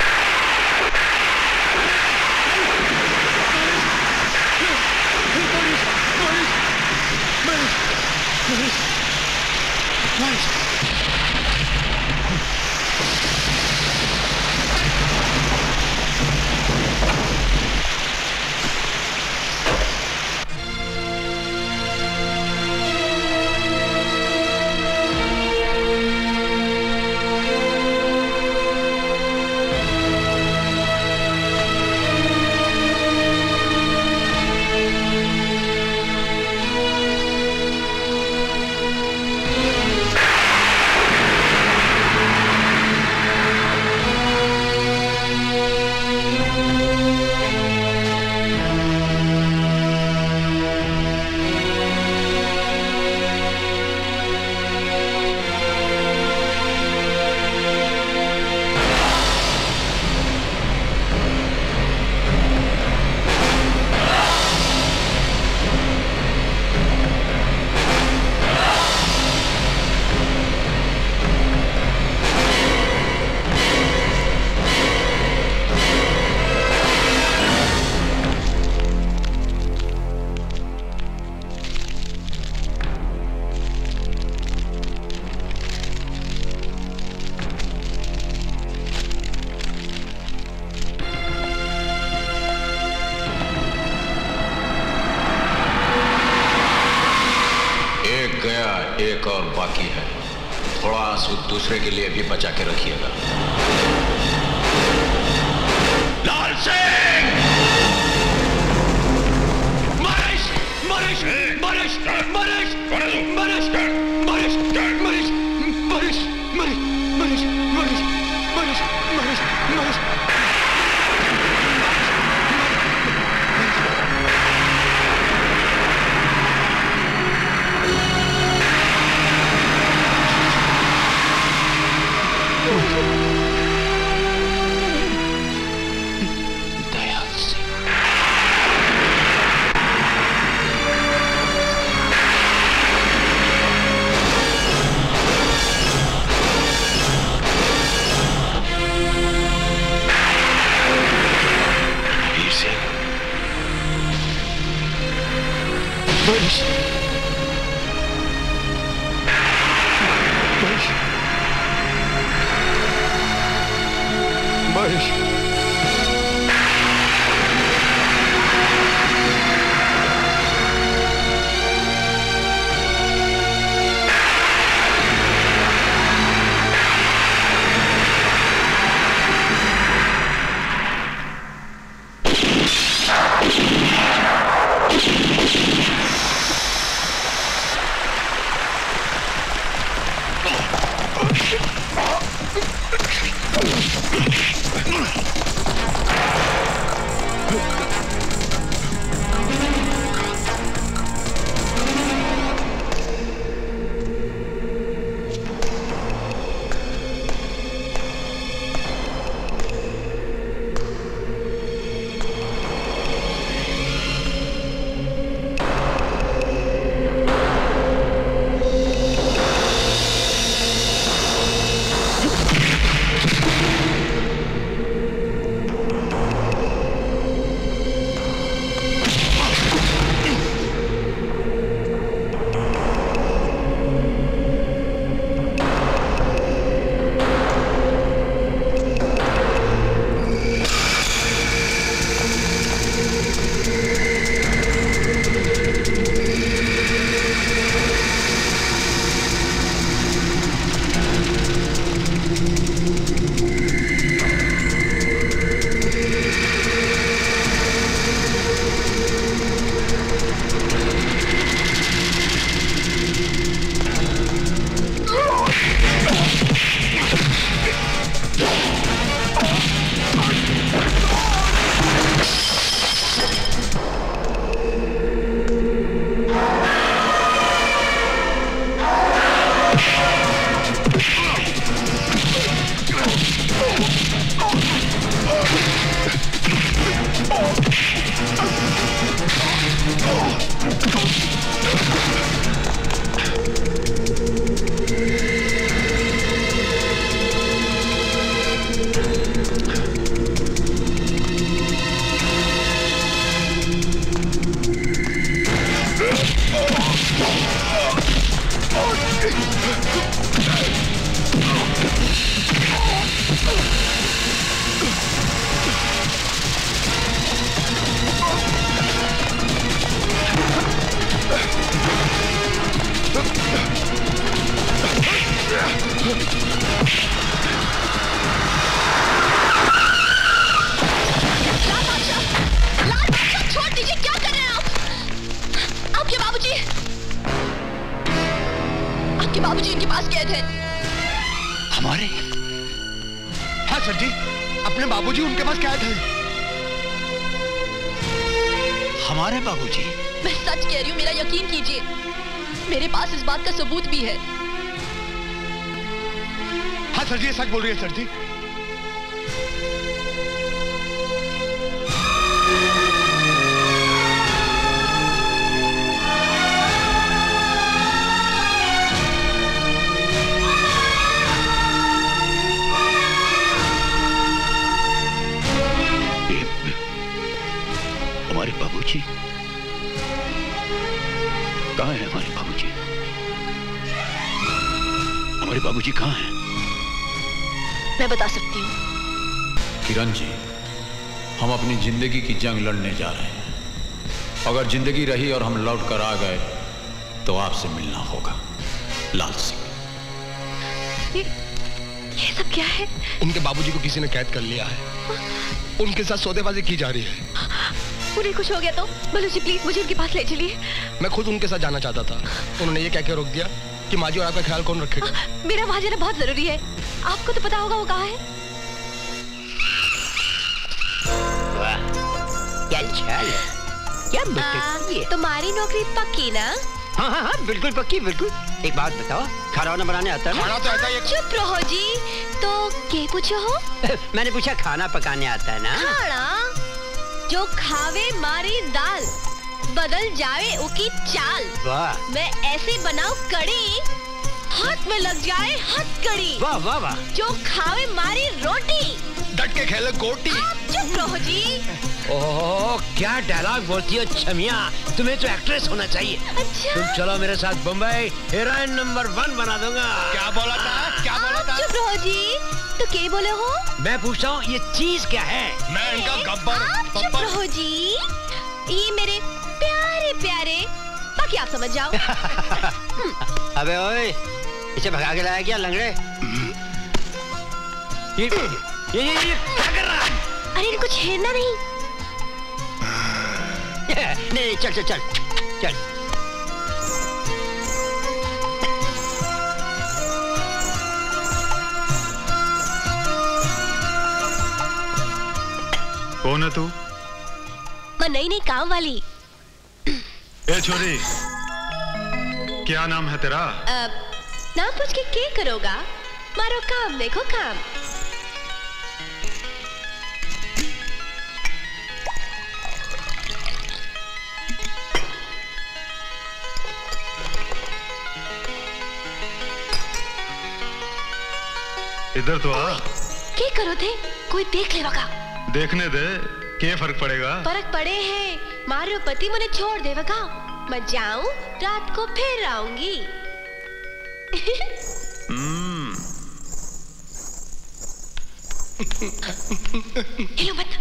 ज़िंदगी रही और हम लौट कर आ गए तो आपसे मिलना होगा लाल सिंह। ये, ये सब क्या है? उनके बाबूजी को किसी ने कैद कर लिया है। उनके साथ सौदेबाजी की जा रही है। उन्हें कुछ हो गया तो? बलू जी प्लीज़ मुझे उनके पास ले चलिए। मैं खुद उनके साथ जाना चाहता था। उन्होंने ये कह के रोक दिया कि माजी और आपका ख्याल कौन रखेगा? मेरा वहाँ जाना बहुत ज़रूरी है। आपको तो पता होगा वो कहाँ है। क्या बुटकी है तुम्हारी नौकरी पक्की ना? हाँ हाँ हाँ बिल्कुल पक्की बिल्कुल। एक बात बताओ खाना वाना बनाने आता है ना? खाना तो आता है चुप रहो जी। तो के पूछो हो? मैंने पूछा खाना पकाने आता है ना? खाना? जो खावे मारी दाल बदल जावे उकी चाल। वाह। मैं ऐसे बनाऊ कड़ी हाथ में लग जाए हथकड़ी वाह वाह वाह। जो खावे मारी रोटी। डट के खेले गोटी। आप चुप रहो जी। ओह क्या डायलॉग बोलती हो छमिया? तुम्हें तो एक्ट्रेस होना चाहिए। अच्छा। तुम चलो मेरे साथ बम्बई हीरोइन नंबर वन बना दूँगा। क्या बोला था? क्या बोला आप चुप रहो जी। तो के बोले हो? मैं पूछता हूँ ये चीज़ क्या है? मैं इनका गब्बर चुप रहो जी। ये मेरे प्यारे प्यारे बाकी आप समझ जाओ। अबे ओए इसे भगा के लाया क्या लंगड़े? ये ये ये, ये क्या कर रहा है? अरे इनको छेड़ना नहीं। नहीं चल चल चल चल। कौन है तू? मैं नई नई काम वाली। ए छोरी क्या नाम है तेरा? अब नाम पूछ के क्या करोगा? मारो काम देखो काम। इधर तो आ। क्या करो थे? कोई देख लेगा का देखने दे क्या फ़र्क पड़ेगा? फ़र्क पड़े हैं। मारो पति मुझे छोड़ देगा का मैं जाऊँ रात को फिर आऊँगी। हम्म हिलो मत।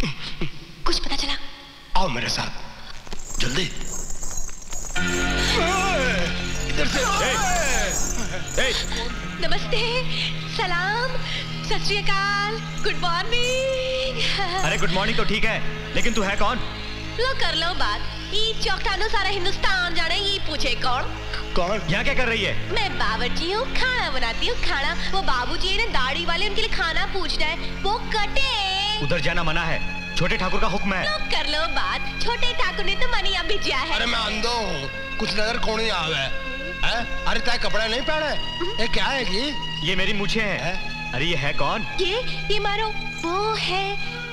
कुछ पता चला? आओ मेरे साथ। जल्दी। इधर से। नमस्ते। सलाम। सत गुड मॉर्निंग अरे गुड मॉर्निंग तो ठीक है लेकिन तू है कौन? लो कर लो बात। ये चौकानो सारा हिंदुस्तान जाने ये पूछे कौन? कौन? यहाँ क्या कर रही है? मैं बावर्ची हूँ खाना बनाती हूँ खाना। वो बाबूजी है ना दाढ़ी वाले उनके लिए खाना पूछना है। वो कटे। उधर जाना मना है। छोटे ठाकुर का हुक्म है। लो कर लो बात। छोटे ठाकुर ने तो मनिया भिजा है। अरे मैं अंधो हूँ। कुछ नज़र कौन ही? आवे है? अरे ताए कपड़ा नहीं पहने ये क्या है जी? ये मेरी मुछे हैं। अरे ये है कौन? ये ये मारो। वो है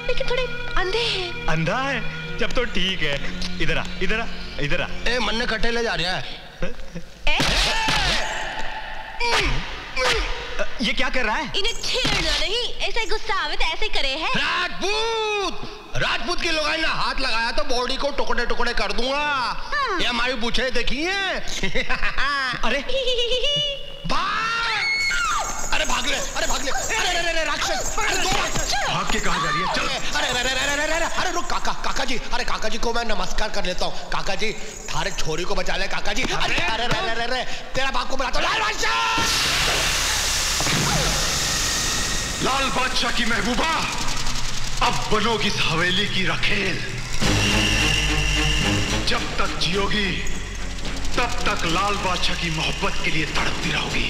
लेकिन थोड़े अंधे हैं। अंधा है? जब तो ठीक है। इधर आ इधर आ इधर आ। ए मन ने कट्टे ले जा रहा है। ये क्या कर रहा है? इन्हें छेड़ना नहीं। ऐसे गुस्सा आवे तो ऐसे करे है। राजपूत! राजपूत की लोगाई ने हाथ लगाया तो बॉडी को टुकड़े टुकड़े कर दूँगा हाँ। ये हमारी पूछे देखिए अरे अरे भाग ले अरे भाग ले अरे अरे अरे राक्षस अरे दो राक्षस भाग के कहा जा रही है चल अरे अरे अरे अरे अरे अरे अरे रुक काका काका जी अरे काका जी को मैं नमस्कार कर लेता हूँ काका जी थारे छोरी को बचा ले काका जी अरे अरे अरे अरे अरे तेरा बाप को बुलाता हूँ लाल बादशाह लाल बादशाह की महबूबा अब बनोगी इस हवेली की रखेल। जब तक जियोगी, तब तक लाल बादशाह की मोहब्बत के लिए तड़पती रहोगी।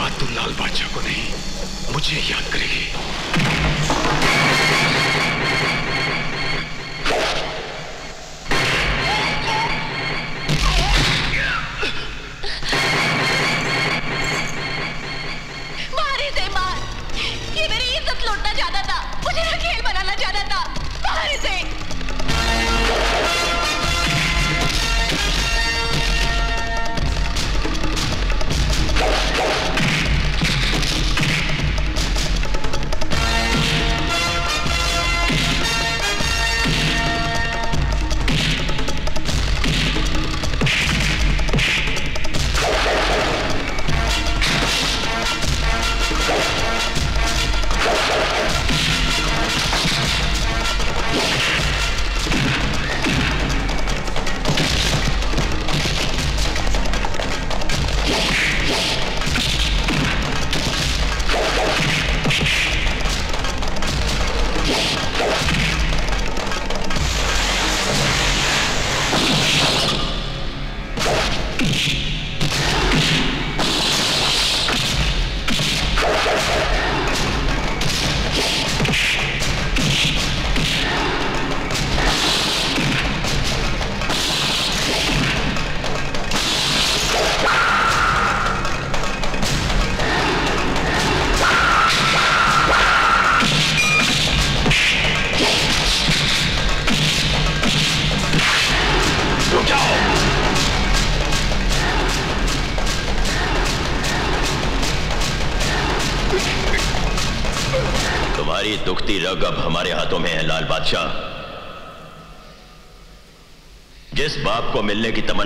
आज तुम लाल बादशाह को नहीं मुझे याद करेगी।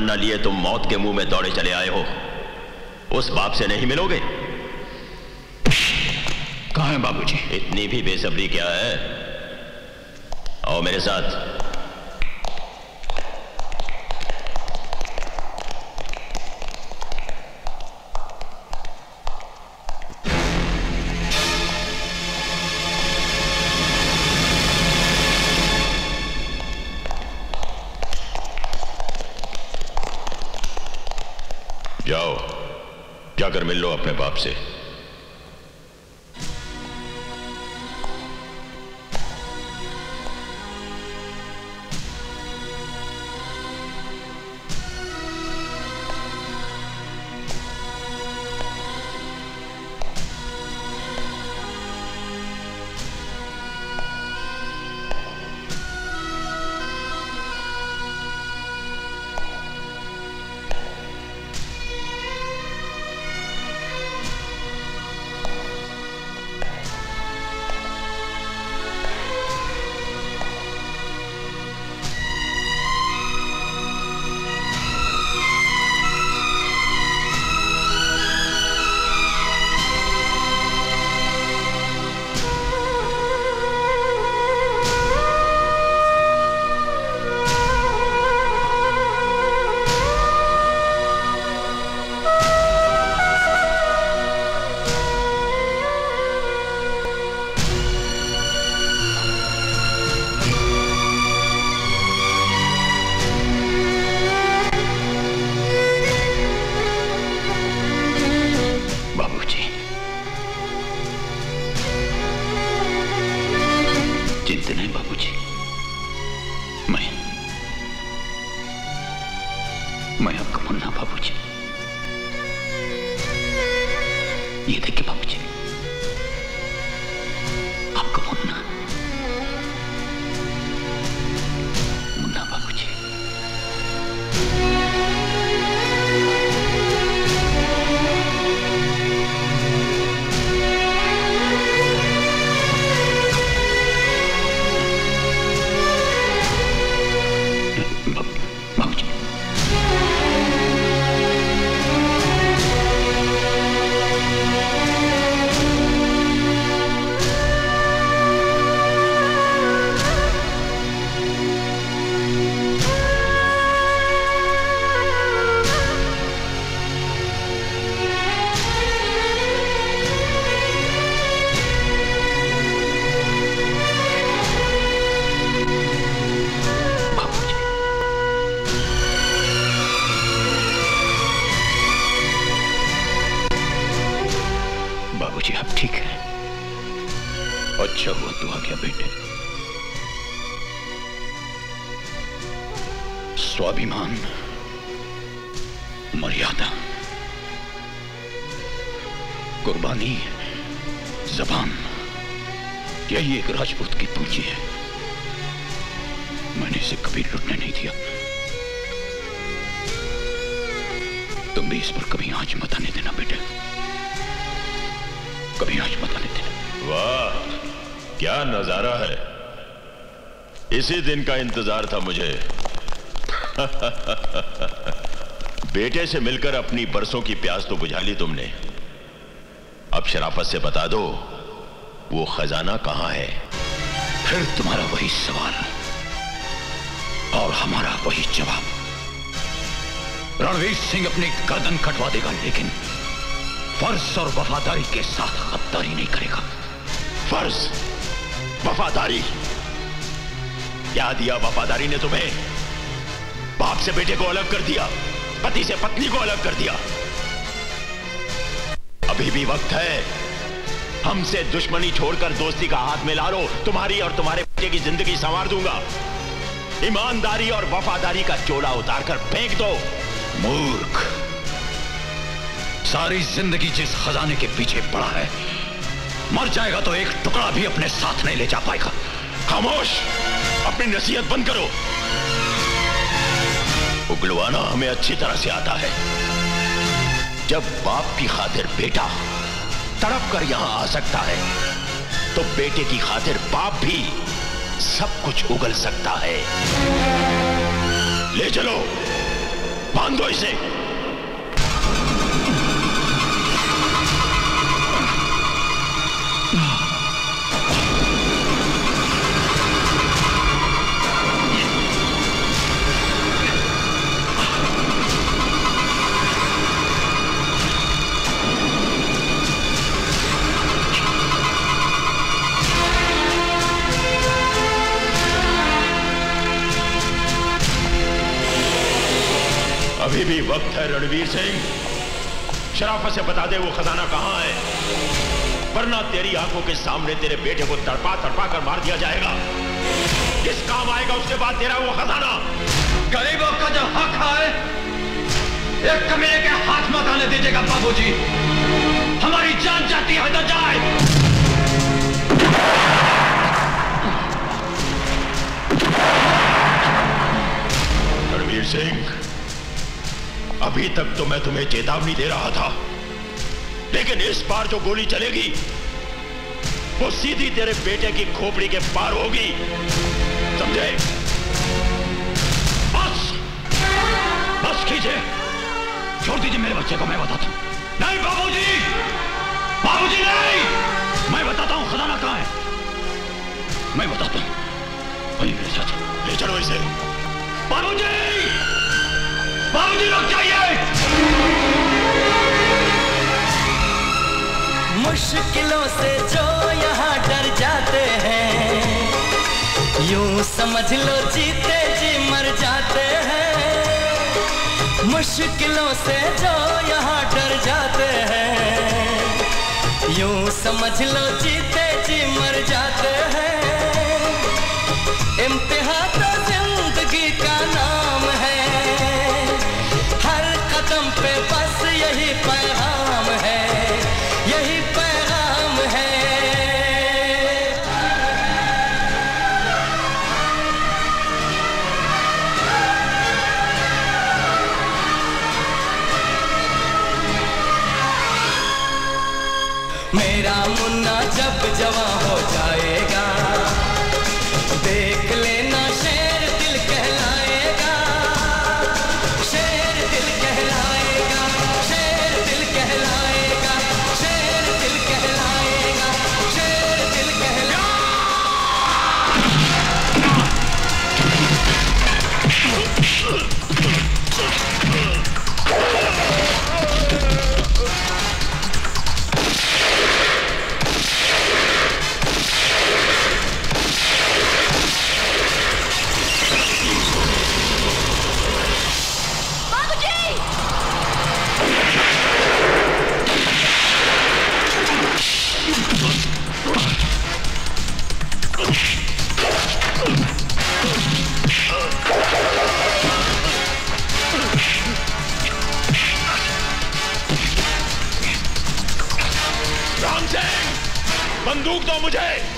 तमन्ना लिए तुम मौत के मुँह में दौड़े चले आए हो। उस बाप से नहीं मिलोगे? कहा है बाबूजी? इतनी भी बेसब्री क्या है? आओ मेरे साथ। जाकर मिल लो अपने बाप से। इसी दिन का इंतज़ार था मुझे। बेटे से मिलकर अपनी बरसों की प्यास तो बुझा ली तुमने। अब शराफत से बता दो, वो खजाना कहाँ है? फिर तुम्हारा वही सवाल और हमारा वही जवाब। रणवीर सिंह अपनी गर्दन कटवा देगा, लेकिन फ़र्ज़ और वफादारी के साथ गद्दारी नहीं करेगा। फ़र्ज़, वफादारी। क्या दिया वफादारी ने तुम्हें? बाप से बेटे को अलग कर दिया, पति से पत्नी को अलग कर दिया। अभी भी वक्त है। हमसे दुश्मनी छोड़कर दोस्ती का हाथ मिला लो तुम्हारी और तुम्हारे बेटे की ज़िंदगी संवार दूँगा। ईमानदारी और वफादारी का चोला उतारकर फेंक दो, मूर्ख। सारी ज़िंदगी जिस खजाने के पीछे पड़ा है, मर जाएगा तो एक टुकड़ा भी अपने साथ नहीं ले जा पाएगा। खामोश! अपनी नसीहत बंद करो। उगलवाना हमें अच्छी तरह से आता है। जब बाप की खातिर बेटा तड़प कर यहाँ आ सकता है तो बेटे की खातिर बाप भी सब कुछ उगल सकता है। ले चलो, बांधो इसे। अभी भी वक्त है रणवीर सिंह। शराफत से बता दे वो खजाना कहाँ है। वरना तेरी आँखों के सामने तेरे बेटे को तड़पा तड़पा कर मार दिया जाएगा। किस काम आएगा उसके बाद तेरा वो खजाना। गरीबों का जो हक है, एक कमीने के हाथ मत आने दीजिएगा बाबूजी। हमारी जान जाती है तो जाए। रणवीर सिंह अभी तक तो मैं तुम्हें चेतावनी दे रहा था। लेकिन इस बार जो गोली चलेगी, वो सीधी तेरे बेटे की खोपड़ी के पार होगी। समझे? बस! बस कीजिए। छोड़ दीजिए मेरे बच्चे को, मैं बताता हूँ। नहीं, बाबूजी! बाबूजी, नहीं! मैं बताता हूँ, खजाना कहाँ है? मैं बताता हूँ। वही मेरे साथ। ले चलो इसे। बाबूजी! मुश्किलों से जो यहाँ डर जाते हैं, यूँ समझ लो जीते जी मर जाते हैं। मुश्किलों से जो यहाँ डर जाते हैं, यूँ समझ लो जीते जी मर जाते हैं। इम्तिहा तो ज़िंदगी का नाम है बंदूक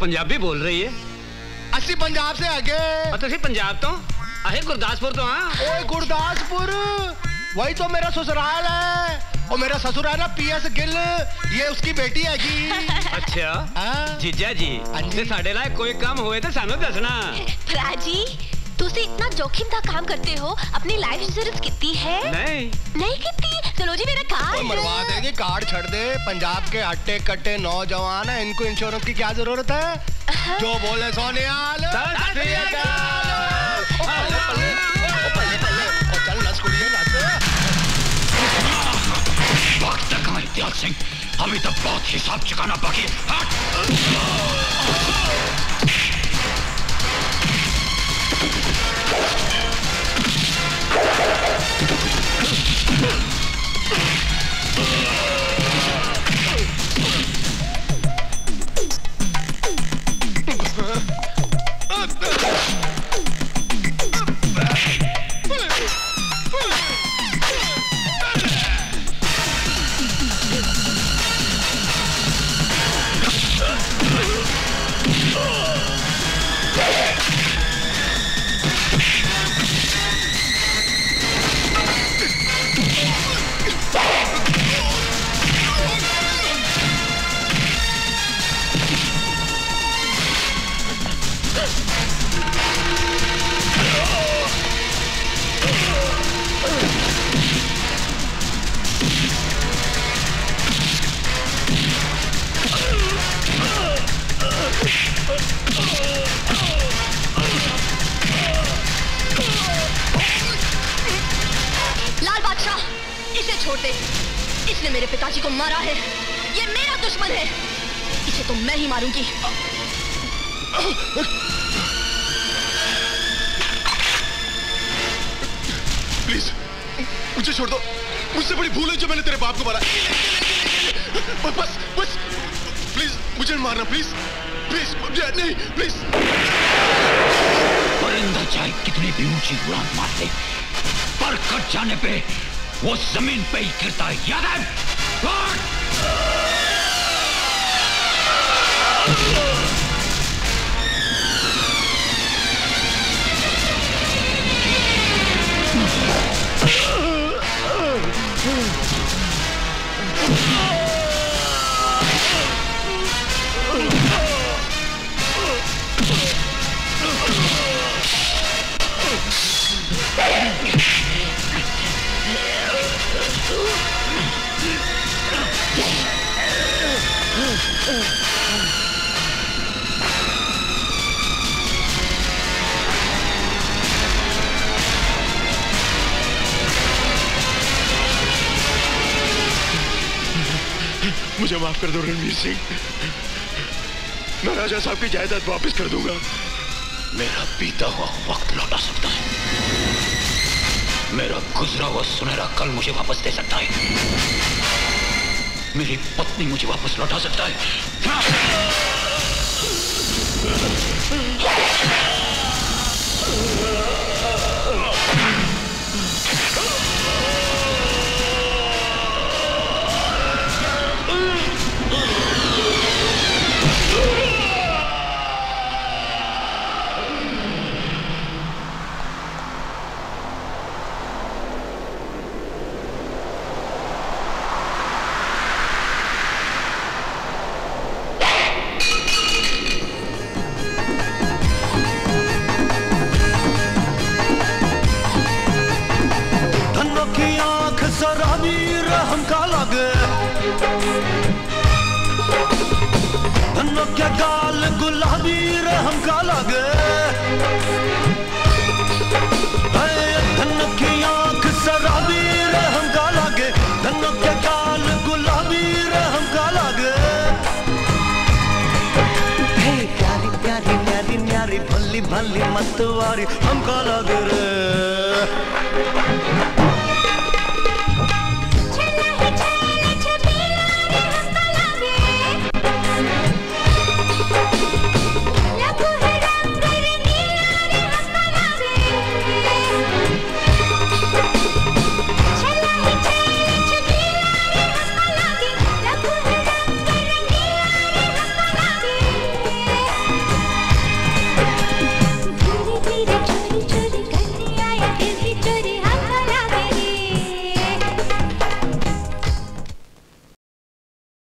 अकाल ਇਹ ਕੁੜੀ ਤਾਂ ਪੰਜਾਬੀ ਬੋਲ ਰਹੀ ਹੈ ਅਸੀਂ ਪੰਜਾਬ से आगे ਤੁਸੀਂ ਪੰਜਾਬ ਤੋਂ ਅਸੀਂ ਗੁਰਦਾਸਪੁਰ ਤੋਂ ਹਾਂ ओए गुरदासपुर वही तो मेरा ससुराल है और मेरा ससुर है ना पीएस गिल ये उसकी बेटी हैगी ਅੱਛਾ ਜੀਜਾ ਜੀ ਤੇ ਸਾਡੇ ਲਈ ਕੋਈ ਕੰਮ ਹੋਏ ਤਾਂ ਸਾਨੂੰ ਦੱਸਣਾ भरा जी तुसी इतना जोखिम का काम करते हो अपनी लाइफ इंश्योरेंस कितनी है नहीं नहीं कितनी चलो जी मेरा ओए जी कार्ड छड़ दे। पंजाब के अट्टे कट्टे नौजवान है। इनको इंश्योरेंस की क्या ज़रूरत है? जो बोले सोनियाल। सिंह। अभी तक तो बहुत हिसाब चुकाना बाकी है। Yeah. López